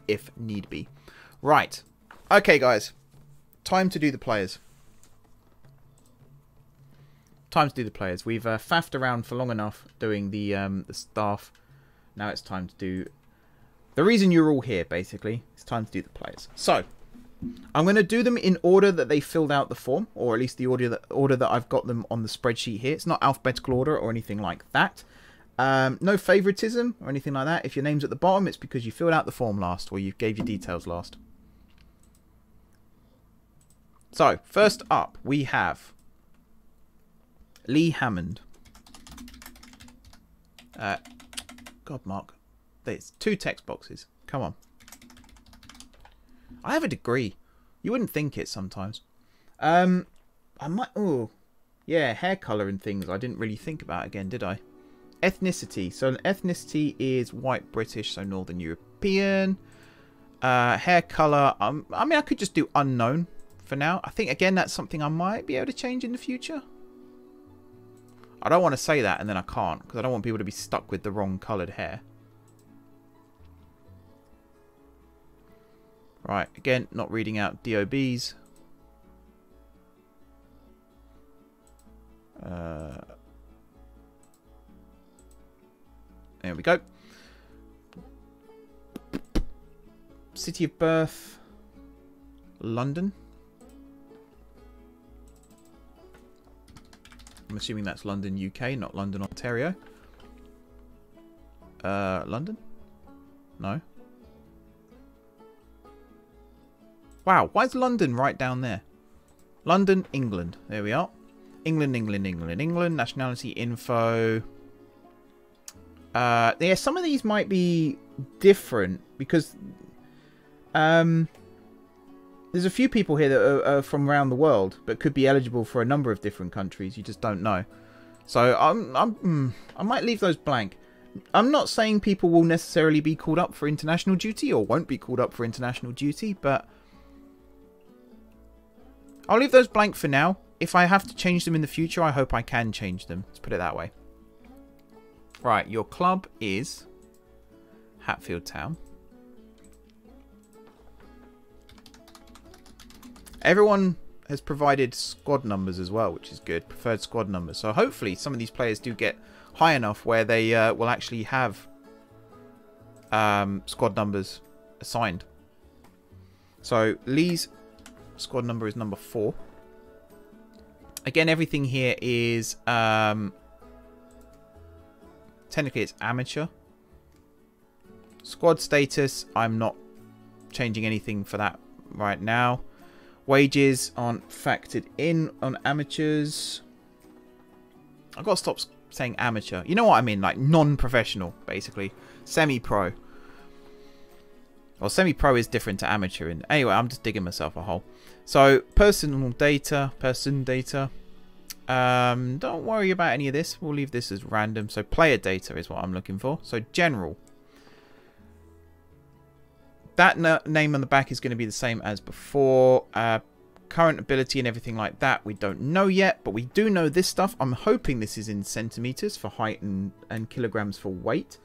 [SPEAKER 1] If need be. Right. Okay, guys time to do the players. Time to do the players. We've uh, faffed around for long enough doing the um, the staff. Now it's time to do the reason you're all here. Basically, it's time to do the players. So I'm going to do them in order that they filled out the form, or at least the order that order that I've got them on the spreadsheet here. It's not alphabetical order or anything like that. Um, no favoritism or anything like that. If your name's at the bottom, it's because you filled out the form last or you gave your details last. So, first up, we have Lee Hammond. Uh, God, Mark. There's two text boxes. Come on. I have a degree. You wouldn't think it sometimes. Um, I might... Oh, yeah, hair colour and things I didn't really think about again, did I? Ethnicity. So ethnicity is white British, so Northern European. Uh, hair colour, um, I mean, I could just do unknown for now. I think, again, that's something I might be able to change in the future. I don't want to say that and then I can't because I don't want people to be stuck with the wrong coloured hair. Right, again, not reading out DOBs. Uh, there we go. City of birth, London. I'm assuming that's London, UK, not London, Ontario. Uh, London? No. Wow, why is London right down there? London, England. There we are. England, England, England, England. Nationality info. Uh, yeah, some of these might be different because um, there's a few people here that are, are, from around the world, but could be eligible for a number of different countries. You just don't know. So I'm, I'm, mm, I might leave those blank. I'm not saying people will necessarily be called up for international duty or won't be called up for international duty, but I'll leave those blank for now. If I have to change them in the future, I hope I can change them. Let's put it that way. Right, your club is Hatfield Town. Everyone has provided squad numbers as well, which is good. Preferred squad numbers. So hopefully some of these players do get high enough where they uh, will actually have um, squad numbers assigned. So Lee's squad number is number four. Again, everything here is um, technically it's amateur. Squad status, I'm not changing anything for that right now. Wages aren't factored in on amateurs. I've got to stop saying amateur. You know what I mean? Like non-professional, basically. Semi-pro. Well, semi-pro is different to amateur. And anyway, I'm just digging myself a hole. So, personal data, person data. Um, don't worry about any of this. We'll leave this as random. So, player data is what I'm looking for. So, general. That name on the back is going to be the same as before. Uh, current ability and everything like that, we don't know yet. But we do know this stuff. I'm hoping this is in centimeters for height and, and kilograms for weight.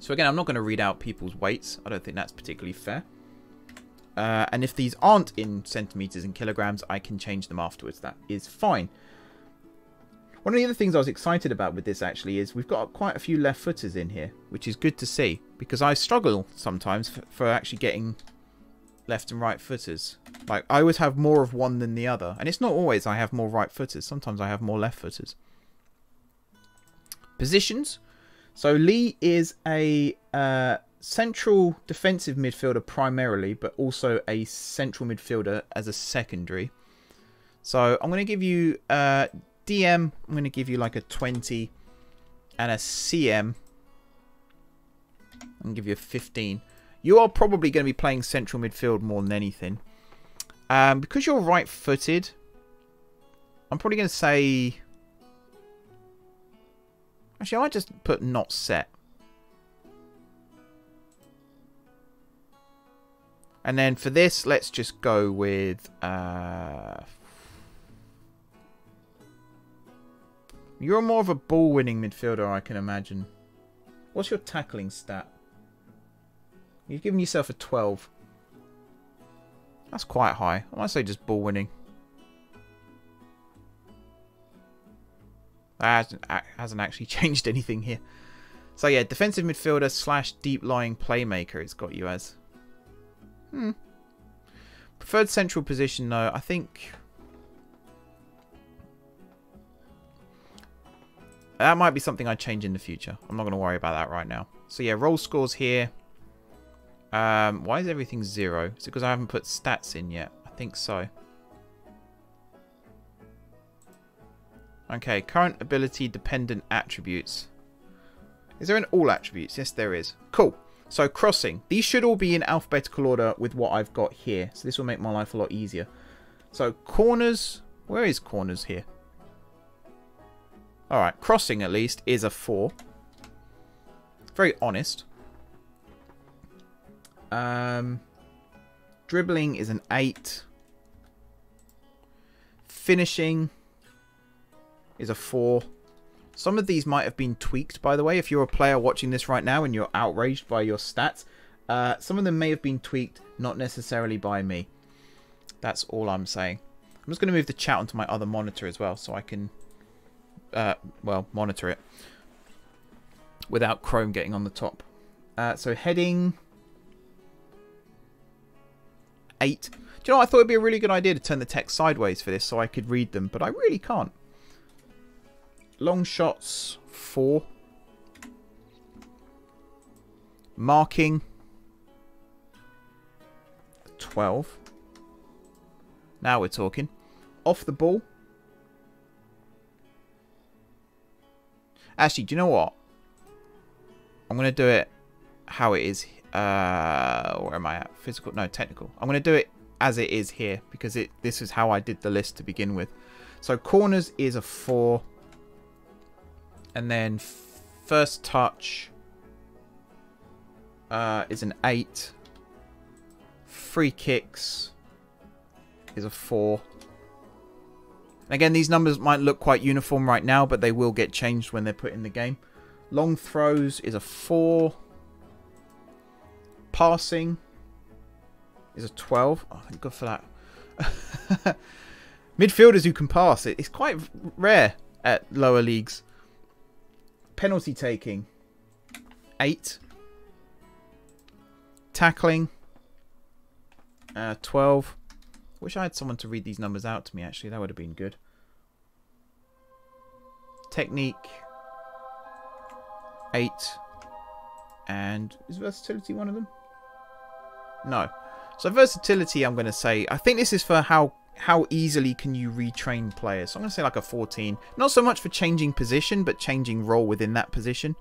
[SPEAKER 1] So again, I'm not going to read out people's weights. I don't think that's particularly fair. Uh, and if these aren't in centimeters and kilograms, I can change them afterwards. That is fine. One of the other things I was excited about with this actually is we've got quite a few left footers in here, which is good to see because I struggle sometimes for, actually getting left and right footers. Like I always have more of one than the other, and it's not always I have more right footers. Sometimes I have more left footers. Positions. So Lee is a uh, central defensive midfielder primarily, but also a central midfielder as a secondary. So I'm going to give you uh, DM, I'm going to give you like a 20 and a CM. I'm give you a 15. You are probably going to be playing central midfield more than anything. Um, because you're right-footed, I'm probably going to say... Actually, I might just put not set. And then for this, let's just go with... Uh, You're more of a ball-winning midfielder, I can imagine. What's your tackling stat? You've given yourself a 12. That's quite high. I might say just ball-winning. That hasn't, hasn't actually changed anything here. So yeah, defensive midfielder slash deep-lying playmaker it's got you as. Hmm. Preferred central position though, I think That might be something I change in the future. I'm not going to worry about that right now. So yeah, role scores here. Um, why is everything zero? Is it because I haven't put stats in yet? I think so. Okay, current ability dependent attributes. Is there an all attributes? Yes, there is. Cool. So crossing. These should all be in alphabetical order with what I've got here. So this will make my life a lot easier. So corners. Where is corners here? Alright, crossing at least is a 4. Very honest. Um, dribbling is an 8. Finishing is a 4. Some of these might have been tweaked, by the way. If you're a player watching this right now and you're outraged by your stats, uh, some of them may have been tweaked, not necessarily by me. That's all I'm saying. I'm just going to move the chat onto my other monitor as well so I can uh, well, monitor it without Chrome getting on the top. Uh, so heading 8. Do you know, I thought it'd be a really good idea to turn the text sideways for this so I could read them, but I really can't. Long shots, 4. Marking, 12. Now we're talking. Off the ball, Actually, do you know what? I'm going to do it how it is. Uh, where am I at? Physical? No, technical. I'm going to do it as it is here because it this is how I did the list to begin with. So corners is a 4. And then first touch uh, is an 8. Free kicks is a 4. Again, these numbers might look quite uniform right now, but they will get changed when they're put in the game. Long throws is a 4. Passing is a 12. Oh, thank God for that. Midfielders who can pass it. It's quite rare at lower leagues. Penalty taking. 8. Tackling. Uh, 12. Wish I had someone to read these numbers out to me, actually. That would have been good. Technique. 8. And is versatility one of them? No. So versatility, I'm going to say, I think this is for how how easily can you retrain players. So I'm going to say like a 14. Not so much for changing position, but changing role within that position.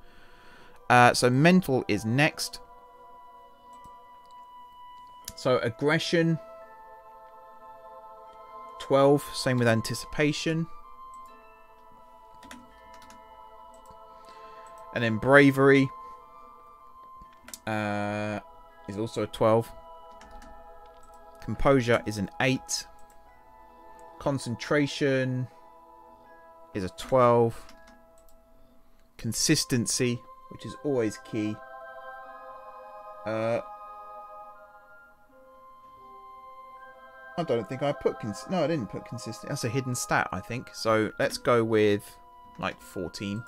[SPEAKER 1] Uh, so mental is next. So aggression, 12. Same with anticipation. And then bravery uh, is also a 12. Composure is an 8. Concentration is a 12. Consistency, which is always key. Uh, I don't think I put cons no, I didn't put consistent. That's a hidden stat, I think. So let's go with like 14.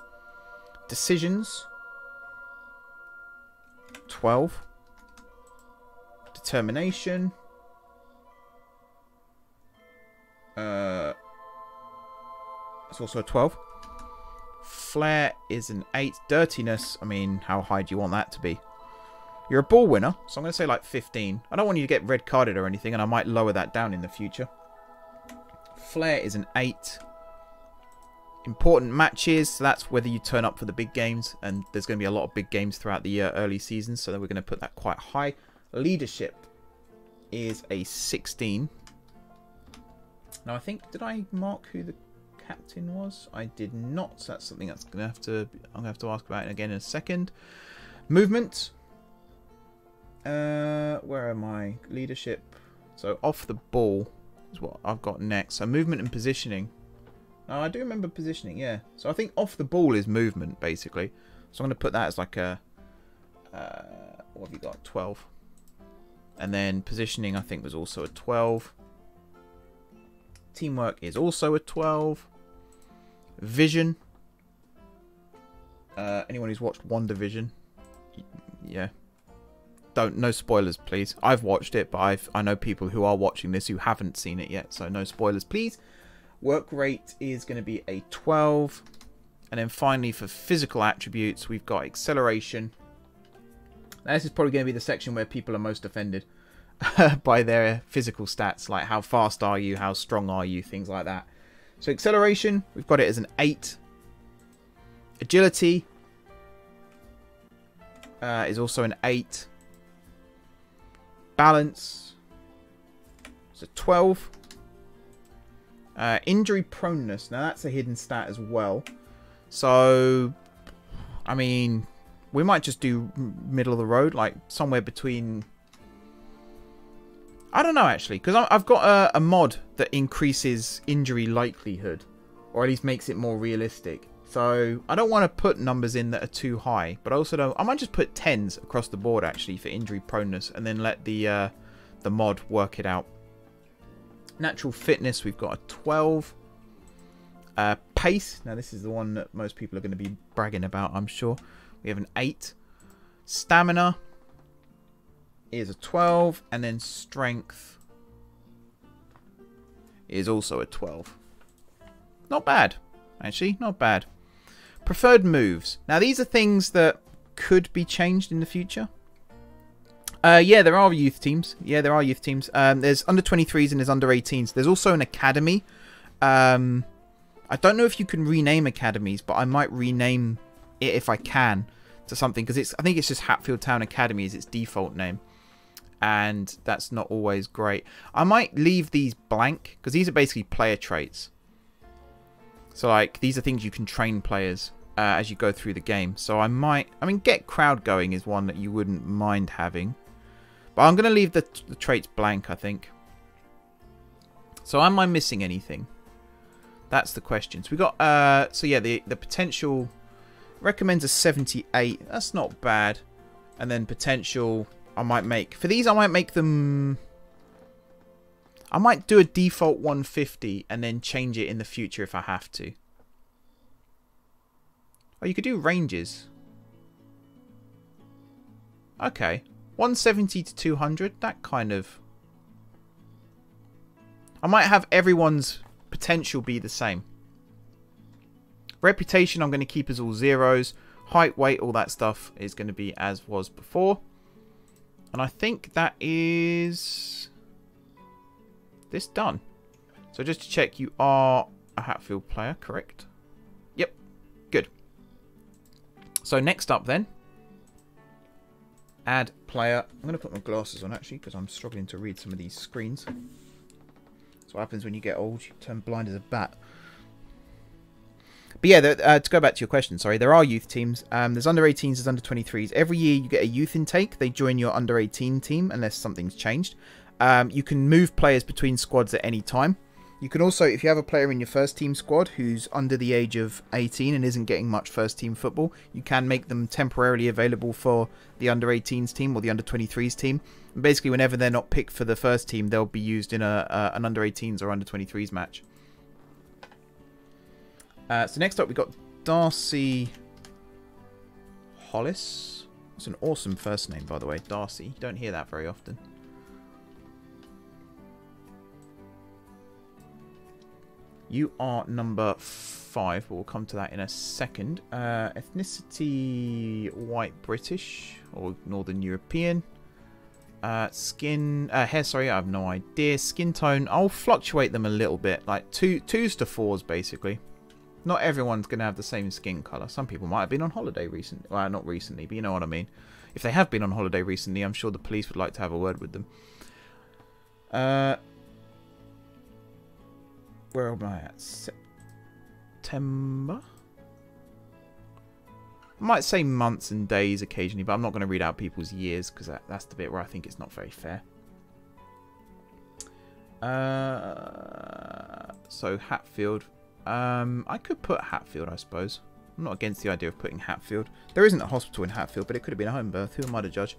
[SPEAKER 1] Decisions. 12. Determination. Uh, it's also a 12. Flair is an 8. Dirtiness, I mean, how high do you want that to be? You're a ball winner, so I'm going to say like 15. I don't want you to get red carded or anything, and I might lower that down in the future. Flair is an 8. Important matches, so that's whether you turn up for the big games, and there's going to be a lot of big games throughout the uh, early season, so we're going to put that quite high. Leadership is a 16. Now, I think, did I mark who the captain was? I did not, so that's something that's going to have to, I'm going to have to ask about again in a second. Movement, uh, where am I? Leadership. So off the ball is what I've got next. So movement and positioning. Oh, I do remember positioning, yeah. So I think off the ball is movement, basically. So I'm going to put that as like a... Uh, what have you got? 12. And then positioning, I think, was also a 12. Teamwork is also a 12. Vision. Uh, anyone who's watched WandaVision, yeah, don't no spoilers please. I've watched it but i've i know people who are watching this who haven't seen it yet so no spoilers please. Work rate is going to be a 12 and then finally for physical attributes we've got acceleration. Now, this is probably going to be the section where people are most offended by their physical stats like how fast are you how strong are you things like that. So acceleration we've got it as an 8 agility uh, is also an 8 Balance. It's a 12. Uh, injury proneness. Now that's a hidden stat as well. So, I mean, we might just do middle of the road, like somewhere between... I don't know, actually, because I've got a, a mod that increases injury likelihood, or at least makes it more realistic. So I don't want to put numbers in that are too high, but I also don't. I might just put tens across the board actually for injury proneness, and then let the uh, the mod work it out. Natural fitness, we've got a 12. Uh, pace, now this is the one that most people are going to be bragging about, I'm sure. We have an 8. Stamina is a 12, and then strength is also a 12. Not bad, actually, not bad. Preferred moves. Now, these are things that could be changed in the future. Uh, yeah, there are youth teams. Yeah, there are youth teams. Um, there's under 23s and there's under 18s. There's also an academy. Um, I don't know if you can rename academies, but I might rename it if I can to something because it's. I think it's just Hatfield Town Academy is its default name, and that's not always great. I might leave these blank because these are basically player traits. So like these are things you can train players uh, as you go through the game. So I might, I mean, get crowd going is one that you wouldn't mind having. But I'm going to leave the, the traits blank, I think. So am I missing anything? That's the question. So we got, uh, so yeah, the, the potential recommends a 78. That's not bad. And then potential, I might make, for these I might make them, I might do a default 150 and then change it in the future if I have to. Oh, you could do ranges. Okay. 170 to 200, that kind of... I might have everyone's potential be the same. Reputation I'm going to keep as all zeros. Height, weight, all that stuff is going to be as was before. And I think that is this done. So just to check, you are a Hatfield player, correct? Yep, good. So next up then, add player. I'm going to put my glasses on actually because I'm struggling to read some of these screens. That's what happens when you get old, you turn blind as a bat. But yeah, uh, to go back to your question, sorry, there are youth teams. Um, there's under 18s, there's under 23s. Every year you get a youth intake. They join your under 18 team unless something's changed. Um, you can move players between squads at any time. You can also, if you have a player in your first team squad who's under the age of 18 and isn't getting much first team football, you can make them temporarily available for the under 18s team or the under 23s team. And basically, whenever they're not picked for the first team, they'll be used in a, an under 18s or under 23s match. Uh, so next up, we've got Darcy Hollis. It's an awesome first name, by the way, Darcy. You don't hear that very often. You are number five, but we'll come to that in a second. Uh, ethnicity, white British or Northern European. Uh, skin, uh, hair, sorry, I have no idea. Skin tone, I'll fluctuate them a little bit, like two, twos to fours, basically. Not everyone's going to have the same skin colour. Some people might have been on holiday recently. Well, not recently, but you know what I mean. If they have been on holiday recently, I'm sure the police would like to have a word with them. Uh, where am I at? September? I might say months and days occasionally, but I'm not going to read out people's years because that, that's the bit where I think it's not very fair. Uh, so Hatfield. Um, I could put Hatfield, I suppose. I'm not against the idea of putting Hatfield. There isn't a hospital in Hatfield, but it could have been a home birth. Who am I to judge?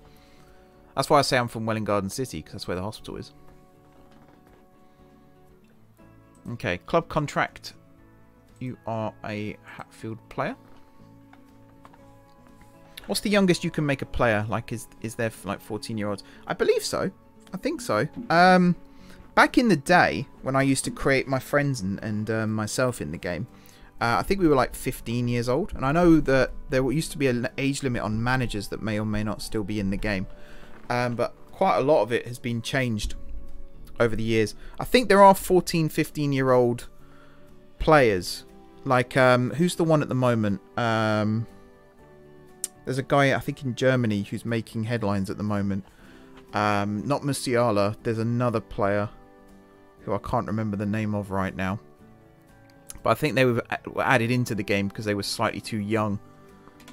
[SPEAKER 1] That's why I say I'm from Welwyn Garden City, because that's where the hospital is. Okay, club contract. You are a Hatfield player. What's the youngest you can make a player? Like, is is there like 14 year olds? I believe so. I think so. Um, back in the day when I used to create my friends and, and um, myself in the game, uh, I think we were like 15 years old. And I know that there used to be an age limit on managers that may or may not still be in the game. Um, but quite a lot of it has been changed over the years. I think there are 14, 15 year old players. Like, um, who's the one at the moment? Um, there's a guy, I think, in Germany who's making headlines at the moment. Um, not Musiala. There's another player who I can't remember the name of right now. But I think they were added into the game because they were slightly too young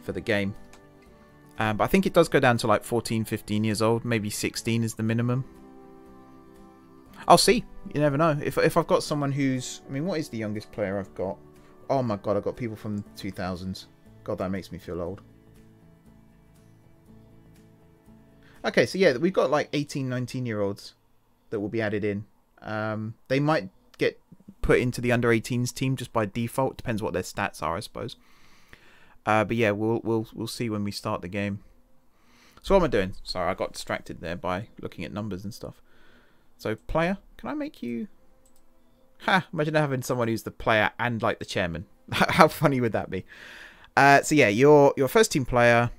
[SPEAKER 1] for the game. Um, but I think it does go down to like 14, 15 years old. Maybe 16 is the minimum. I'll see. You never know. If if I've got someone who's, I mean, what is the youngest player I've got? Oh my god, I've got people from 2000s. God, that makes me feel old. Okay, so yeah, we've got like 18, 19 year olds that will be added in. Um, they might get put into the under 18s team just by default. Depends what their stats are, I suppose. Uh, but yeah, we'll we'll we'll see when we start the game. So what am I doing? Sorry, I got distracted there by looking at numbers and stuff. So, player, can I make you... Ha! Imagine having someone who's the player and, like, the chairman. How funny would that be? Uh, so, yeah, you're, you're first team player.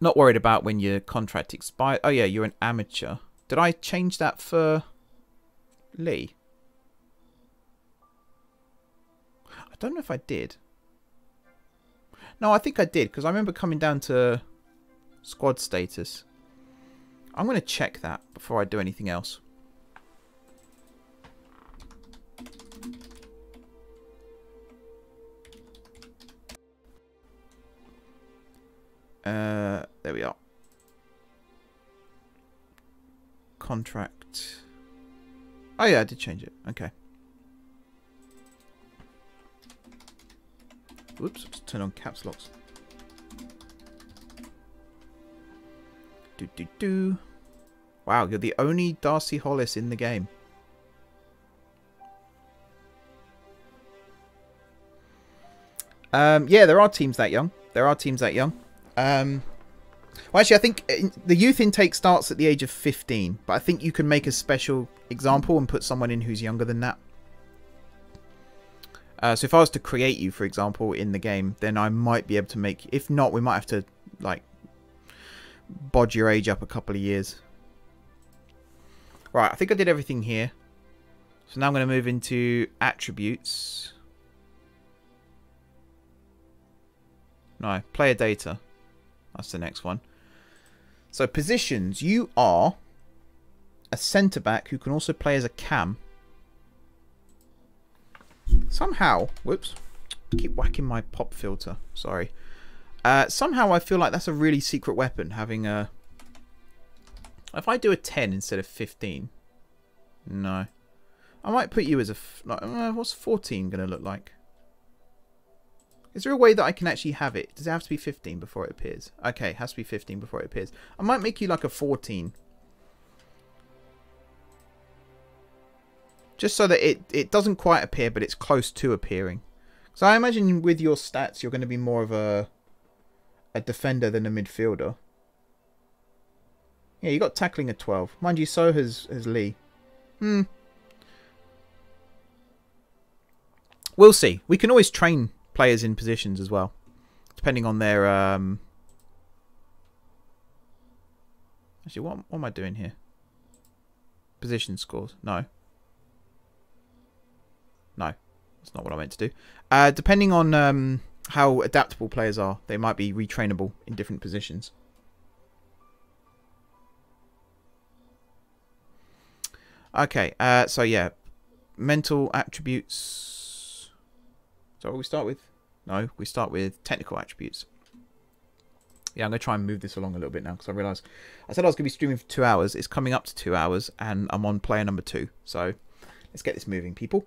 [SPEAKER 1] Not worried about when your contract expires. Oh, yeah, you're an amateur. Did I change that for Lee? I don't know if I did. No, I think I did, because I remember coming down to squad status. I'm going to check that before I do anything else. Uh, there we are. Contract. Oh yeah, I did change it. Okay. Oops, let's turn on caps locks. Do do do. Wow, you're the only Darcy Hollis in the game. Um, yeah, there are teams that young. There are teams that young. Um, well, actually, I think the youth intake starts at the age of 15, but I think you can make a special example and put someone in who's younger than that. Uh, so if I was to create you, for example, in the game, then I might be able to make... If not, we might have to, like, bodge your age up a couple of years. Right, I think I did everything here. So now I'm going to move into attributes. No, player data. That's the next one. So positions, you are a centre back who can also play as a cam. Somehow, whoops, keep whacking my pop filter. Sorry. Uh, somehow I feel like that's a really secret weapon, having a... If I do a 10 instead of 15... No. I might put you as a... Like, uh, what's 14 going to look like? Is there a way that I can actually have it? Does it have to be 15 before it appears? Okay, it has to be 15 before it appears. I might make you like a 14. Just so that it, it doesn't quite appear, but it's close to appearing. So I imagine with your stats, you're going to be more of a a defender than a midfielder. Yeah, you got tackling at 12. Mind you, so has, has Lee. Hmm. We'll see. We can always train players in positions as well, depending on their. Um... Actually, what, what am I doing here? Position scores. No. No, that's not what I meant to do. Uh, depending on um, how adaptable players are, they might be retrainable in different positions. Okay, uh, so yeah, mental attributes so we start with? No, we start with technical attributes. Yeah, I'm going to try and move this along a little bit now because I realise I said I was going to be streaming for two hours. It's coming up to two hours and I'm on player number two. So let's get this moving, people.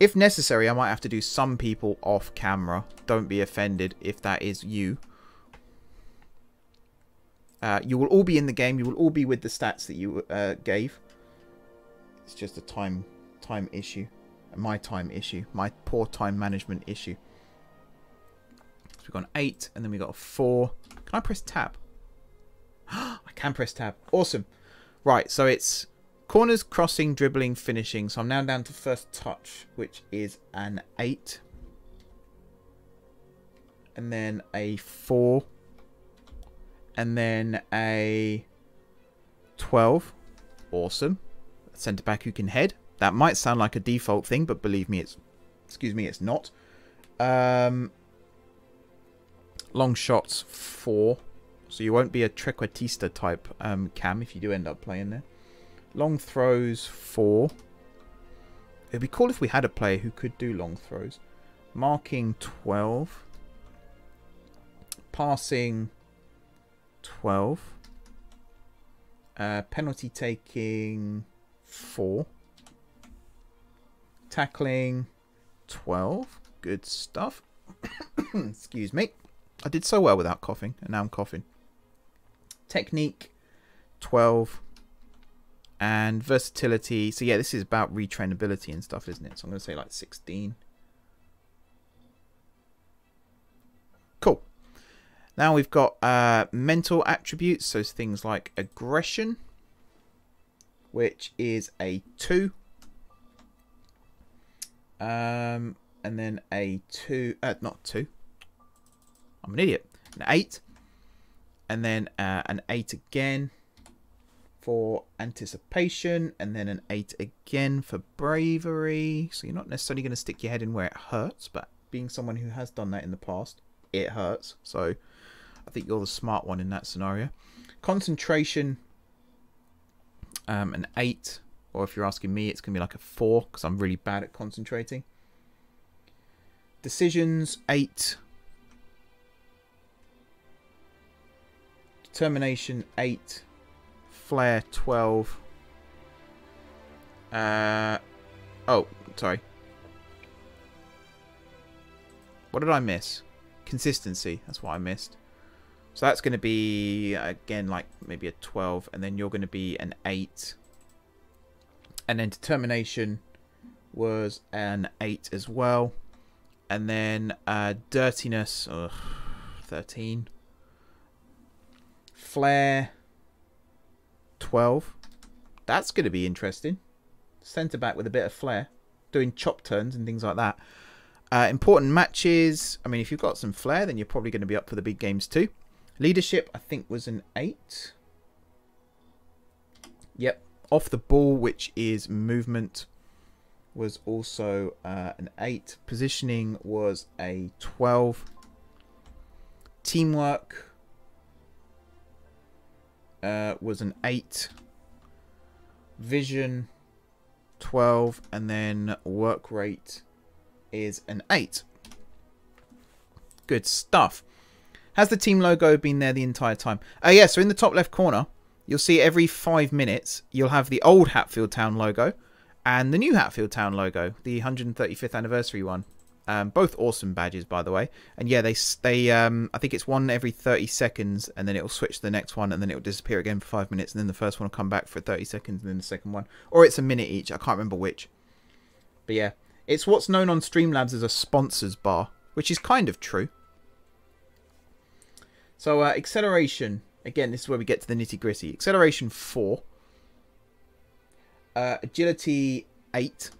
[SPEAKER 1] If necessary, I might have to do some people off camera. Don't be offended if that is you. Uh, you will all be in the game. You will all be with the stats that you uh, gave. It's just a time time issue my time issue, my poor time management issue. So we've got an 8, and then we got a 4. Can I press tab? I can press tab. Awesome. Right, so it's corners, crossing, dribbling, finishing. So I'm now down to first touch, which is an 8. And then a 4. And then a 12. Awesome. Centre back who can head. That might sound like a default thing, but believe me, it's excuse me, it's not. Um, long shots four, so you won't be a trequartista type um, cam if you do end up playing there. Long throws four. It'd be cool if we had a player who could do long throws. Marking 12. Passing 12. Uh, penalty taking 4. Tackling 12. Good stuff. Excuse me. I did so well without coughing, and now I'm coughing. Technique 12. And versatility. So, yeah, this is about retrainability and stuff, isn't it? So, I'm going to say like 16. Cool. Now we've got uh, mental attributes. So, things like aggression, which is a 2. Um, and then a 2, uh, not 2. I'm an idiot. An 8. And then uh, an 8 again for anticipation. And then an 8 again for bravery. So you're not necessarily going to stick your head in where it hurts. But being someone who has done that in the past, it hurts. So I think you're the smart one in that scenario. Concentration, um, an 8 or if you're asking me, it's going to be like a 4 because I'm really bad at concentrating. Decisions, 8. Determination, 8. Flair, 12. Uh, oh, sorry. What did I miss? Consistency, that's what I missed. So that's going to be, again, like maybe a 12. And then you're going to be an 8 and then determination was an 8 as well. And then uh, dirtiness, ugh, 13. Flair, 12. That's going to be interesting. Centre back with a bit of flair. doing chop turns and things like that. Uh, important matches. I mean, if you've got some flair, then you're probably going to be up for the big games too. Leadership, I think, was an 8. Yep. Off the ball, which is movement, was also uh, an 8. Positioning was a 12. Teamwork uh, was an 8. Vision, 12. And then work rate is an 8. Good stuff. Has the team logo been there the entire time? Oh, uh, yeah, so in the top left corner, you'll see every five minutes, you'll have the old Hatfield Town logo and the new Hatfield Town logo, the 135th anniversary one. Um, both awesome badges, by the way. And yeah, they they um, I think it's one every 30 seconds, and then it'll switch to the next one, and then it'll disappear again for five minutes, and then the first one will come back for 30 seconds, and then the second one, or it's a minute each. I can't remember which. But yeah, it's what's known on Streamlabs as a sponsors bar, which is kind of true. So uh, acceleration, again, this is where we get to the nitty gritty. Acceleration 4. Uh, agility 8.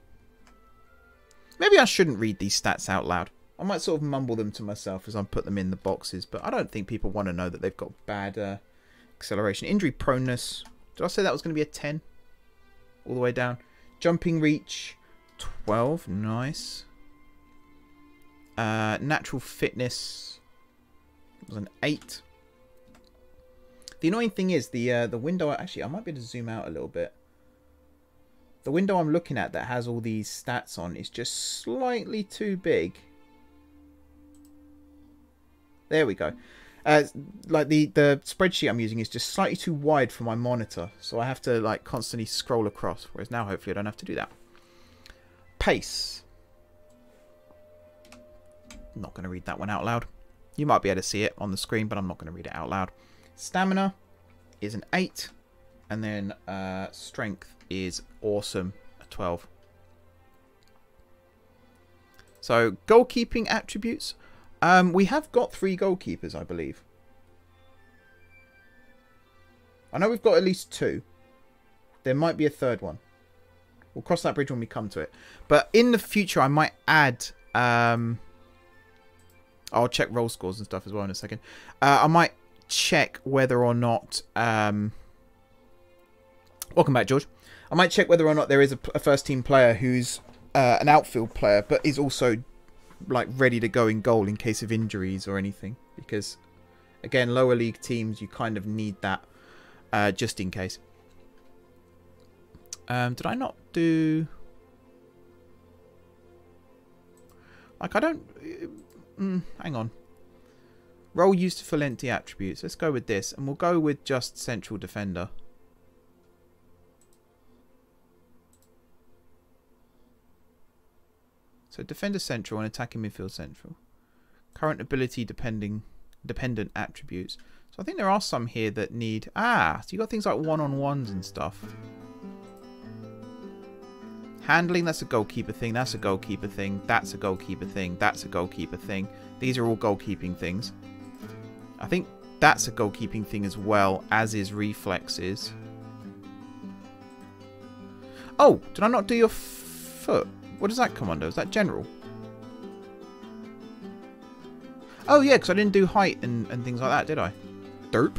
[SPEAKER 1] Maybe I shouldn't read these stats out loud. I might sort of mumble them to myself as I put them in the boxes, but I don't think people want to know that they've got bad uh, acceleration. Injury proneness. Did I say that was going to be a 10? All the way down. Jumping reach. 12. Nice. Uh, natural fitness was an 8. The annoying thing is the uh, the window... Actually, I might be able to zoom out a little bit. The window I'm looking at that has all these stats on is just slightly too big. There we go. Uh, like the the spreadsheet I'm using is just slightly too wide for my monitor, so I have to like constantly scroll across. Whereas now, hopefully, I don't have to do that pace. Not going to read that one out loud. You might be able to see it on the screen, but I'm not going to read it out loud. Stamina is an 8. And then uh, strength is awesome, a 12. So, goalkeeping attributes. Um, we have got three goalkeepers, I believe. I know we've got at least two. There might be a third one. We'll cross that bridge when we come to it. But in the future, I might add... Um, I'll check role scores and stuff as well in a second. Uh, I might check whether or not... Um, welcome back, George. I might check whether or not there is a, a first team player who's uh, an outfield player, but is also like ready to go in goal in case of injuries or anything. Because, again, lower league teams, you kind of need that uh, just in case. Um, did I not do... Like, I don't... Mm, hang on. Role used for empty attributes. Let's go with this. And we'll go with just central defender. So defender central and attacking midfield central. Current ability depending dependent attributes. So I think there are some here that need... Ah, so you got things like one-on-ones and stuff. Handling, that's a goalkeeper thing. That's a goalkeeper thing. That's a goalkeeper thing. That's a goalkeeper thing. These are all goalkeeping things. I think that's a goalkeeping thing as well, as is reflexes. Oh, did I not do your foot? What does that come under? Is that general? Oh, yeah, because I didn't do height and, and things like that, did I? Derp.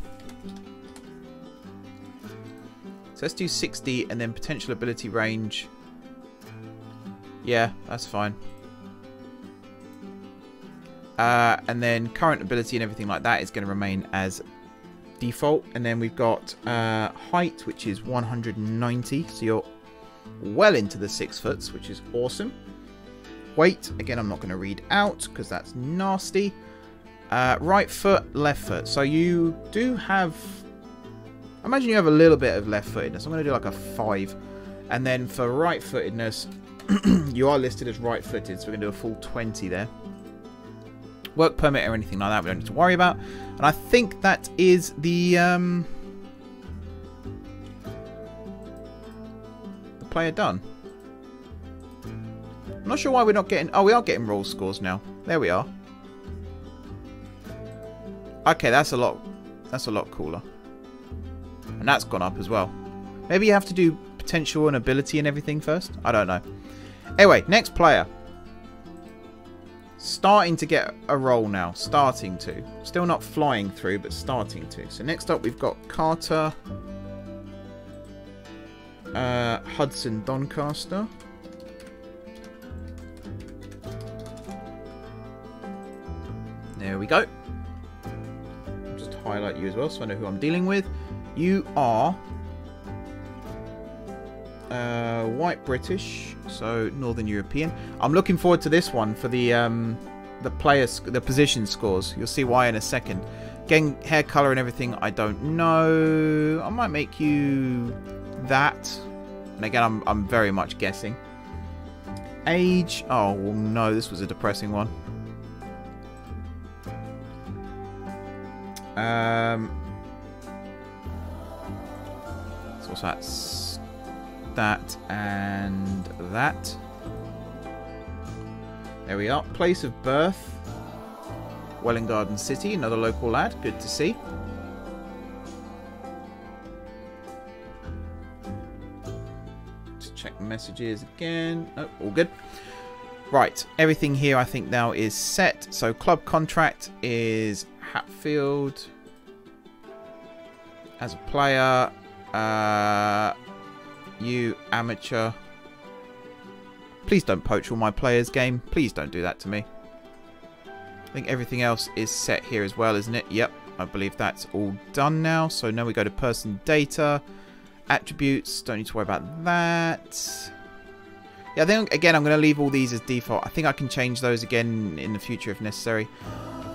[SPEAKER 1] So let's do 60 and then potential ability range. Yeah, that's fine. Uh, and then current ability and everything like that is going to remain as default. And then we've got uh, height, which is 190. So you're well into the six foots, which is awesome. Weight, again, I'm not going to read out because that's nasty. Uh, right foot, left foot. So you do have... Imagine you have a little bit of left-footedness. I'm going to do like a 5. And then for right-footedness, you are listed as right-footed, so we're going to do a full 20 there. Work permit or anything like that we don't need to worry about. And I think that is the... Um, the player done. I'm not sure why we're not getting... Oh, we are getting role scores now. There we are. Okay, that's a lot... That's a lot cooler. And that's gone up as well. Maybe you have to do potential and ability and everything first? I don't know. Anyway, next player. Starting to get a roll now. Starting to. Still not flying through, but starting to. So next up we've got Carter. Uh, Hudson Doncaster. There we go. Just highlight you as well so I know who I'm dealing with. You are uh, white British, so Northern European. I'm looking forward to this one for the um, the players, the position scores. You'll see why in a second. Getting hair color and everything, I don't know. I might make you that. And again, I'm I'm very much guessing. Age, oh well, no, this was a depressing one. Um, so what's that? That and that. There we are. Place of birth. Welwyn Garden City, another local lad. Good to see. Just check messages again. Oh, all good. Right, everything here I think now is set. So club contract is Hatfield as a player. Uh, you amateur. Please don't poach all my players' game. Please don't do that to me. I think everything else is set here as well, isn't it? Yep, I believe that's all done now. So now we go to person data, attributes. Don't need to worry about that. Yeah, I think, again, I'm going to leave all these as default. I think I can change those again in the future if necessary.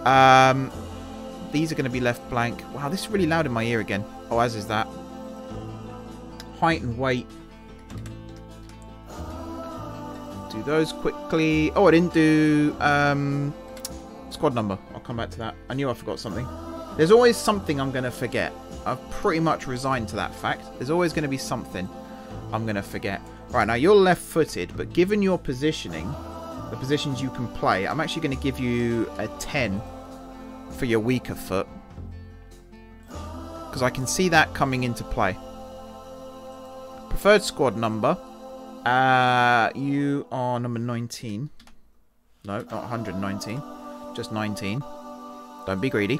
[SPEAKER 1] Um, these are going to be left blank. Wow, this is really loud in my ear again. Oh, as is that and wait. Do those quickly. Oh, I didn't do um, squad number. I'll come back to that. I knew I forgot something. There's always something I'm going to forget. I've pretty much resigned to that fact. There's always going to be something I'm going to forget. Right, now you're left-footed, but given your positioning, the positions you can play, I'm actually going to give you a 10 for your weaker foot. Because I can see that coming into play. Preferred squad number. Uh, you are number 19. No, not 119. Just 19. Don't be greedy.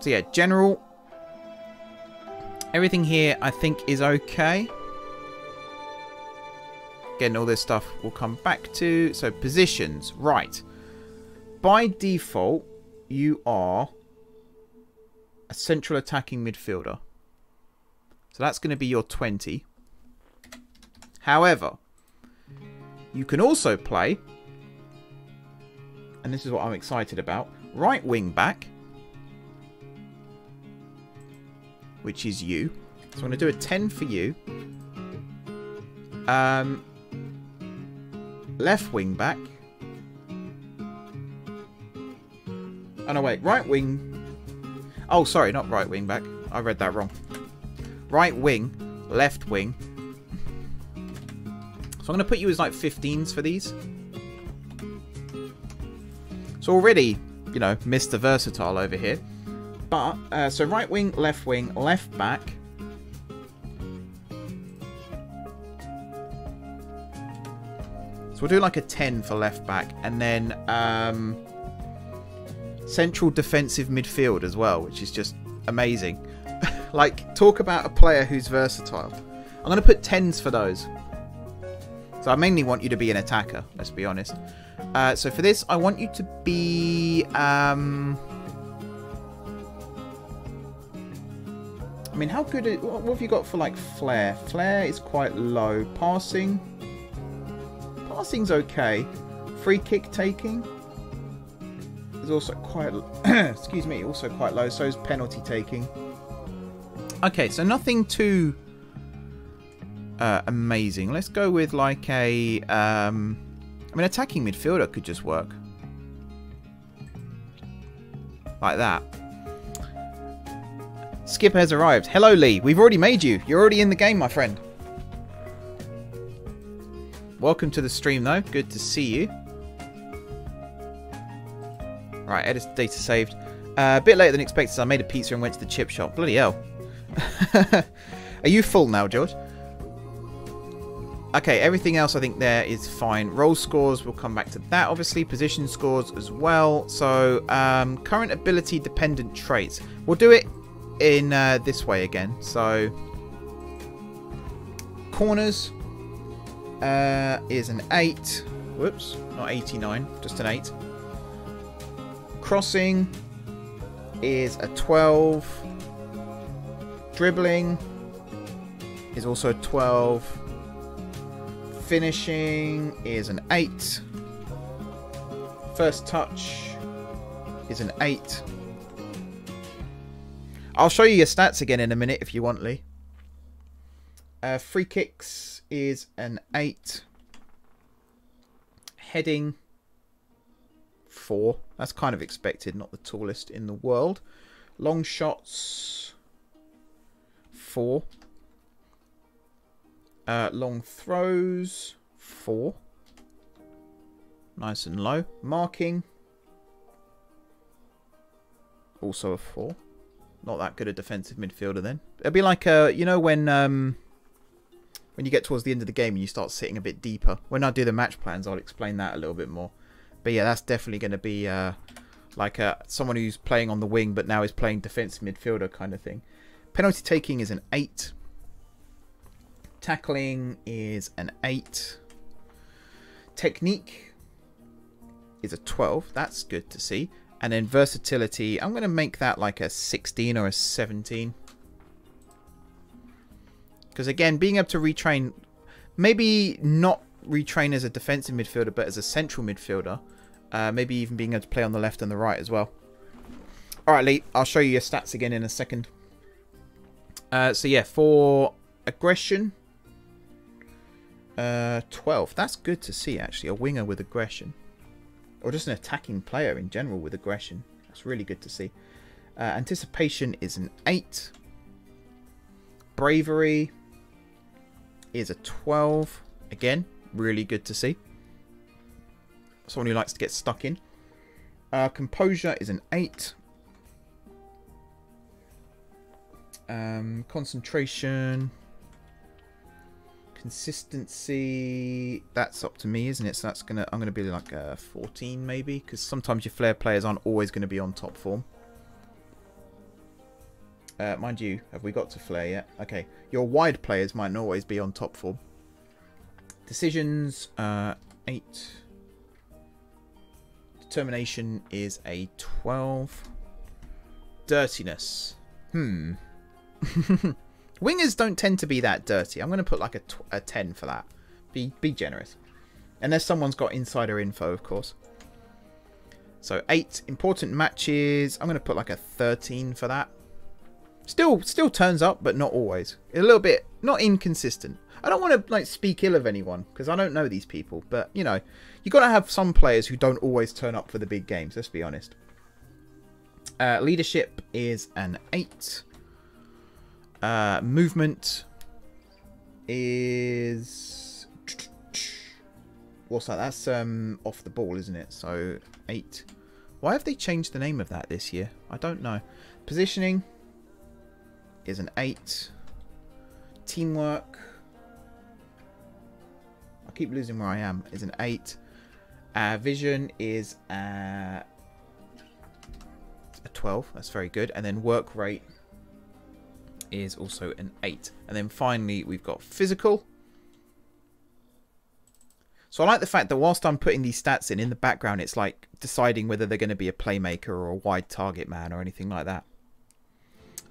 [SPEAKER 1] So yeah, general. Everything here I think is okay. Again, all this stuff we'll come back to. So positions, right. By default, you are a central attacking midfielder. So that's going to be your 20. However, you can also play, and this is what I'm excited about, right wing back, which is you. So I'm going to do a 10 for you. Um, left wing back. Oh no, wait, right wing. Oh, sorry, not right wing back. I read that wrong right wing, left wing. So I'm going to put you as like 15s for these. So already, you know, Mr. Versatile over here. But, uh, so right wing, left wing, left back. So we'll do like a 10 for left back. And then um, central defensive midfield as well, which is just amazing. Like, talk about a player who's versatile. I'm going to put 10s for those. So I mainly want you to be an attacker, let's be honest. Uh, so for this, I want you to be... Um, I mean, how good... What have you got for, like, flair? Flair is quite low. Passing... Passing's okay. Free kick taking is also quite... excuse me, also quite low. So is penalty taking. Okay, so nothing too uh, amazing. Let's go with like a... Um, I mean, attacking midfielder could just work. Like that. Skip has arrived. Hello, Lee. We've already made you. You're already in the game, my friend. Welcome to the stream, though. Good to see you. Right, edit data saved. Uh, a bit later than expected, so I made a pizza and went to the chip shop. Bloody hell. Are you full now, George? Okay, everything else I think there is fine. Role scores, we'll come back to that, obviously. Position scores as well. So, um, current ability dependent traits. We'll do it in uh, this way again. So, corners uh, is an 8. Whoops, not 89, just an 8. Crossing is a 12. Dribbling is also a 12. Finishing is an 8. First touch is an 8. I'll show you your stats again in a minute if you want, Lee. Uh, free kicks is an 8. Heading, 4. That's kind of expected, not the tallest in the world. Long shots, 4. Uh, long throws, 4. Nice and low. Marking, also a 4. Not that good a defensive midfielder then. It'd be like, uh, you know when um, when you get towards the end of the game and you start sitting a bit deeper. When I do the match plans, I'll explain that a little bit more. But yeah, that's definitely going to be uh, like uh, someone who's playing on the wing but now is playing defensive midfielder kind of thing. Penalty taking is an 8. Tackling is an 8. Technique is a 12. That's good to see. And then versatility, I'm going to make that like a 16 or a 17. Because again, being able to retrain, maybe not retrain as a defensive midfielder, but as a central midfielder. Uh, maybe even being able to play on the left and the right as well. Alright, Lee, I'll show you your stats again in a second. Uh, so yeah, for aggression, uh, 12. That's good to see, actually. A winger with aggression or just an attacking player in general with aggression. That's really good to see. Uh, anticipation is an 8. Bravery is a 12. Again, really good to see. Someone who likes to get stuck in. Uh, composure is an 8. Um, concentration Consistency, that's up to me, isn't it? So that's gonna, I'm gonna be like a 14 maybe, because sometimes your flair players aren't always going to be on top form. Uh, mind you, have we got to flair yet? Okay, your wide players might not always be on top form. Decisions, uh, 8. Determination is a 12. Dirtiness. Hmm. Wingers don't tend to be that dirty. I'm going to put like a, a 10 for that. Be, be generous. Unless someone's got insider info, of course. So 8 important matches. I'm going to put like a 13 for that. Still still turns up, but not always. A little bit, not inconsistent. I don't want to like speak ill of anyone, because I don't know these people. But, you know, you got to have some players who don't always turn up for the big games. Let's be honest. Uh, leadership is an 8. Uh, movement is what's that? That's um off the ball, isn't it? So eight. Why have they changed the name of that this year? I don't know. Positioning is an eight. Teamwork. I keep losing where I am. Is an eight. Uh, vision is uh, a 12. That's very good. And then work rate is also an 8. And then finally, we've got physical. So I like the fact that whilst I'm putting these stats in, in the background, it's like deciding whether they're going to be a playmaker or a wide target man or anything like that.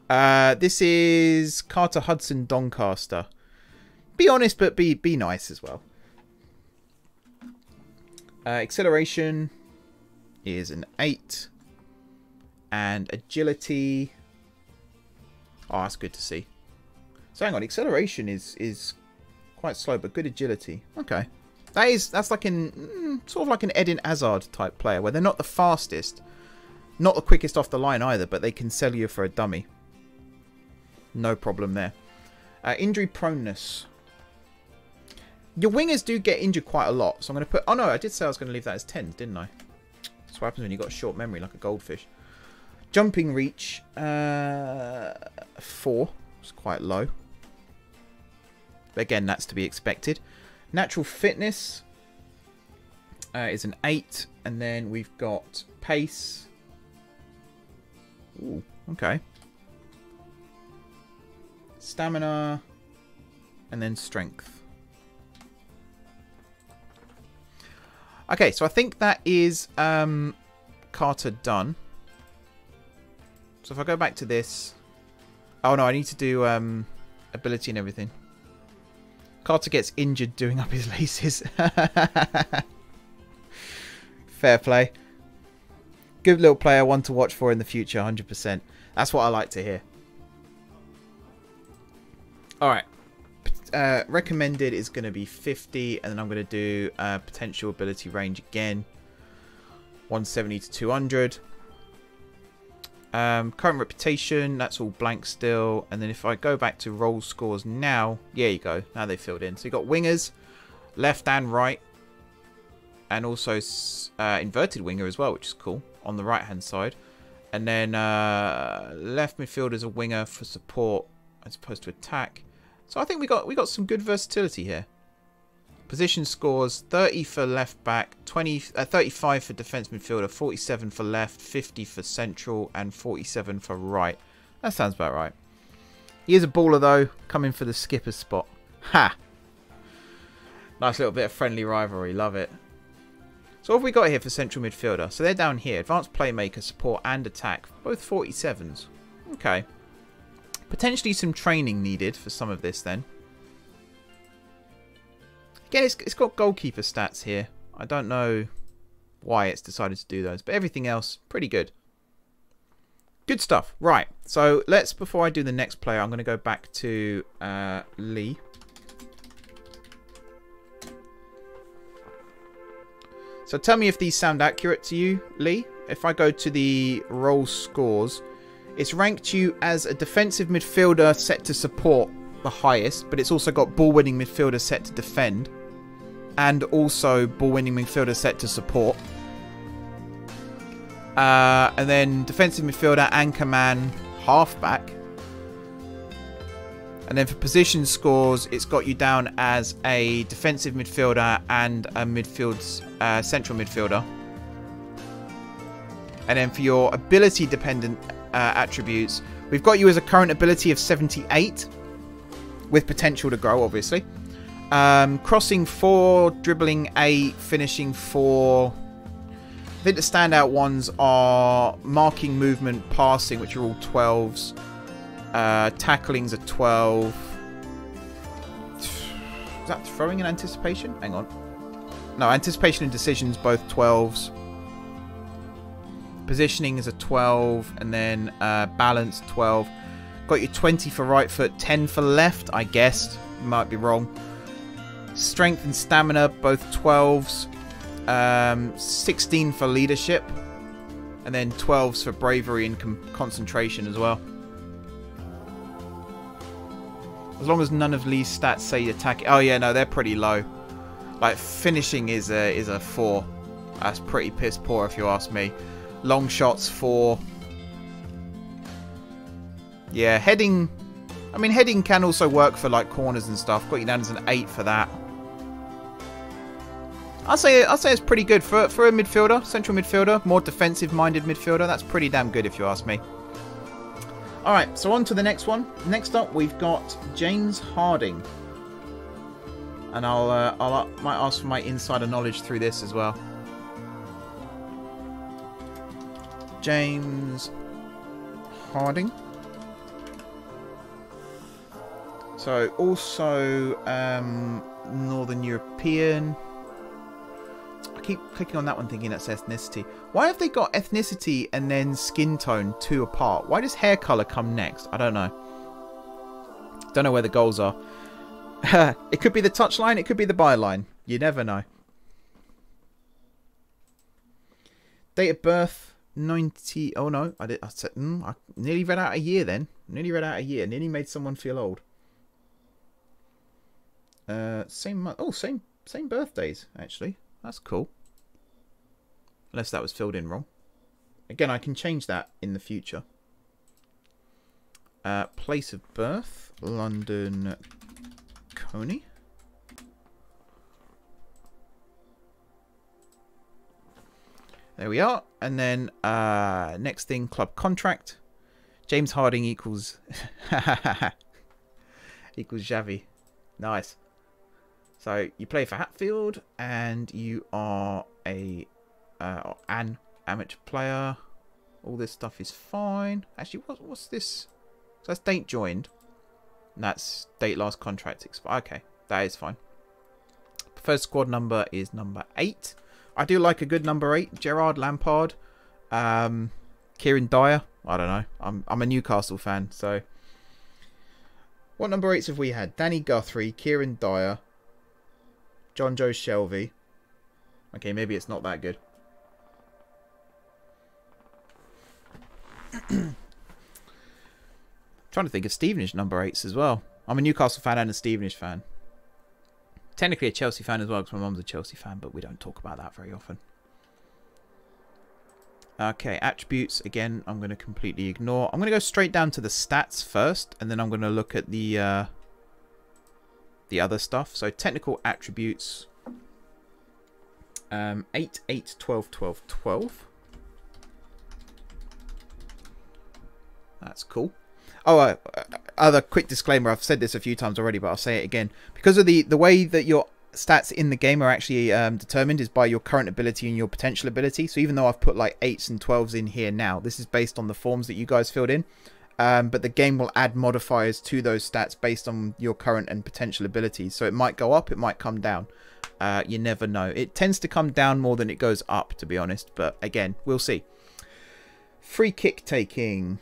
[SPEAKER 1] Uh, this is Carter Hudson Doncaster. Be honest, but be be nice as well. Uh, acceleration is an 8. And agility Oh, that's good to see. So hang on, acceleration is is quite slow, but good agility. Okay. That is that's like an mm, sort of like an Eden Hazard type player, where they're not the fastest, not the quickest off the line either, but they can sell you for a dummy. No problem there. Uh, injury proneness. Your wingers do get injured quite a lot, so I'm going to put... Oh no, I did say I was going to leave that as 10, didn't I? That's what happens when you've got a short memory, like a goldfish. Jumping reach, uh, 4. It's quite low. But again, that's to be expected. Natural fitness uh, is an 8. And then we've got pace. Ooh, okay. Stamina. And then strength. Okay, so I think that is um, Carter done. So if I go back to this... Oh no, I need to do um, ability and everything. Carter gets injured doing up his laces. Fair play. Good little player, one to watch for in the future, 100%. That's what I like to hear. Alright. Uh, recommended is going to be 50, and then I'm going to do uh, potential ability range again. 170 to 200. Um, current reputation, that's all blank still. And then if I go back to role scores now, yeah, you go. Now they filled in. So you got wingers, left and right. And also uh, inverted winger as well, which is cool, on the right-hand side. And then uh, left midfield as a winger for support as opposed to attack. So I think we got we got some good versatility here. Position scores 30 for left back, 20, uh, 35 for defence midfielder, 47 for left, 50 for central, and 47 for right. That sounds about right. He is a baller though, coming for the skipper spot. Ha! Nice little bit of friendly rivalry, love it. So what have we got here for central midfielder? So they're down here. Advanced playmaker, support and attack. Both 47s. Okay. Potentially some training needed for some of this then. Again, it's, it's got goalkeeper stats here. I don't know why it's decided to do those, but everything else, pretty good. Good stuff. Right, so let's, before I do the next player, I'm going to go back to uh, Lee. So tell me if these sound accurate to you, Lee. If I go to the role scores, it's ranked you as a defensive midfielder set to support the highest, but it's also got ball winning midfielder set to defend and also ball winning midfielder set to support. Uh, and then defensive midfielder, anchor man, halfback. And then for position scores, it's got you down as a defensive midfielder and a midfield uh, central midfielder. And then for your ability dependent uh, attributes, we've got you as a current ability of 78 with potential to grow, obviously. Um, crossing 4, dribbling 8, finishing 4. I think the standout ones are marking, movement, passing, which are all 12s. Uh, tackling's a 12. Is that throwing and anticipation? Hang on. No, anticipation and decisions, both 12s. Positioning is a 12, and then uh, balance 12. Got your 20 for right foot, 10 for left, I guessed. Might be wrong. Strength and stamina, both 12s. Um, 16 for leadership. And then 12s for bravery and concentration as well. As long as none of Lee's stats say attack. Oh yeah, no, they're pretty low. Like finishing is a is a four. That's pretty piss poor if you ask me. Long shots four. Yeah, heading. I mean, heading can also work for like corners and stuff. Got you down as an eight for that. I'll say I'll say it's pretty good for for a midfielder, central midfielder, more defensive-minded midfielder. That's pretty damn good if you ask me. All right, so on to the next one. Next up, we've got James Harding, and I'll uh, I'll uh, might ask for my insider knowledge through this as well. James Harding. So also um, Northern European. I keep clicking on that one thinking that's ethnicity. Why have they got ethnicity and then skin tone two apart? Why does hair color come next? I don't know. Don't know where the goals are. it could be the touchline, it could be the byline. You never know. Date of birth 90. Oh no, I did. I said, mm, I nearly read out a year then. Nearly read out a year. Nearly made someone feel old. Uh, same month. Oh, same same birthdays actually. That's cool. Unless that was filled in wrong. Again, I can change that in the future. Uh, place of birth, London Colney. There we are. And then uh, next thing, club contract. James Harding equals... equals Xavi. Nice. So you play for Hatfield and you are a uh, an amateur player. All this stuff is fine. Actually, what, what's this? So that's date joined. And that's date last contract expired. Okay, that is fine. First squad number is number eight. I do like a good number eight. Gerard Lampard. Um, Kieran Dyer. I don't know. I'm I'm a Newcastle fan, so. What number eights have we had? Danny Guthrie, Kieran Dyer, Jonjo Shelvey. Okay, maybe it's not that good. trying to think of Stevenage number eights as well. I'm a Newcastle fan and a Stevenage fan. Technically a Chelsea fan as well because my mum's a Chelsea fan, but we don't talk about that very often. Okay, attributes, again, I'm going to completely ignore. I'm going to go straight down to the stats first, and then I'm going to look at the uh, the other stuff. So technical attributes, um, 8, 8, 12, 12, 12. That's cool. Oh, uh, uh, other quick disclaimer. I've said this a few times already, but I'll say it again. Because of the the way that your stats in the game are actually um, determined is by your current ability and your potential ability. So even though I've put like eights and twelves in here now, this is based on the forms that you guys filled in. Um, but the game will add modifiers to those stats based on your current and potential abilities. So it might go up, it might come down. Uh, you never know. It tends to come down more than it goes up, to be honest. But again, we'll see. Free kick taking.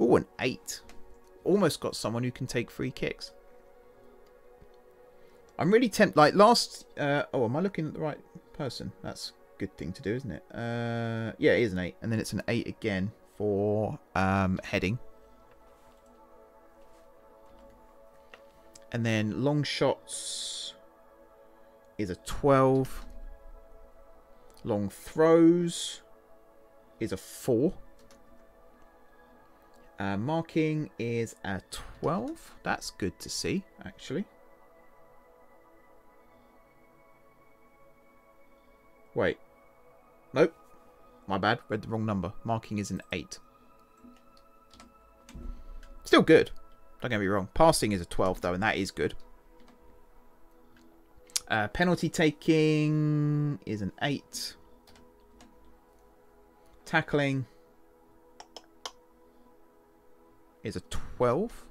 [SPEAKER 1] Oh, an 8. Almost got someone who can take free kicks. I'm really tempted. Like last. Uh, oh, am I looking at the right person? That's a good thing to do, isn't it? Uh, yeah, it is an 8. And then it's an 8 again for um, heading. And then long shots is a 12. Long throws is a 4. Uh, marking is a 12. That's good to see, actually. Wait. Nope. My bad. Read the wrong number. Marking is an 8. Still good. Don't get me wrong. Passing is a 12, though, and that is good. Uh, penalty taking is an 8. Tackling is a 12.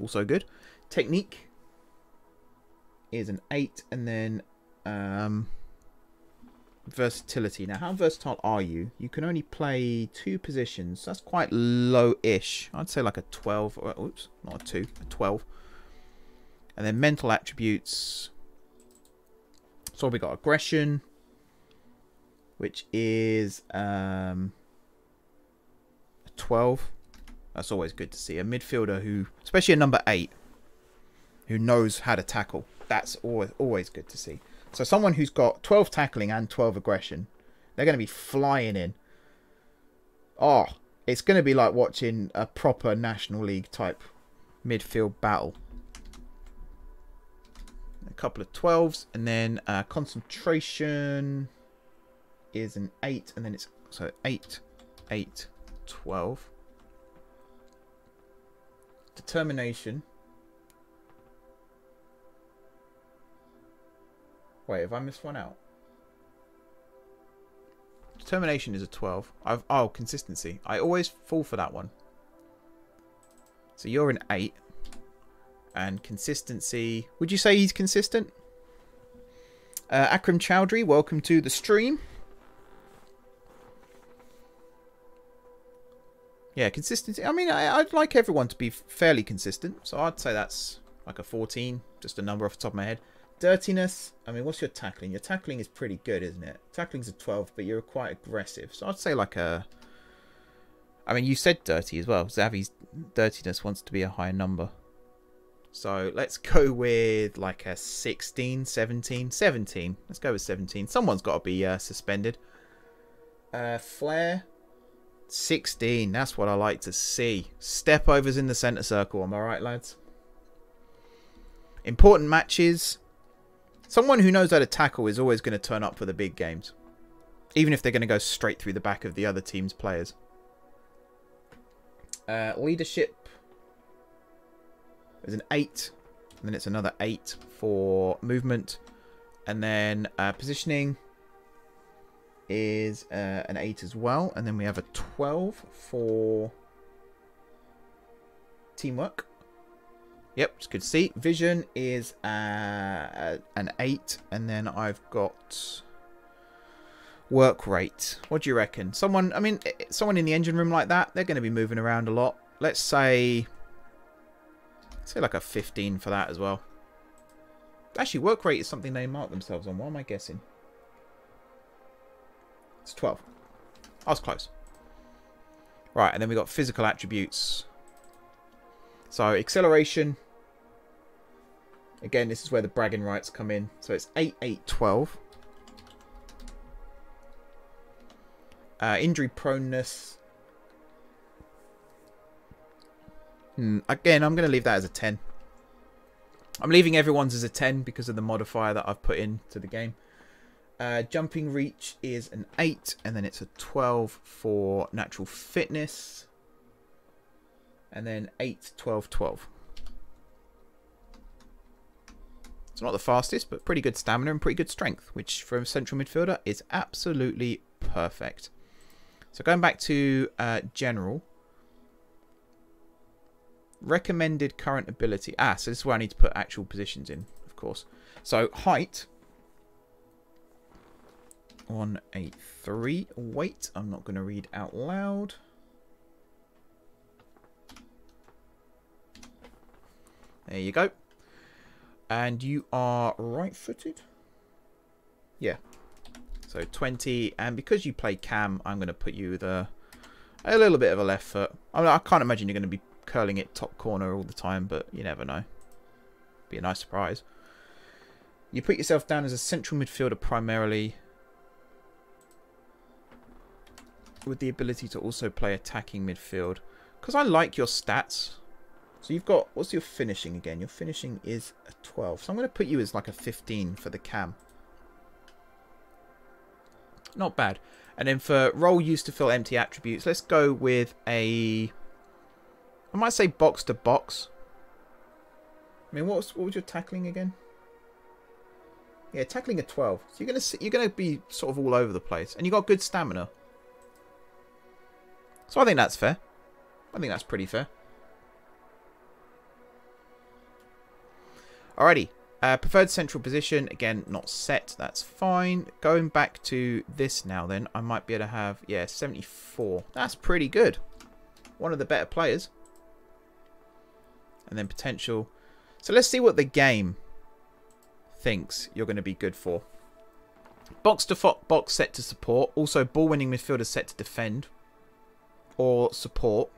[SPEAKER 1] Also good. Technique is an 8. And then um, versatility. Now, how versatile are you? You can only play two positions. That's quite low-ish. I'd say like a 12. Or, oops, not a 2. A 12. And then mental attributes. So we got aggression, which is um, a 12. That's always good to see. A midfielder who, especially a number 8, who knows how to tackle. That's always, always good to see. So someone who's got 12 tackling and 12 aggression, they're going to be flying in. Oh, it's going to be like watching a proper National League type midfield battle. A couple of 12s and then uh, concentration is an 8 and then it's so 8, 8, 12. Determination Wait, have I missed one out? Determination is a 12. I've Oh, consistency. I always fall for that one. So you're an 8. And consistency... Would you say he's consistent? Uh, Akram Chowdhury, welcome to the stream. Yeah, consistency. I mean, I, would like everyone to be fairly consistent. So I'd say that's like a 14. Just a number off the top of my head. Dirtiness, I mean, what's your tackling? Your tackling is pretty good, isn't it? Tackling's a 12, but you're quite aggressive. So I'd say like a... I mean, you said dirty as well. Xavi's dirtiness wants to be a higher number. So let's go with like a 16, 17, 17. Let's go with 17. Someone's got to be uh, suspended. Uh, Flair, 16. That's what I like to see. Step overs in the centre circle. Am I right, lads? Important matches. Someone who knows how to tackle is always going to turn up for the big games. Even if they're going to go straight through the back of the other team's players. Uh, leadership. There's an 8. And then it's another 8 for movement. And then uh, positioning is uh, an 8 as well. And then we have a 12 for teamwork. Yep, good to see. Vision is uh, uh, an 8. And then I've got work rate. What do you reckon? Someone, I mean, eh, eh, someone in the engine room like that, they're going to be moving around a lot. Let's say, say like a 15 for that as well. Actually, work rate is something they mark themselves on. What am I guessing? It's 12. I was close. Right, and then we got physical attributes. So, acceleration. Again, this is where the bragging rights come in. So, it's 8, 8, 12. Uh, injury proneness. Hmm, again, I'm going to leave that as a 10. I'm leaving everyone's as a 10 because of the modifier that I've put into the game. Uh, jumping reach is an 8, and then it's a 12 for natural fitness. And then 8, 12, 12. It's not the fastest, but pretty good stamina and pretty good strength, which for a central midfielder is absolutely perfect. So going back to uh, general. Recommended current ability. Ah, so this is where I need to put actual positions in, of course. So height. 183. Weight, I'm not going to read out loud. There you go. And you are right-footed? Yeah, so 20, and because you play cam, I'm going to put you with a, a little bit of a left foot. I, mean, I can't imagine you're going to be curling it top corner all the time, but you never know. Be a nice surprise. You put yourself down as a central midfielder primarily with the ability to also play attacking midfield. Because I like your stats. So you've got, what's your finishing again? Your finishing is a 12. So I'm going to put you as like a 15 for the cam. Not bad. And then for role used to fill empty attributes, let's go with a... I might say box to box. I mean, what's, what was your tackling again? Yeah, tackling a 12. So you're gonna you're gonna be sort of all over the place, and you got good stamina. So I think that's fair. I think that's pretty fair. Alrighty, uh, preferred central position, again, not set. That's fine. Going back to this now then, I might be able to have, yeah, 74. That's pretty good. One of the better players. And then potential. So let's see what the game thinks you're going to be good for. Box to box set to support. Also, ball winning midfielder set to defend or support.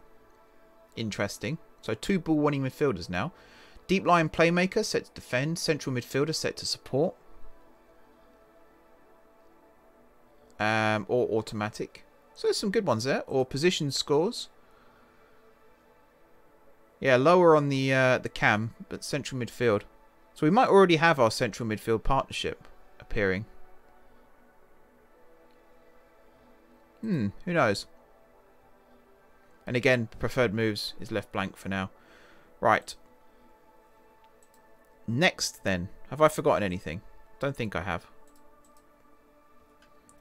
[SPEAKER 1] Interesting. So two ball winning midfielders now. Deep lying playmaker set to defend. Central midfielder set to support. Um, or automatic. So there's some good ones there. Or position scores. Yeah, lower on the uh, the cam, but central midfield. So we might already have our central midfield partnership appearing. Hmm, who knows? And again, preferred moves is left blank for now. Right. Next, then. Have I forgotten anything? Don't think I have.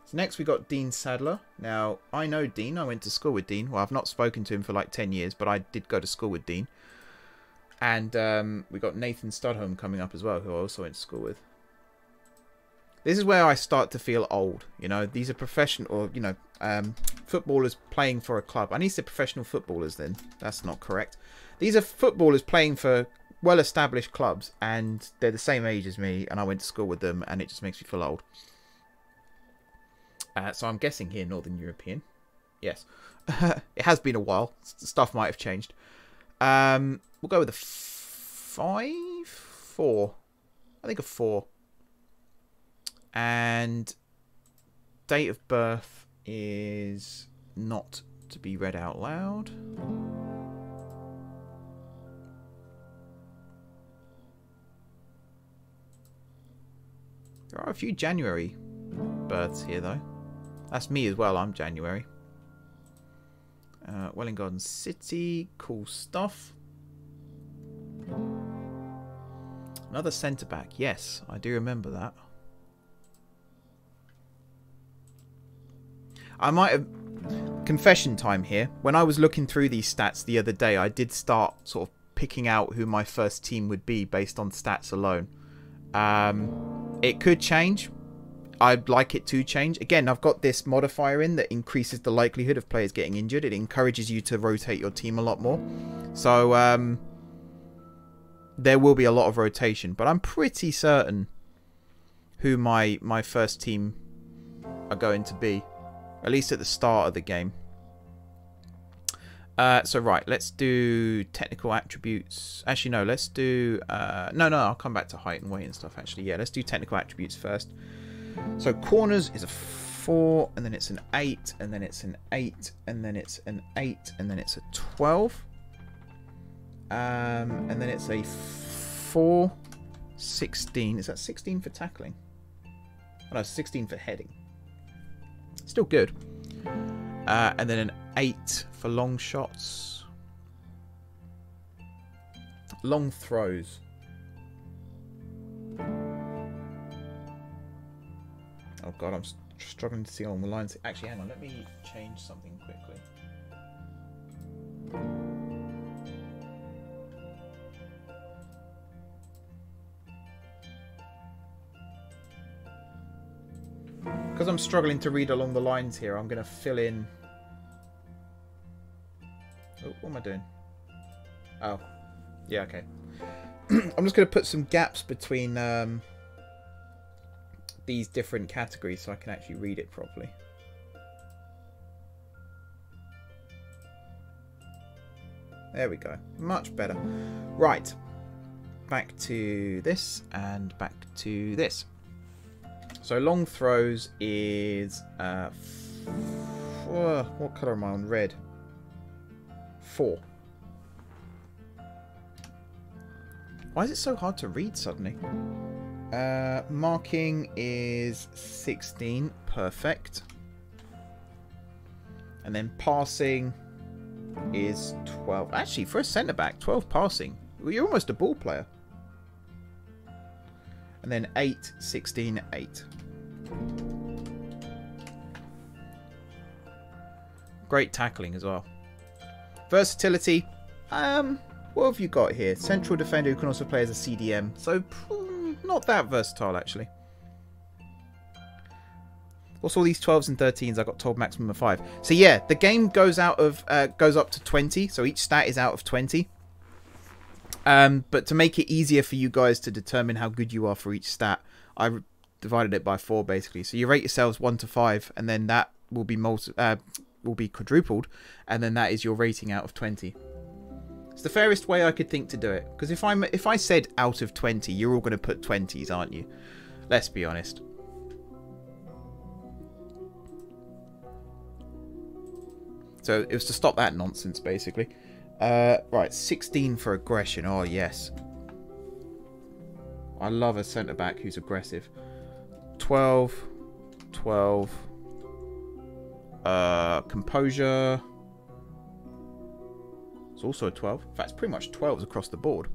[SPEAKER 1] So next we got Dean Sadler. Now, I know Dean. I went to school with Dean. Well, I've not spoken to him for like 10 years, but I did go to school with Dean. And um, we got Nathan Studholm coming up as well, who I also went to school with. This is where I start to feel old. You know, these are professional, or, you know, um, footballers playing for a club. I need to say professional footballers then. That's not correct. These are footballers playing for well-established clubs, and they're the same age as me, and I went to school with them, and it just makes me feel old. Uh, so I'm guessing here Northern European. Yes. it has been a while. Stuff might have changed. Um, we'll go with a five, four. I think a four. And date of birth is not to be read out loud. There are a few January births here, though. That's me as well. I'm January. Uh, Welwyn Garden City. Cool stuff. Another centre back. Yes, I do remember that. I might have... Confession time here. When I was looking through these stats the other day, I did start sort of picking out who my first team would be based on stats alone. Um, it could change. I'd like it to change. Again, I've got this modifier in that increases the likelihood of players getting injured. It encourages you to rotate your team a lot more. So, um, there will be a lot of rotation. But I'm pretty certain who my, my first team are going to be. At least at the start of the game. Uh, so right, let's do technical attributes. Actually, no, let's do... Uh, no, no, I'll come back to height and weight and stuff, actually. Yeah, let's do technical attributes first. So corners is a 4, and then it's an 8, and then it's an 8, and then it's an 8, and then it's a 12. Um, and then it's a 4, 16. Is that 16 for tackling? Oh, no, 16 for heading. Still good. Uh, and then an 8 for long shots. Long throws. Oh god, I'm struggling to see along the lines. Actually, hang on, let me change something quickly. Because I'm struggling to read along the lines here, I'm going to fill in... Oh, what am I doing? Oh, yeah, okay. I'm just going to put some gaps between um, these different categories so I can actually read it properly. There we go. Much better. Right. Back to this and back to this. So long throws is uh, uh, what color am I on? Red. Four. Why is it so hard to read suddenly? Uh, marking is 16. Perfect. And then passing is 12. Actually, for a centre back, 12 passing. You're almost a ball player. And then 8, 16, 8. Great tackling as well. Versatility. Um, what have you got here? Central defender who can also play as a CDM. So, not that versatile, actually. What's all these 12s and 13s? I got told maximum of 5. So yeah, the game goes out of uh, goes up to 20. So each stat is out of 20. Um, but to make it easier for you guys to determine how good you are for each stat, I divided it by four basically. So you rate yourselves one to five, and then that will be multi uh, will be quadrupled, and then that is your rating out of 20. It's the fairest way I could think to do it. Because if I'm if I said out of 20, you're all going to put 20s, aren't you? Let's be honest. So it was to stop that nonsense, basically. Uh, right, 16 for aggression. Oh, yes. I love a centre-back who's aggressive. 12. 12. Uh, composure. It's also a 12. In fact, it's pretty much 12s across the board.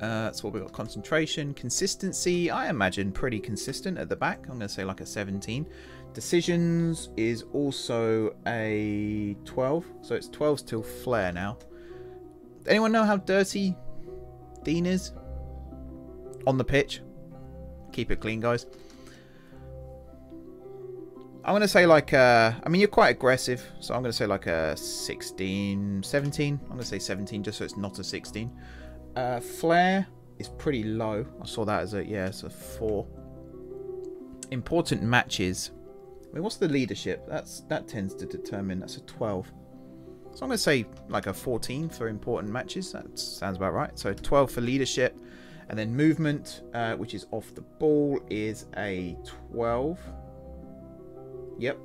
[SPEAKER 1] Uh, that's what we've got. Concentration, consistency. I imagine pretty consistent at the back. I'm going to say like a 17. Decisions is also a 12. So it's 12 till flair now. Anyone know how dirty Dean is? On the pitch. Keep it clean, guys. I'm going to say like, uh, I mean, you're quite aggressive. So I'm going to say like a 16, 17. I'm going to say 17 just so it's not a 16. Uh, flair is pretty low. I saw that as a, yeah, it's a 4. Important matches. Mean, what's the leadership? That's That tends to determine, that's a 12. So I'm going to say like a 14 for important matches. That sounds about right. So 12 for leadership. And then movement, uh, which is off the ball, is a 12. Yep.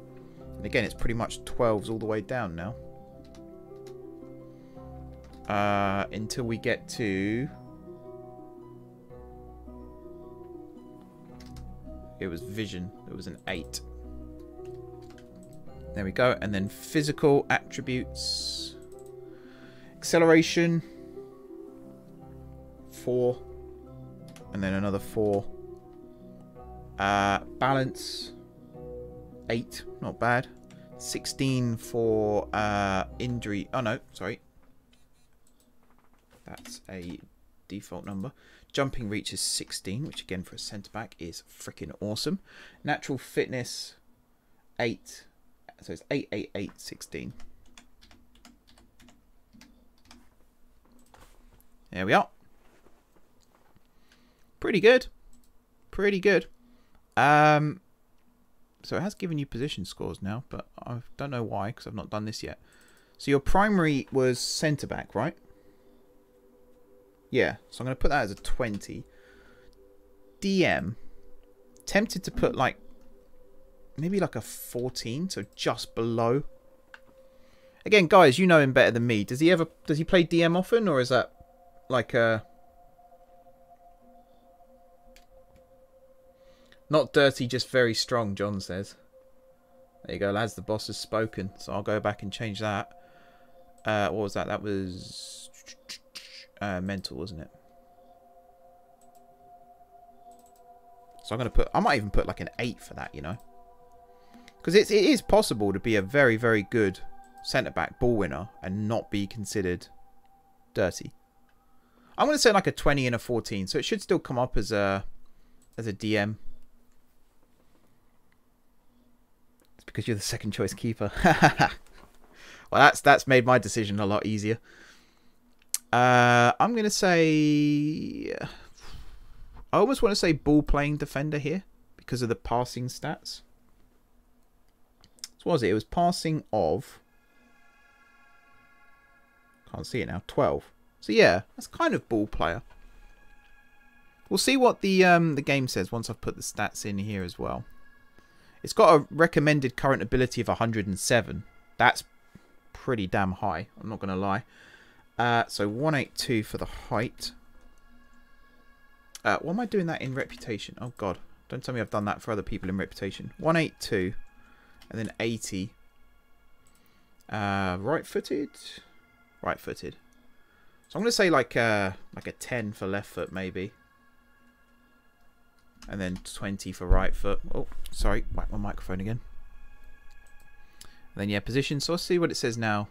[SPEAKER 1] And again, it's pretty much 12s all the way down now. Uh, until we get to... it was vision. It was an 8. There we go. And then physical attributes. Acceleration. 4. And then another 4. Uh, balance. 8. Not bad. 16 for uh, injury. Oh, no. Sorry. That's a default number. Jumping reach is 16, which again for a centre back is freaking awesome. Natural fitness 8. So it's 8, 8, 8, 16. There we are. Pretty good. Pretty good. Um, so it has given you position scores now, but I don't know why because I've not done this yet. So your primary was centre back, right? Yeah, so I'm going to put that as a 20. DM. Tempted to put like, maybe like a 14, so just below. Again, guys, you know him better than me. Does he ever, does he play DM often, or is that like a... Not dirty, just very strong, John says. There you go, lads. The boss has spoken. So I'll go back and change that. Uh, what was that? That was uh, mental, wasn't it? So I'm going to put, I might even put like an 8 for that, you know. Because it is possible to be a very, very good centre-back ball winner and not be considered dirty. I'm going to say like a 20 and a 14, so it should still come up as a as a DM. It's because you're the second choice keeper. well, that's that's made my decision a lot easier. Uh, I'm going to say... I almost want to say ball playing defender here because of the passing stats. So was it? It was passing of... Can't see it now. 12. So yeah, that's kind of ball player. We'll see what the um, the game says once I've put the stats in here as well. It's got a recommended current ability of 107. That's pretty damn high. I'm not going to lie. Uh, so 182 for the height. Uh, what am I doing that in reputation? Oh god, don't tell me I've done that for other people in reputation. 182 and then 80. Uh, right-footed? Right-footed. So I'm going to say like, uh, like a 10 for left foot maybe. And then 20 for right foot. Oh, sorry, whack my microphone again. And then yeah, position. So let's see what it says now.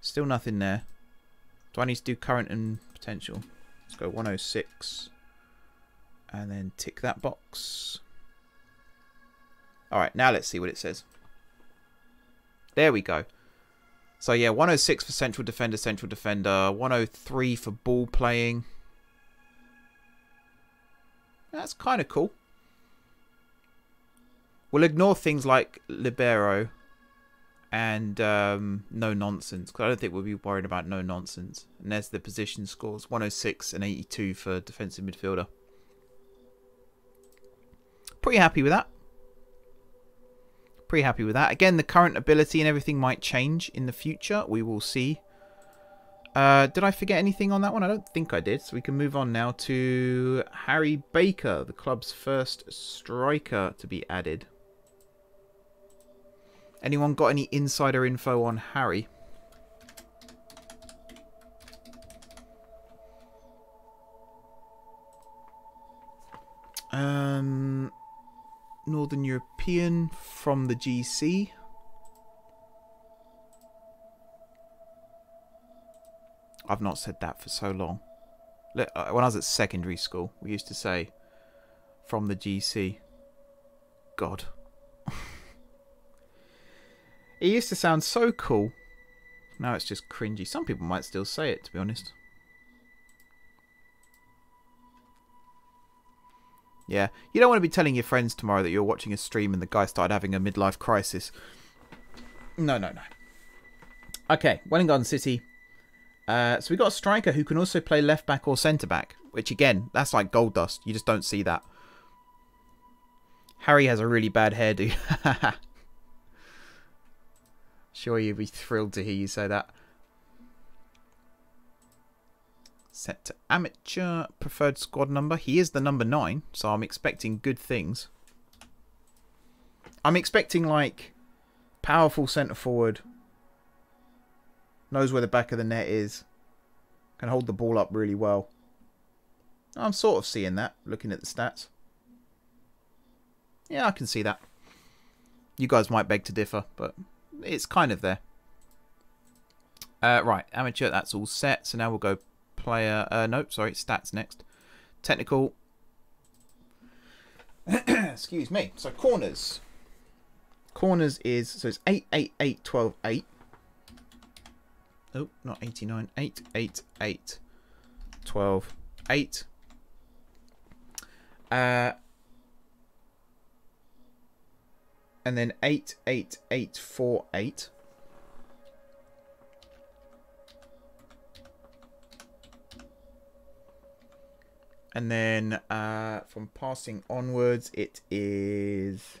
[SPEAKER 1] Still nothing there. Do I need to do current and potential? Let's go 106. And then tick that box. Alright, now let's see what it says. There we go. So yeah, 106 for central defender, central defender. 103 for ball playing. That's kind of cool. We'll ignore things like libero and um, no nonsense. Because I don't think we'll be worried about no nonsense. And there's the position scores 106 and 82 for defensive midfielder. Pretty happy with that. Pretty happy with that. Again, the current ability and everything might change in the future. We will see. Uh, did I forget anything on that one? I don't think I did. So we can move on now to Harry Baker, the club's first striker to be added. Anyone got any insider info on Harry? Um, Northern European from the GC. I've not said that for so long. Uh, when I was at secondary school, we used to say from the GC. God. It used to sound so cool. Now it's just cringy. Some people might still say it, to be honest. Yeah, you don't want to be telling your friends tomorrow that you're watching a stream and the guy started having a midlife crisis. No, no, no. Okay, Welwyn Garden City. Uh, so we got a striker who can also play left back or centre back, which again, that's like gold dust. You just don't see that. Harry has a really bad hairdo. Sure, you'd be thrilled to hear you say that. Set to amateur. Preferred squad number. He is the number 9, so I'm expecting good things. I'm expecting, like, powerful centre forward. Knows where the back of the net is. Can hold the ball up really well. I'm sort of seeing that, looking at the stats. Yeah, I can see that. You guys might beg to differ, but it's kind of there. Uh, right, amateur, that's all set. So now we'll go player. Uh, nope, sorry, stats next. Technical. Excuse me. So corners. Corners is so it's 8, 8, 8, 12, 8. Oh, not 89. 8, 8, 8, 12, 8. Uh, and then 8, 8, 8, 4, 8. And then uh, from passing onwards, it is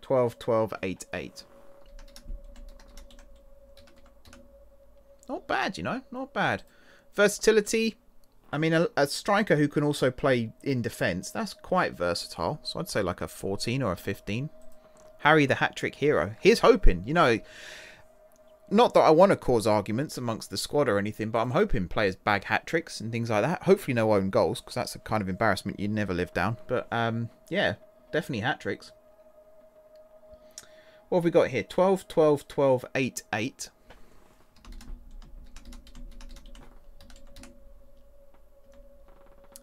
[SPEAKER 1] 12, 12, 8, 8. Not bad, you know, not bad. Versatility, I mean, a, a striker who can also play in defence, that's quite versatile. So I'd say like a 14 or a 15. Harry the hat-trick hero. Here's hoping, you know, not that I want to cause arguments amongst the squad or anything, but I'm hoping players bag hat tricks and things like that. Hopefully no own goals, because that's a kind of embarrassment you'd never live down. But um, yeah, definitely hat tricks. What have we got here? 12, 12, 12, 8, 8.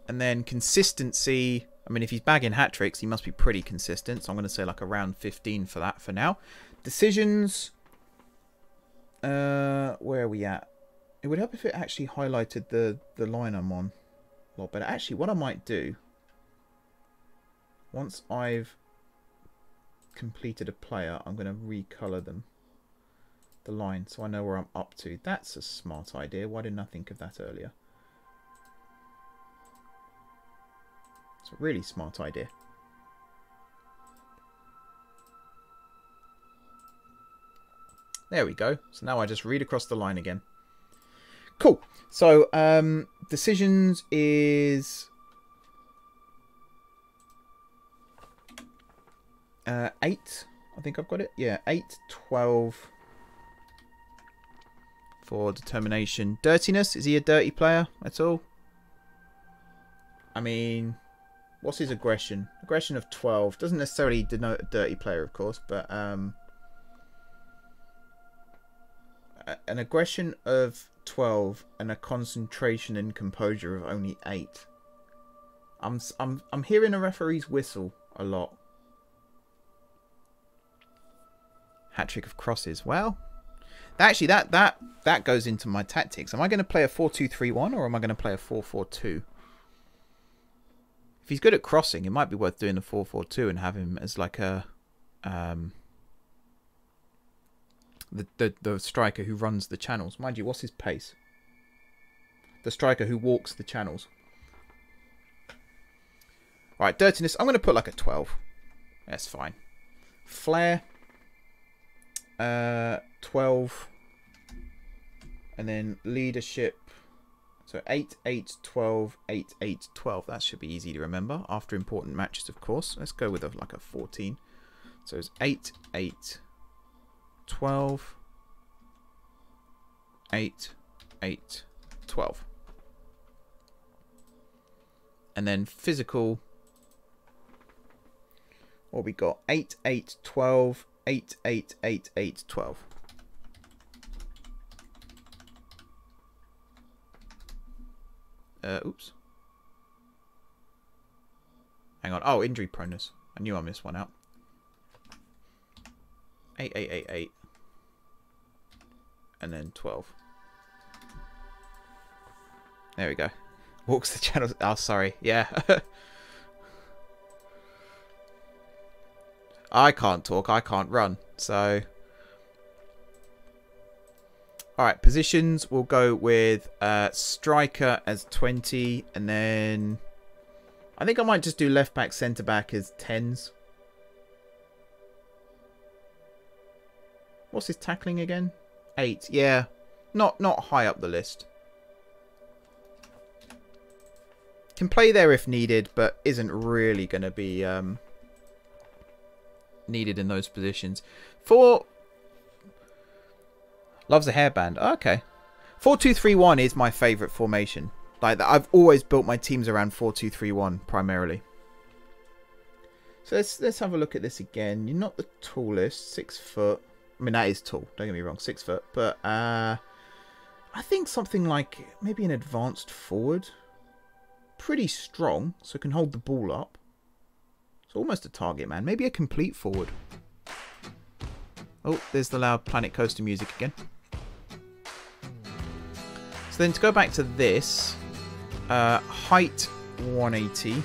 [SPEAKER 1] And then consistency. I mean, if he's bagging hat tricks, he must be pretty consistent. So I'm going to say like around 15 for that for now. Decisions. Uh, where are we at? It would help if it actually highlighted the, the line I'm on a lot better. Actually, what I might do, once I've completed a player, I'm going to recolor them, the line, so I know where I'm up to. That's a smart idea. Why didn't I think of that earlier? It's a really smart idea. There we go. So now I just read across the line again. Cool. So um, decisions is uh, 8. I think I've got it. Yeah, 8, 12 for determination. Dirtiness. Is he a dirty player at all? I mean, what's his aggression? Aggression of 12. Doesn't necessarily denote a dirty player, of course, but... Um, an aggression of 12 and a concentration and composure of only 8. I'm I'm I'm hearing a referee's whistle a lot. Hat trick of crosses. Well, actually that that that goes into my tactics. Am I going to play a 4-2-3-1 or am I going to play a 4-4-2? If he's good at crossing, it might be worth doing a 4-4-2 and have him as like a um the, the, the striker who runs the channels. Mind you, what's his pace? The striker who walks the channels. Right, dirtiness. I'm going to put like a 12. That's fine. Flair. Uh, 12. And then leadership. So 8, 8, 12, 8, 8, 12. That should be easy to remember after important matches, of course. Let's go with a, like a 14. So it's 8, 8, 12, 8, 8, 12. And then physical, what we got? 8, 8, 12, 8, 8, 8, 8, 12. Uh, oops. Hang on. Oh, injury proneness. I knew I missed one out. 8, 8, 8, 8. And then 12. There we go. Walks the channels. Oh, sorry. Yeah. I can't talk. I can't run. So. Alright, positions. We'll go with uh, striker as 20. And then... I think I might just do left back, centre back as 10s. What's his tackling again? Eight. Yeah. Not not high up the list. Can play there if needed, but isn't really going to be um, needed in those positions. Four. loves a hairband. okay, four two three one is my favorite formation. Like I've always built my teams around four two three one primarily. So let's let's have a look at this again. You're not the tallest, six foot. I mean that is tall. Don't get me wrong, six foot. But uh, I think something like maybe an advanced forward pretty strong, so can hold the ball up. It's almost a target man. Maybe a complete forward. Oh, there's the loud Planet Coaster music again. So then to go back to this, uh, height 180.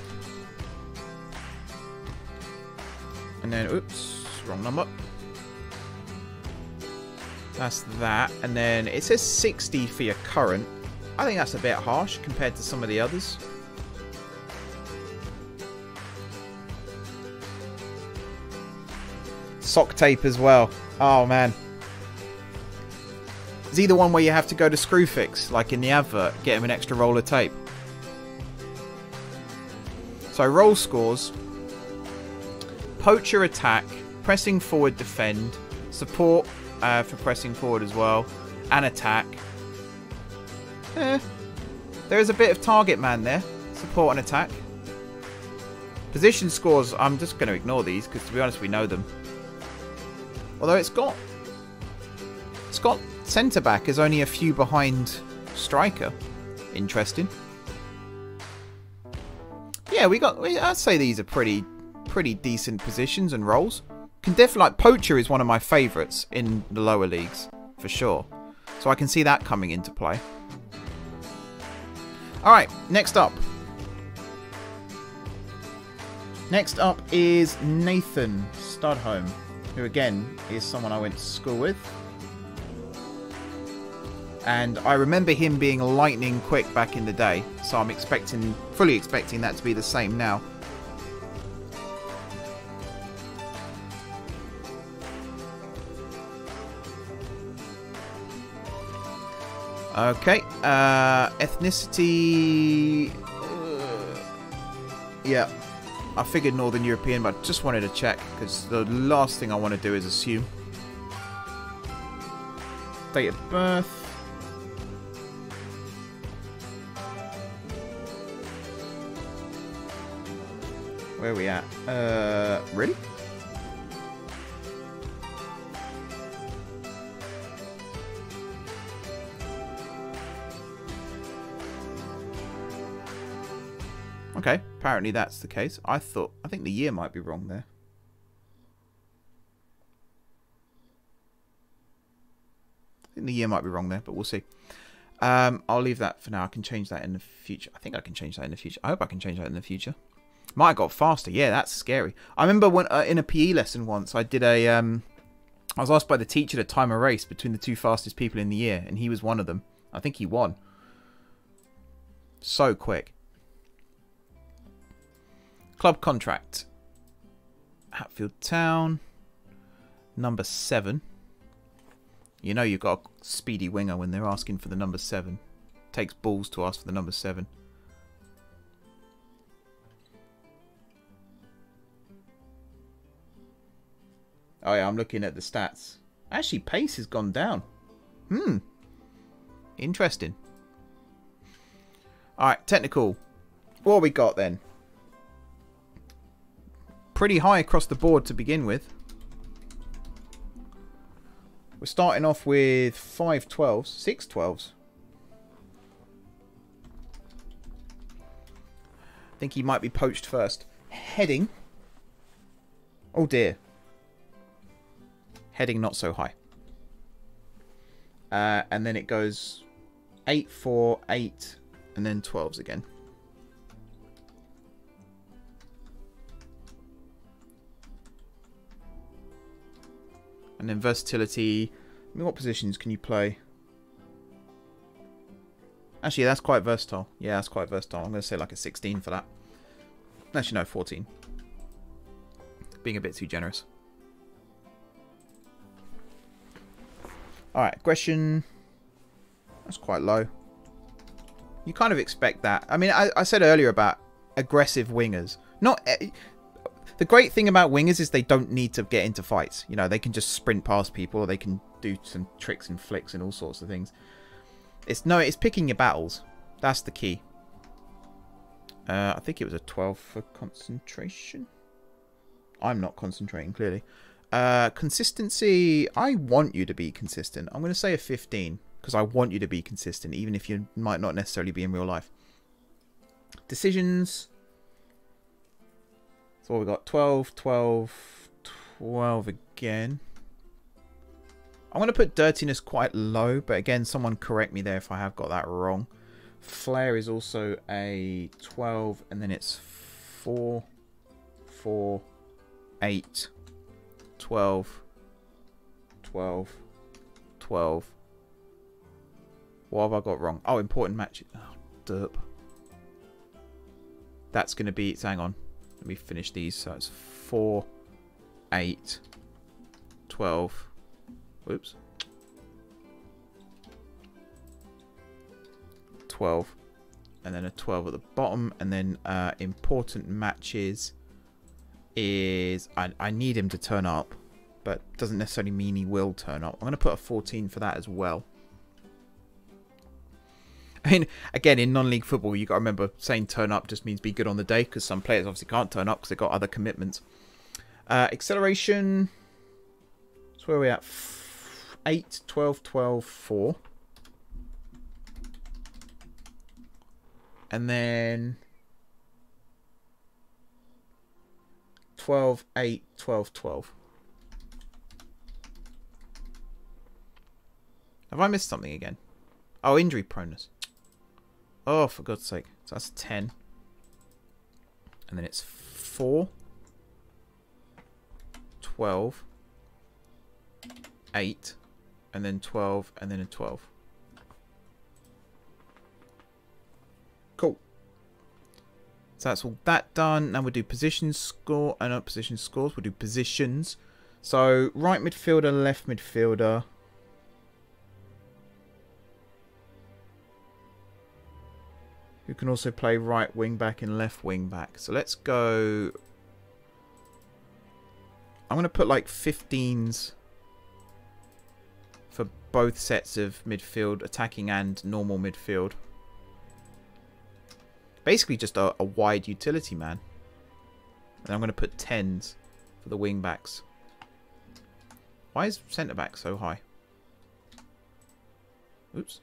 [SPEAKER 1] And then, oops, wrong number. That's that. And then it says 60 for your current. I think that's a bit harsh compared to some of the others. sock tape as well. Oh, man. Is he the one where you have to go to Screwfix, like in the advert, get him an extra roll of tape? So role scores. Poacher attack, pressing forward defend, support uh, for pressing forward as well, and attack. Eh, there is a bit of target man there, support and attack. Position scores, I'm just going to ignore these because to be honest we know them. Although it's got... It's got centre-back is only a few behind striker. Interesting. Yeah, we got... I'd say these are pretty pretty decent positions and roles. Can definitely... Like, Poacher is one of my favourites in the lower leagues. For sure. So I can see that coming into play. Alright, next up. Next up is Nathan Studholm, who again is someone I went to school with. And I remember him being lightning quick back in the day, so I'm expecting, fully expecting that to be the same now. Okay, uh, ethnicity. Uh, yeah, I figured Northern European, but just wanted to check because the last thing I want to do is assume. Date of birth. Where are we at? Uh, really? Okay, apparently that's the case. I thought, I think the year might be wrong there. I think the year might be wrong there, but we'll see. Um, I'll leave that for now. I can change that in the future. I think I can change that in the future. I hope I can change that in the future. Might have got faster. Yeah, that's scary. I remember when uh, in a PE lesson once, I did a. Um, I was asked by the teacher to time a race between the two fastest people in the year, and he was one of them. I think he won. So quick. Club contract. Hatfield Town. Number seven. You know you've got a speedy winger when they're asking for the number seven. Takes balls to ask for the number seven. Oh yeah, I'm looking at the stats. Actually, pace has gone down. Hmm. Interesting. Alright, technical. What we got then? Pretty high across the board to begin with. We're starting off with five 12s, six 12s. I think he might be poached first. Heading. Oh dear. Heading not so high. Uh, and then it goes 8, 4, 8, and then 12s again. And then versatility. I mean, what positions can you play? Actually, that's quite versatile. Yeah, that's quite versatile. I'm going to say like a 16 for that. Actually, no, 14. Being a bit too generous. Alright, aggression. That's quite low. You kind of expect that. I mean, I, I said earlier about aggressive wingers. Not eh, the great thing about wingers is they don't need to get into fights. You know, they can just sprint past people. They can do some tricks and flicks and all sorts of things. It's no, it's picking your battles. That's the key. Uh, I think it was a 12 for concentration. I'm not concentrating, clearly. Uh, consistency, I want you to be consistent. I'm going to say a 15 because I want you to be consistent, even if you might not necessarily be in real life. Decisions. So we got 12, 12, 12 again. I'm going to put dirtiness quite low, but again, someone correct me there if I have got that wrong. Flair is also a 12, and then it's 4, 4, 8, 12, 12, 12. What have I got wrong? Oh, important matches. Oh, derp. That's going to be... Hang on. Let me finish these. So it's 4, 8, 12. Whoops. 12 and then a 12 at the bottom and then uh, important matches is I, I need him to turn up but doesn't necessarily mean he will turn up I'm going to put a 14 for that as well I mean again in non-league football you got to remember saying turn up just means be good on the day because some players obviously can't turn up because they've got other commitments uh, acceleration So where are we're at 8 12 12 4 and then 12, 8, 12, 12. Have I missed something again? Oh, injury proneness. Oh, for God's sake. So that's 10. And then it's 4, 12, 8, and then 12, and then a 12. Cool. So that's all that done. Now we'll do position score and uh, position scores. We'll do positions. So right midfielder, left midfielder. Who can also play right wing back and left wing back. So let's go. I'm going to put like 15s for both sets of midfield, attacking and normal midfield. Basically just a, a wide utility man. And I'm going to put 10s for the wing backs. Why is centre back so high? Oops.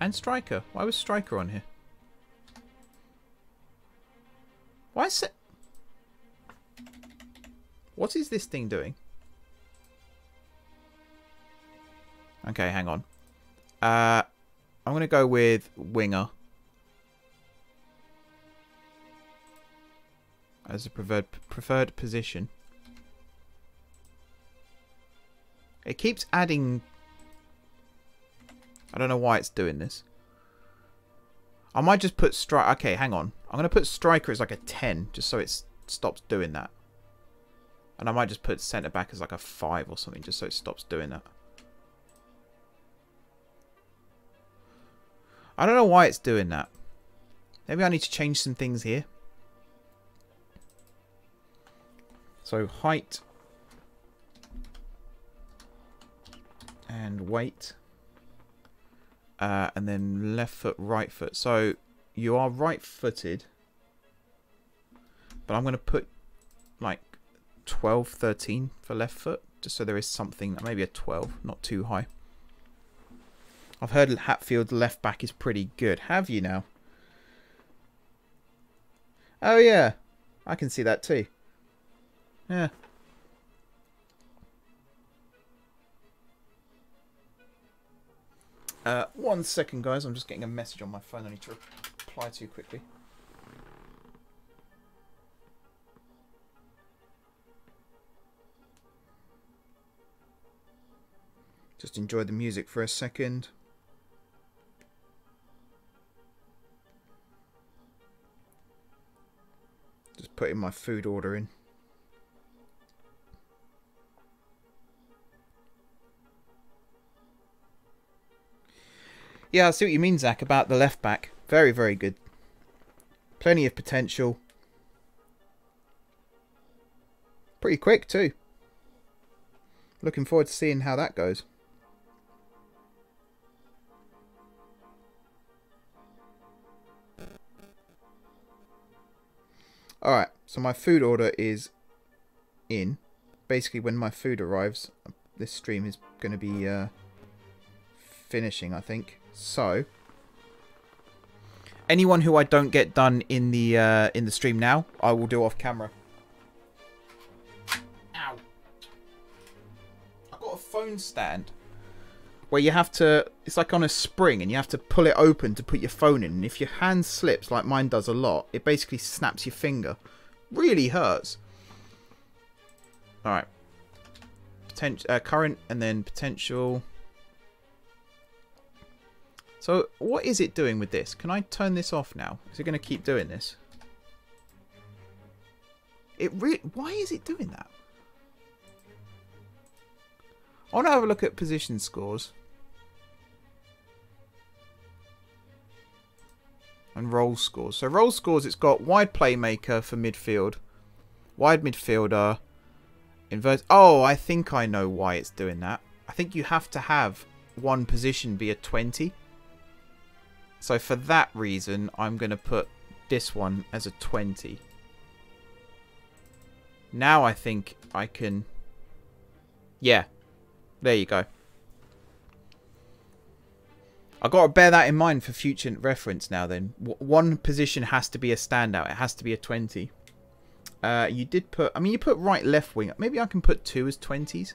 [SPEAKER 1] And striker. Why was striker on here? Why is it? What is this thing doing? Okay, hang on. Uh, I'm going to go with winger. As a preferred, preferred position. It keeps adding... I don't know why it's doing this. I might just put strike. Okay, hang on. I'm going to put striker as like a 10, just so it stops doing that. And I might just put centre back as like a 5 or something, just so it stops doing that. I don't know why it's doing that. Maybe I need to change some things here. So height and weight. Uh, and then left foot, right foot. So you are right footed. But I'm going to put like 12, 13 for left foot. Just so there is something, maybe a 12, not too high. I've heard Hatfield left back is pretty good. Have you now? Oh yeah, I can see that too. Yeah. Uh, one second, guys. I'm just getting a message on my phone. I need to reply to quickly. Just enjoy the music for a second. Just putting my food order in. Yeah, I see what you mean, Zach, about the left back. Very, very good. Plenty of potential. Pretty quick, too. Looking forward to seeing how that goes. Alright, so my food order is in. Basically, when my food arrives, this stream is going to be uh, finishing, I think. So, anyone who I don't get done in the uh, in the stream now, I will do off camera. Ow! I've got a phone stand where you have to. It's like on a spring, and you have to pull it open to put your phone in. And if your hand slips, like mine does a lot, it basically snaps your finger. Really hurts. All right. Potential uh, current, and then potential. So what is it doing with this? Can I turn this off now? Is it going to keep doing this? It re Why is it doing that? I want to have a look at position scores. And role scores. So role scores, it's got wide playmaker for midfield. Wide midfielder. Invert. Oh, I think I know why it's doing that. I think you have to have one position be a 20. So for that reason, I'm going to put this one as a 20. Now I think I can... Yeah. There you go. I've got to bear that in mind for future reference now then. W one position has to be a standout. It has to be a 20. Uh, you did put... I mean, you put right, left wing. Maybe I can put two as 20s.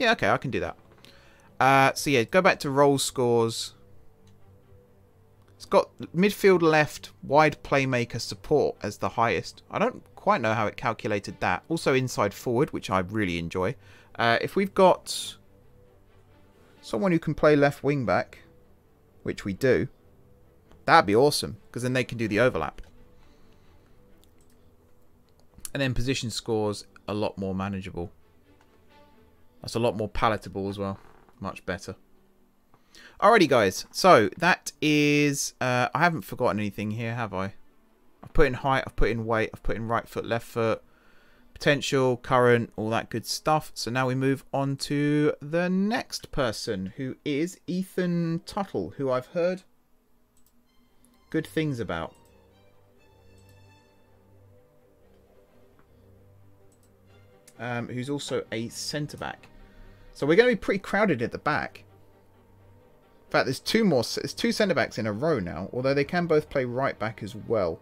[SPEAKER 1] Yeah, okay, I can do that. Uh, so yeah, go back to role scores. It's got midfield left, wide playmaker support as the highest. I don't quite know how it calculated that. Also inside forward, which I really enjoy. Uh, if we've got someone who can play left wing back, which we do, that'd be awesome, because then they can do the overlap. And then position scores a lot more manageable. That's a lot more palatable as well. Much better. Alrighty, guys. So, that is... Uh, I haven't forgotten anything here, have I? I've put in height, I've put in weight, I've put in right foot, left foot, potential, current, all that good stuff. So now we move on to the next person, who is Ethan Tuttle, who I've heard good things about. Um, who's also a centre back. So we're going to be pretty crowded at the back. In fact, there's two more. There's two centre backs in a row now, although they can both play right back as well.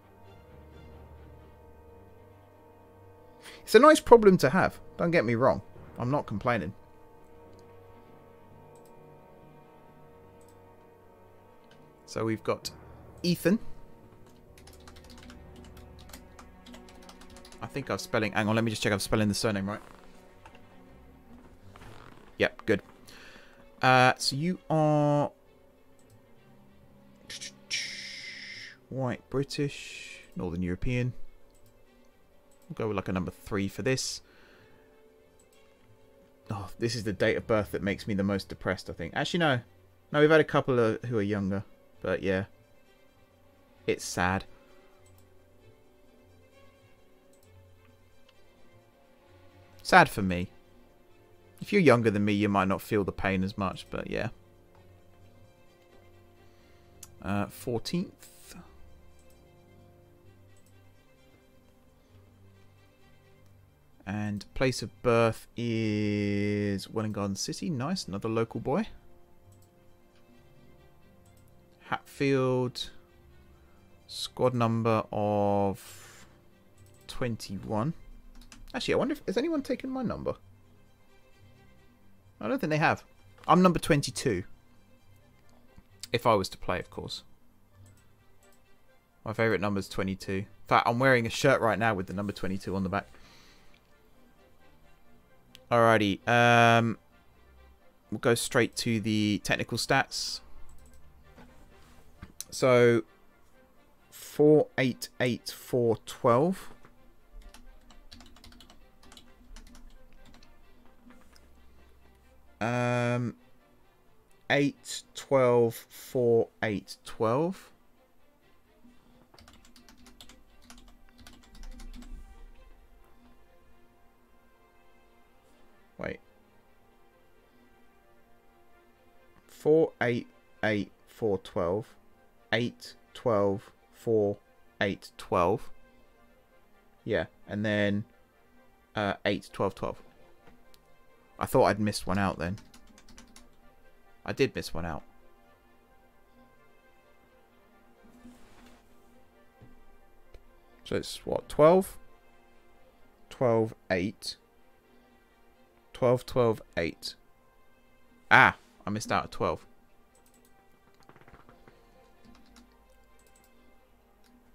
[SPEAKER 1] It's a nice problem to have. Don't get me wrong. I'm not complaining. So we've got Ethan. I think I'm spelling... Hang on, let me just check I'm spelling the surname right. Yep, good. Uh, so you are white British, Northern European. We'll go with like a number three for this. Oh, this is the date of birth that makes me the most depressed, I think. Actually, no. No, we've had a couple of, who are younger. But yeah. It's sad. Sad for me. If you're younger than me, you might not feel the pain as much, but yeah. Uh, 14th. And place of birth is Welwyn Garden City. Nice, another local boy. Hatfield. Squad number of 21. Actually, I wonder if... Has anyone taken my number? I don't think they have. I'm number 22. If I was to play, of course. My favourite number is 22. In fact, I'm wearing a shirt right now with the number 22 on the back. Alrighty. Um, we'll go straight to the technical stats. So, 488412. Um, 8, 12, 4, 8, 12. Wait. 4, 8, 8, 4, 12. 8, 12, 4, 8, 12. Yeah, and then uh, 8, 12, 12. I thought I'd missed one out then. I did miss one out. So it's what, 12? 12, 8. 12, 12, 8. Ah, I missed out at 12.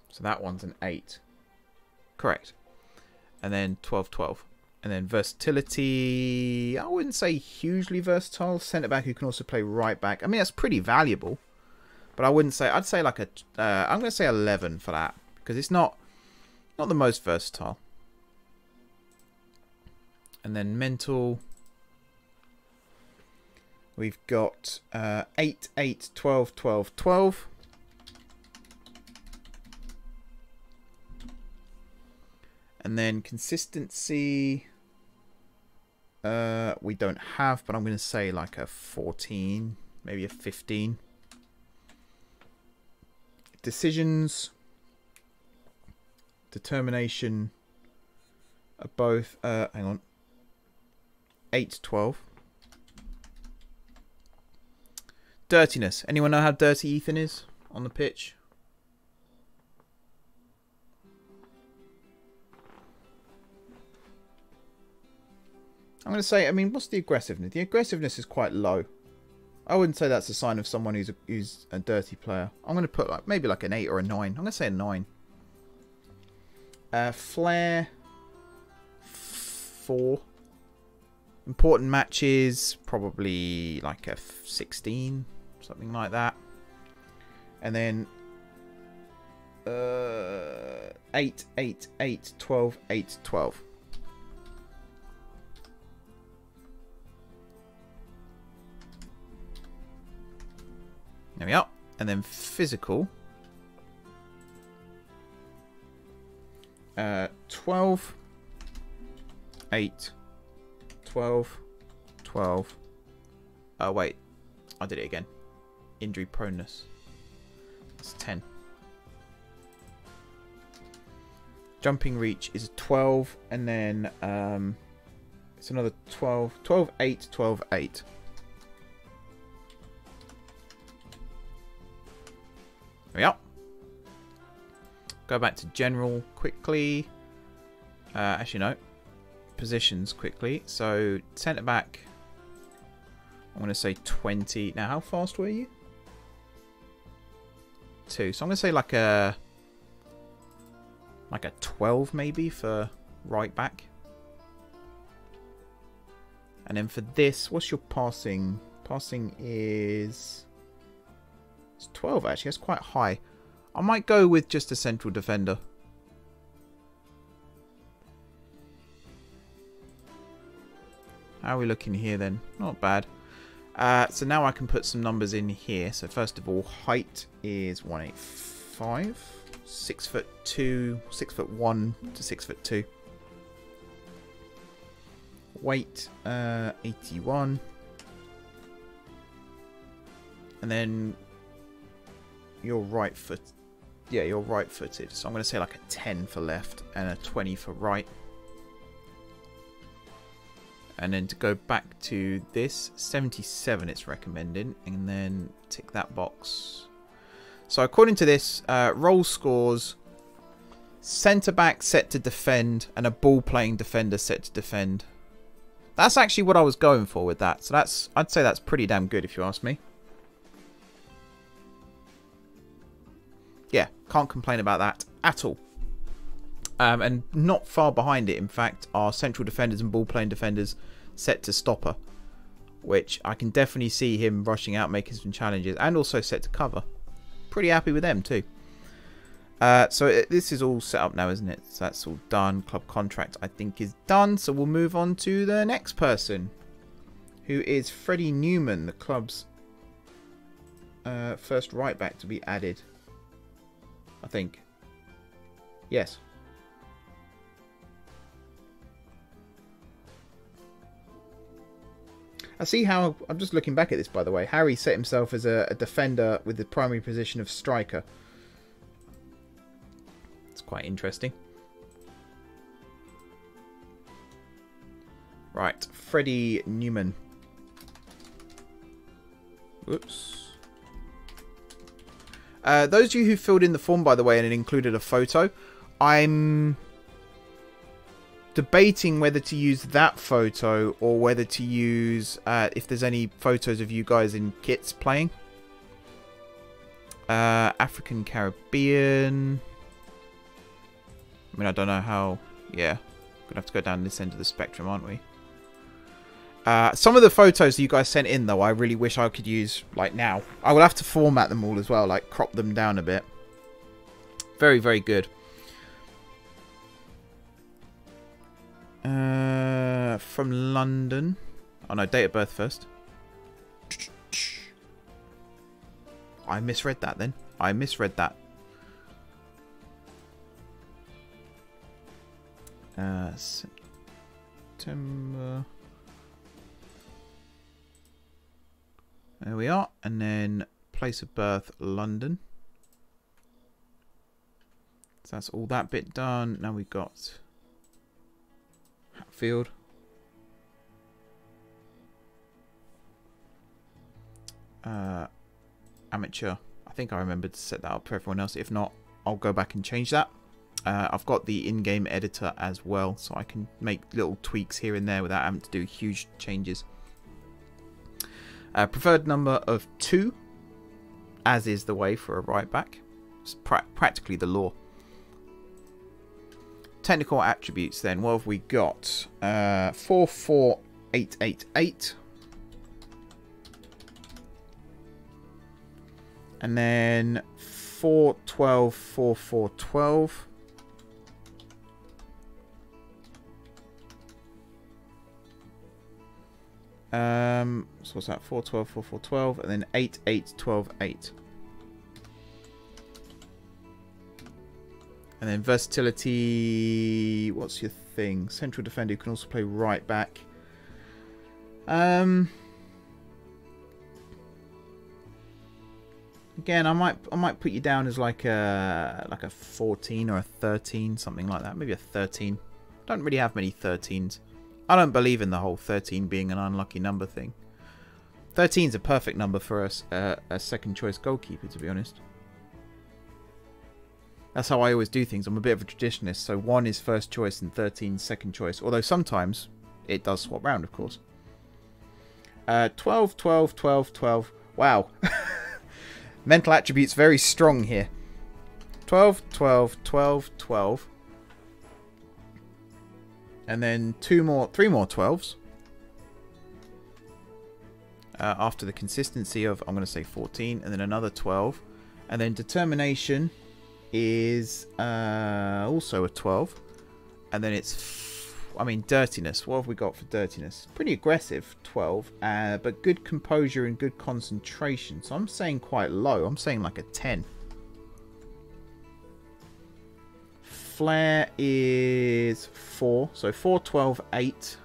[SPEAKER 1] So that one's an 8. Correct. And then 12, 12. And then versatility, I wouldn't say hugely versatile. Centre back who can also play right back. I mean, that's pretty valuable. But I wouldn't say, I'd say like a, uh, I'm going to say 11 for that. Because it's not, not the most versatile. And then mental, we've got uh, 8, 8, 12, 12, 12. And then consistency, uh, we don't have, but I'm going to say like a 14, maybe a 15. Decisions, determination are both, uh, hang on, 8, 12. Dirtiness. Anyone know how dirty Ethan is on the pitch? I'm going to say, I mean, what's the aggressiveness? The aggressiveness is quite low. I wouldn't say that's a sign of someone who's a, who's a dirty player. I'm going to put like maybe like an 8 or a 9. I'm going to say a 9. Uh, flair, 4. Important matches, probably like a 16, something like that. And then uh, 8, 8, 8, 12, 8, 12. There we are. And then physical. Uh, 12, 8, 12, 12. Oh, wait. I did it again. Injury proneness. It's 10. Jumping reach is 12, and then um, it's another 12, 12, 8, 12, 8. There we are. Go back to general quickly. Uh, actually, no. Positions quickly. So, centre back. I'm to say 20. Now, how fast were you? Two. So, I'm going to say like a... Like a 12 maybe for right back. And then for this, what's your passing? Passing is... It's 12 actually, that's quite high. I might go with just a central defender. How are we looking here then? Not bad. Uh, so now I can put some numbers in here. So first of all, height is 185. 6 foot 2, 6 foot 1 to 6 foot 2. Weight, uh, 81. And then you're right foot. Yeah, you're right footed. So I'm going to say like a 10 for left and a 20 for right. And then to go back to this, 77 it's recommending. And then tick that box. So according to this, uh, role scores, centre back set to defend, and a ball playing defender set to defend. That's actually what I was going for with that. So that's I'd say that's pretty damn good if you ask me. Can't complain about that at all. Um, and not far behind it, in fact, are central defenders and ball playing defenders set to stopper, which I can definitely see him rushing out, making some challenges, and also set to cover. Pretty happy with them too. Uh, so it, this is all set up now, isn't it? So that's all done. Club contract, I think, is done. So we'll move on to the next person. who is Freddie Newman, the club's uh, first right back to be added. I think. Yes. I see how I'm just looking back at this by the way. Harry set himself as a, a defender with the primary position of striker. It's quite interesting. Right, Freddie Newman. Whoops. Uh, those of you who filled in the form, by the way, and it included a photo, I'm debating whether to use that photo or whether to use uh, if there's any photos of you guys in kits playing. Uh, African Caribbean. I mean, I don't know how. Yeah, gonna have to go down this end of the spectrum, aren't we? Uh, some of the photos you guys sent in, though, I really wish I could use, like, now. I will have to format them all as well, like, crop them down a bit. Very, very good. Uh, from London. Oh, no, date of birth first. I misread that, then. I misread that. Uh, September... There we are. And then place of birth, London. So that's all that bit done. Now we've got Hatfield. Uh, amateur. I think I remembered to set that up for everyone else. If not, I'll go back and change that. Uh, I've got the in-game editor as well, so I can make little tweaks here and there without having to do huge changes. Uh, preferred number of two, as is the way for a right back. It's pra practically the law. Technical attributes then. What have we got? Uh, 44888. And then 412 4412. Um, so what's that? 4, 12, 4, 4, 12, and then 8, 8, 12, 8. And then versatility, what's your thing? Central defender you can also play right back. Um, again, I might I might put you down as like a like a 14 or a 13, something like that. Maybe a 13. Don't really have many 13s. I don't believe in the whole 13 being an unlucky number thing. 13 is a perfect number for us, uh, a second choice goalkeeper, to be honest. That's how I always do things. I'm a bit of a traditionalist, so 1 is first choice and 13 second choice. Although sometimes it does swap round, of course. Uh, 12, 12, 12, 12. Wow. Mental attributes very strong here. 12, 12, 12, 12 and then two more, three more 12s. Uh, after the consistency of, I'm going to say 14, and then another 12. And then determination is uh, also a 12. And then it's, I mean, dirtiness. What have we got for dirtiness? Pretty aggressive, 12. Uh, but good composure and good concentration. So I'm saying quite low. I'm saying like a 10. Flair is 4. So 4, 12, 8.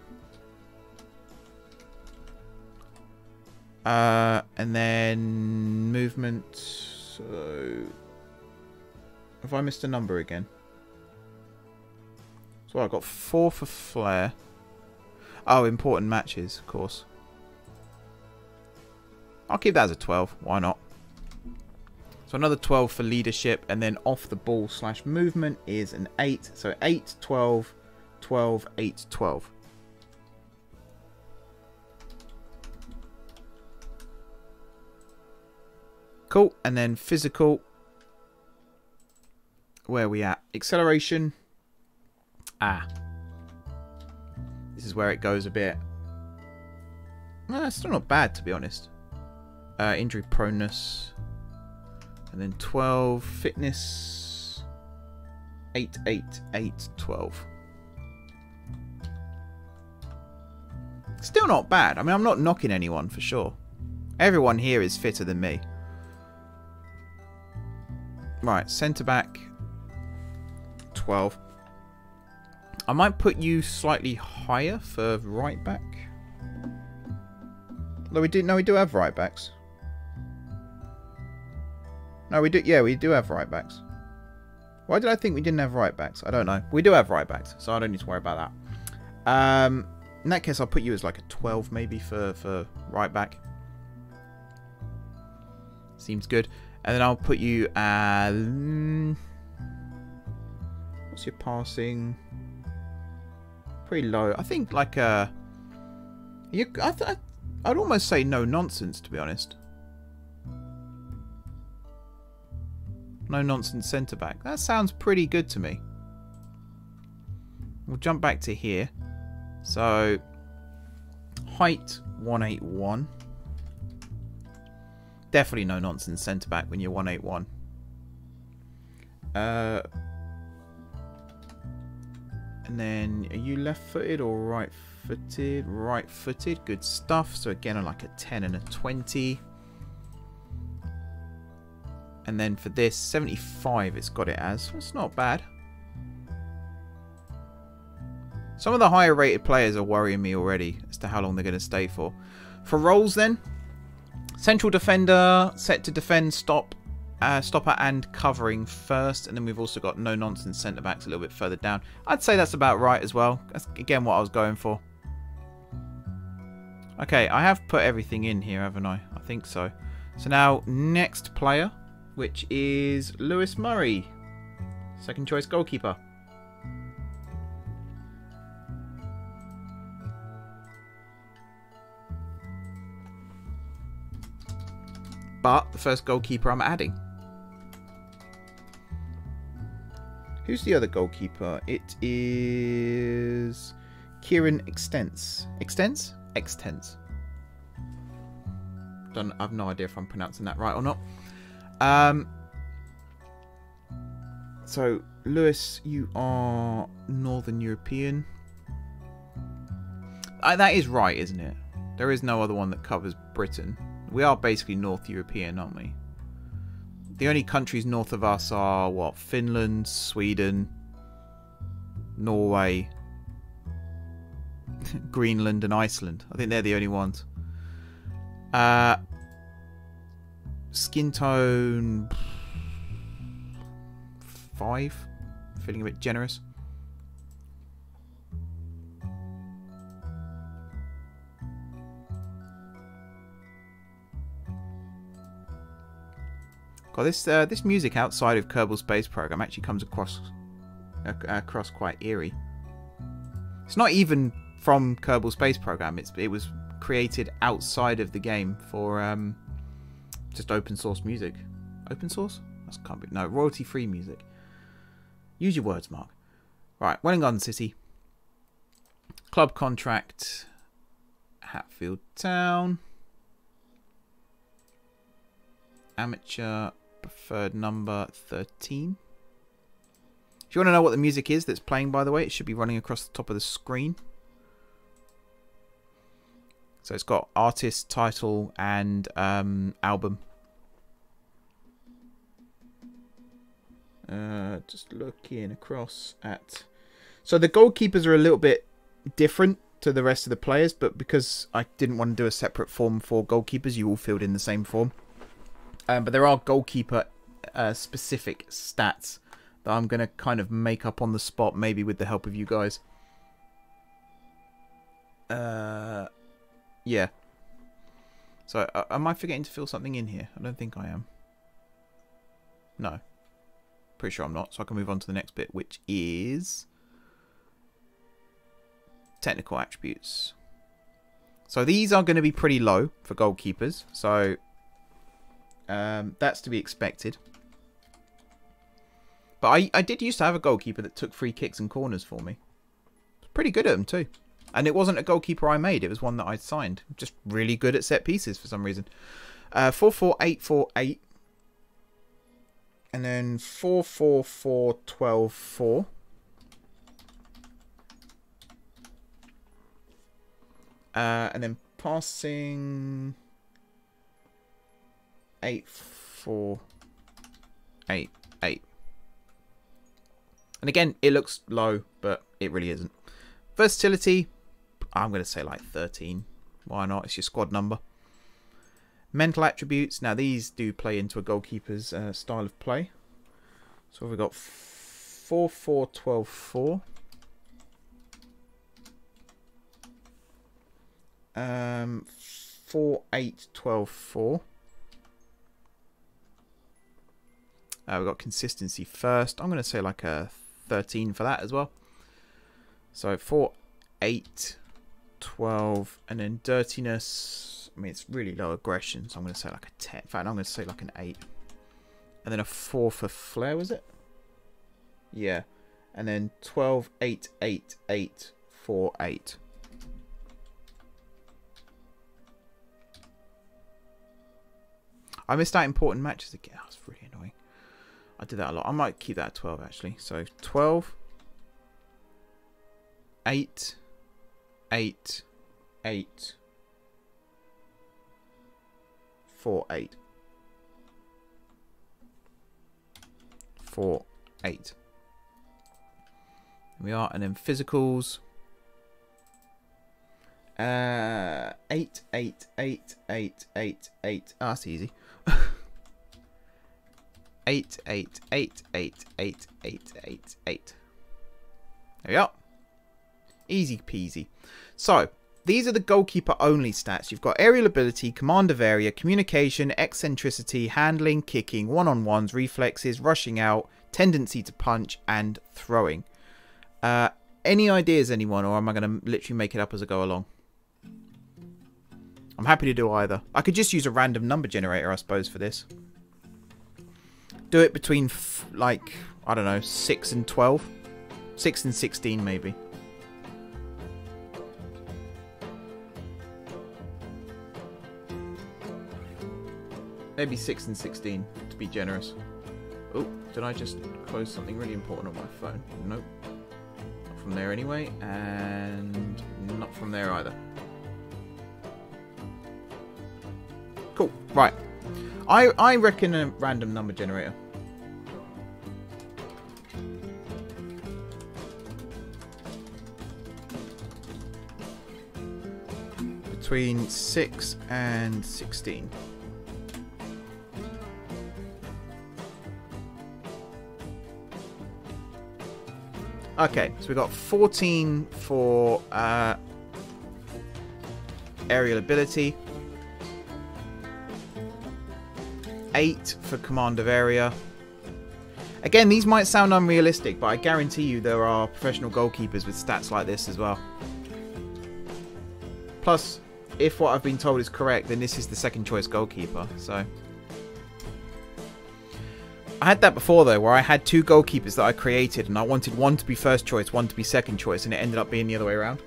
[SPEAKER 1] Uh, and then movement. So. Have I missed a number again? So I've got 4 for flair. Oh, important matches, of course. I'll keep that as a 12. Why not? So another 12 for leadership, and then off the ball slash movement is an 8. So 8, 12, 12, 8, 12. Cool, and then physical. Where are we at? Acceleration. Ah. This is where it goes a bit. Well, it's still not bad, to be honest. Uh, injury proneness. And then 12 fitness 8 8 8 12. Still not bad. I mean, I'm not knocking anyone for sure. Everyone here is fitter than me. Right, centre back 12. I might put you slightly higher for right back. No, we do. No, we do have right backs. No, we do. Yeah, we do have right backs. Why did I think we didn't have right backs? I don't know. We do have right backs, so I don't need to worry about that. Um, in that case, I'll put you as like a 12 maybe for, for right back. Seems good. And then I'll put you as... what's your passing? Pretty low. I think like a... You, I, I'd almost say no nonsense, to be honest. No nonsense centre back. That sounds pretty good to me. We'll jump back to here. So, height 181. Definitely no nonsense centre back when you're 181. Uh, and then, are you left footed or right footed? Right footed, good stuff. So again, I like a 10 and a 20. And then for this, 75 it's got it as. It's not bad. Some of the higher rated players are worrying me already as to how long they're going to stay for. For roles then, central defender, set to defend, stop, uh, stopper and covering first. And then we've also got no nonsense centre backs a little bit further down. I'd say that's about right as well. That's again what I was going for. Okay, I have put everything in here, haven't I? I think so. So now, next player which is Lewis Murray, second choice goalkeeper. But the first goalkeeper I'm adding. Who's the other goalkeeper? It is Kieran Extens. Extens? Extens. Don't, I have no idea if I'm pronouncing that right or not. Um, so, Lewis, you are Northern European. Uh, that is right, isn't it? There is no other one that covers Britain. We are basically North European, aren't we? The only countries north of us are, what, Finland, Sweden, Norway, Greenland and Iceland. I think they're the only ones. Uh, Skin tone... 5. Feeling a bit generous. God, this uh, this music outside of Kerbal Space Program actually comes across across quite eerie. It's not even from Kerbal Space Program. It's it was created outside of the game for um, just open source music. Open source? That can't be. No, royalty free music. Use your words, Mark. Right, Welwyn Garden City. Club contract. Hatfield Town. Amateur preferred number 13. If you want to know what the music is that's playing, by the way, it should be running across the top of the screen. So it's got artist, title, and um, album. Uh, just looking across at... So the goalkeepers are a little bit different to the rest of the players, but because I didn't want to do a separate form for goalkeepers, you all filled in the same form. Um, but there are goalkeeper uh, specific stats that I'm going to kind of make up on the spot, maybe with the help of you guys. Uh, yeah. So, uh, am I forgetting to fill something in here? I don't think I am. No. Pretty sure I'm not, so I can move on to the next bit, which is technical attributes. So these are going to be pretty low for goalkeepers, so um, that's to be expected. But I, I did used to have a goalkeeper that took free kicks and corners for me. Pretty good at them too. And it wasn't a goalkeeper I made, it was one that I signed. Just really good at set pieces for some reason. Uh, 44848 and then 4, 4, 4, 12, 4. Uh, and then passing eight four eight eight. And again, it looks low, but it really isn't. Versatility, I'm going to say like 13. Why not? It's your squad number. Mental attributes. Now, these do play into a goalkeeper's uh, style of play. So we've got 4 4 12 4. Um, 4 8 12 4. Uh, we've got consistency first. I'm going to say like a 13 for that as well. So 4 8 12 and then dirtiness I mean it's really low aggression so I'm going to say like a 10 in fact I'm going to say like an 8 and then a 4 for flair was it? Yeah. And then 12 8 8 8 4 8 I missed out important matches again. That's really annoying. I did that a lot. I might keep that at 12 actually. So 12 8 eight, eight, four, eight, four, eight. we are, and then physicals. Uh, eight, eight, eight, eight, eight, eight. Oh, that's easy. eight, eight, eight, eight, eight, eight, eight, eight. There we go. Easy peasy. So, these are the goalkeeper only stats. You've got aerial ability, command of area, communication, eccentricity, handling, kicking, one on ones, reflexes, rushing out, tendency to punch, and throwing. Uh, any ideas, anyone, or am I going to literally make it up as I go along? I'm happy to do either. I could just use a random number generator, I suppose, for this. Do it between, like, I don't know, 6 and 12. 6 and 16, maybe. Maybe 6 and 16, to be generous. Oh, did I just close something really important on my phone? Nope. Not from there anyway, and not from there either. Cool, right. I, I reckon a random number generator. Between 6 and 16. Okay, so we've got 14 for uh, aerial ability. 8 for command of area. Again, these might sound unrealistic, but I guarantee you there are professional goalkeepers with stats like this as well. Plus, if what I've been told is correct, then this is the second choice goalkeeper, so... I had that before though, where I had two goalkeepers that I created, and I wanted one to be first choice, one to be second choice, and it ended up being the other way around.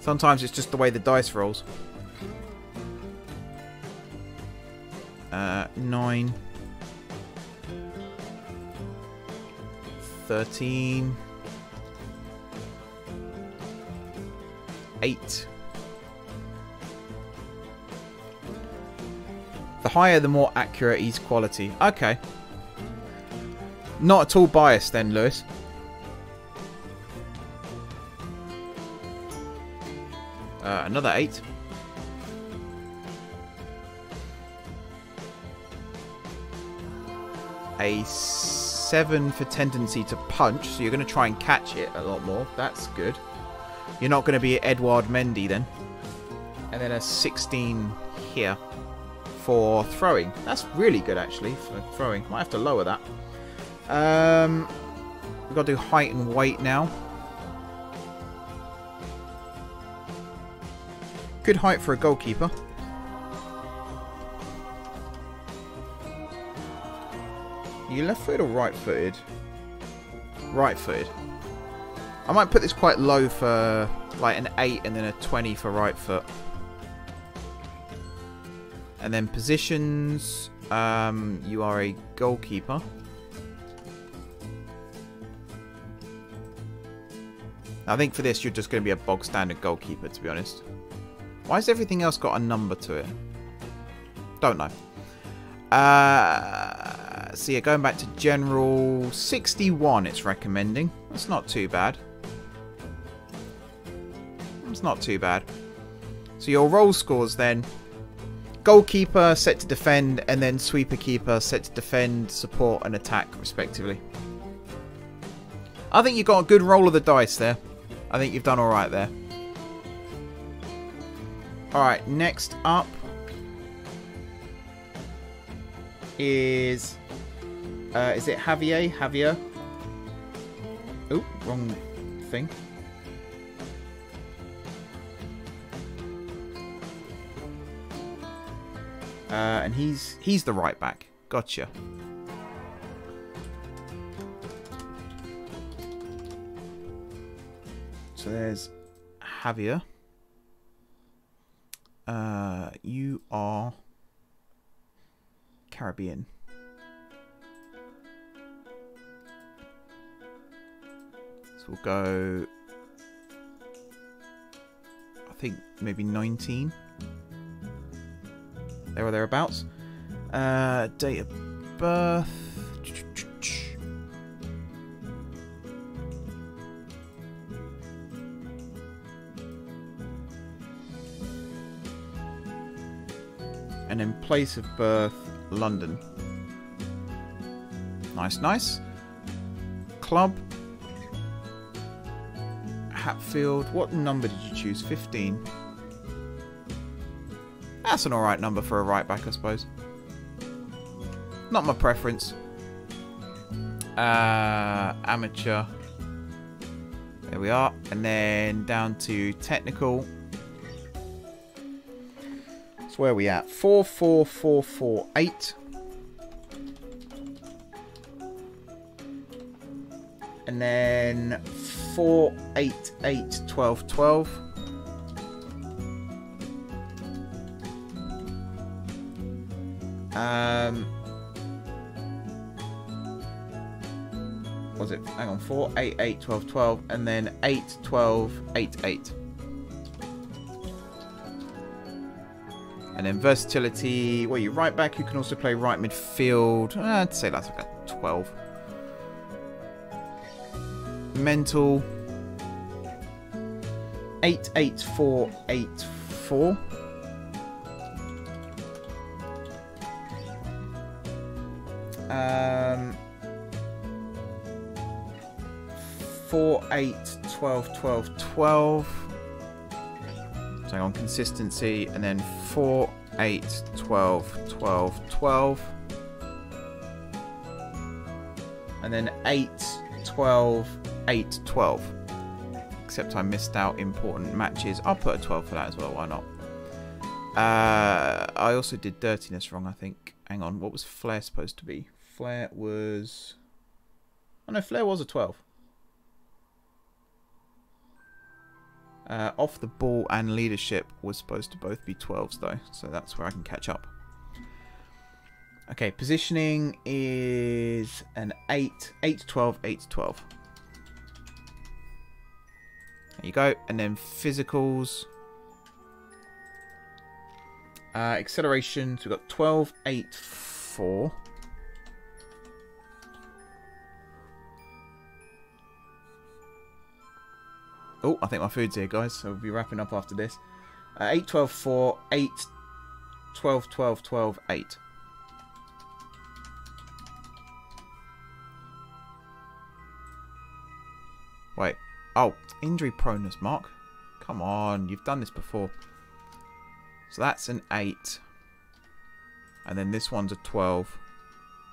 [SPEAKER 1] Sometimes it's just the way the dice rolls. Uh, 9. 13. 8. The higher, the more accurate each quality. Okay. Not at all biased then, Lewis. Uh, another 8. A 7 for tendency to punch, so you're going to try and catch it a lot more. That's good. You're not going to be Edouard Mendy then. And then a 16 here for throwing. That's really good, actually, for throwing. Might have to lower that. Um, we've got to do height and weight now. Good height for a goalkeeper. Are you left-footed or right-footed? Right-footed. I might put this quite low for like an 8 and then a 20 for right foot. And then positions, um, you are a goalkeeper. I think for this, you're just going to be a bog standard goalkeeper, to be honest. Why has everything else got a number to it? Don't know. Uh, so yeah, going back to general, 61 it's recommending. That's not too bad. It's not too bad. So your role scores then. Goalkeeper set to defend, and then sweeper keeper set to defend, support, and attack, respectively. I think you got a good roll of the dice there. I think you've done alright there. Alright, next up is... Uh, is it Javier? Javier? Oh, wrong thing. Uh, and he's he's the right back. Gotcha. So there's Javier. Uh, you are Caribbean. So we'll go. I think maybe 19 there or thereabouts. Uh, date of birth. And then place of birth, London. Nice, nice. Club. Hatfield. What number did you choose? 15. That's an alright number for a right back, I suppose. Not my preference. Uh, amateur. There we are. And then down to technical. So where are we at? 44448. And then 4881212. Um, was it? Hang on, 4, 8, 8, 12, 12, and then 8, 12, 8, 8. And then versatility, well, you right back, you can also play right midfield. Uh, I'd say that's like a 12. Mental, 8, 8, 4, 8, 4. Um, 4, 8, 12, 12, 12. So on consistency, and then 4, 8, 12, 12, 12. And then 8, 12, 8, 12. Except I missed out important matches. I'll put a 12 for that as well, why not? Uh, I also did dirtiness wrong, I think. Hang on, what was flair supposed to be? Flair was... Oh no, Flair was a 12. Uh, off the ball and leadership was supposed to both be 12s though, so that's where I can catch up. Okay, positioning is an 8, 8 12, 8 12. There you go, and then physicals. Uh, acceleration, so we've got 12, 8, 4. Oh, I think my food's here, guys, so we'll be wrapping up after this. Uh, 8, 12, 4, 8, 12, 12, 12, 8. Wait. Oh, injury proneness, Mark. Come on, you've done this before. So that's an 8. And then this one's a 12.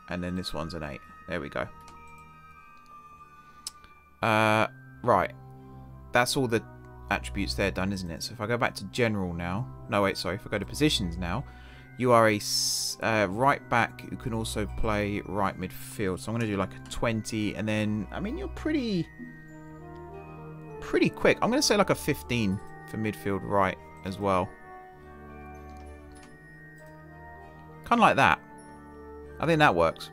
[SPEAKER 1] And then this one's an 8. There we go. Uh, right that's all the attributes there done, isn't it? So if I go back to general now, no wait, sorry, if I go to positions now, you are a uh, right back who can also play right midfield. So I'm going to do like a 20, and then, I mean, you're pretty, pretty quick. I'm going to say like a 15 for midfield right as well. Kind of like that. I think that works.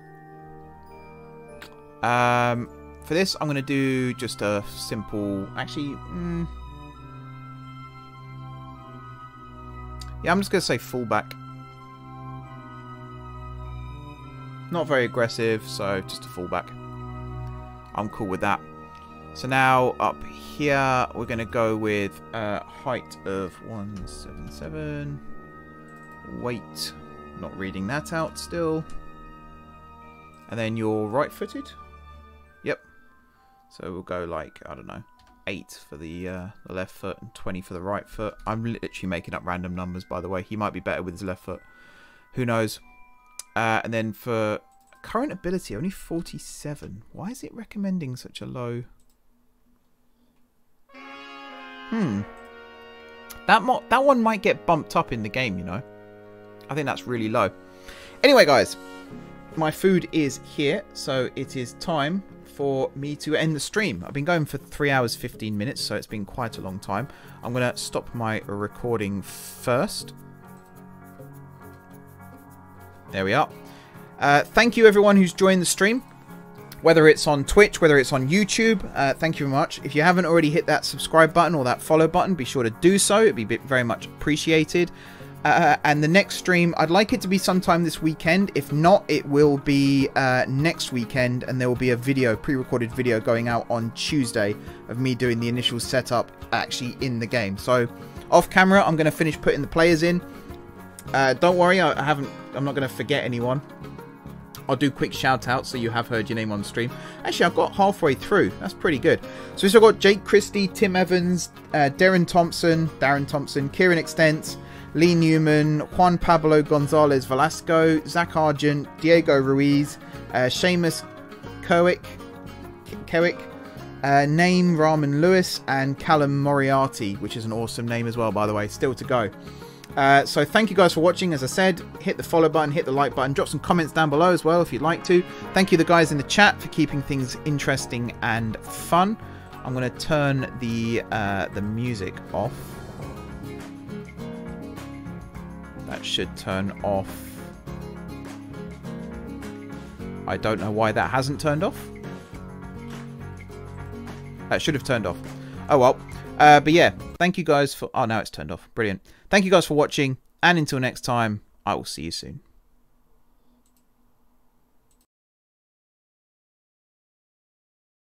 [SPEAKER 1] Um, for this, I'm going to do just a simple... Actually, mm, yeah, I'm just going to say fullback. Not very aggressive, so just a fullback. I'm cool with that. So now up here, we're going to go with a height of 177. Weight, not reading that out still. And then you're right-footed. Yep. So we'll go like, I don't know, 8 for the, uh, the left foot and 20 for the right foot. I'm literally making up random numbers, by the way. He might be better with his left foot. Who knows? Uh, and then for current ability, only 47. Why is it recommending such a low... Hmm. That, that one might get bumped up in the game, you know. I think that's really low. Anyway, guys, my food is here, so it is time for me to end the stream. I've been going for 3 hours 15 minutes, so it's been quite a long time. I'm going to stop my recording first. There we are. Uh, thank you everyone who's joined the stream. Whether it's on Twitch, whether it's on YouTube, uh, thank you very much. If you haven't already hit that subscribe button or that follow button, be sure to do so. It'd be very much appreciated. Uh, and the next stream, I'd like it to be sometime this weekend. If not, it will be uh, next weekend, and there will be a video, pre-recorded video, going out on Tuesday of me doing the initial setup actually in the game. So, off camera, I'm going to finish putting the players in. Uh, don't worry, I haven't. I'm not going to forget anyone. I'll do quick shout outs so you have heard your name on stream. Actually, I've got halfway through. That's pretty good. So we've still got Jake Christie, Tim Evans, uh, Darren Thompson, Darren Thompson, Kieran Extent, Lee Newman, Juan Pablo Gonzalez Velasco, Zach Argent, Diego Ruiz, uh, Seamus Kowick, Kowick uh, Name Raman Lewis, and Callum Moriarty, which is an awesome name as well, by the way. Still to go. Uh, so thank you guys for watching. As I said, hit the follow button, hit the like button, drop some comments down below as well if you'd like to. Thank you the guys in the chat for keeping things interesting and fun. I'm going to turn the uh, the music off. That should turn off. I don't know why that hasn't turned off. That should have turned off. Oh well. Uh, but yeah, thank you guys for... Oh, now it's turned off. Brilliant. Thank you guys for watching, and until next time, I will see you soon.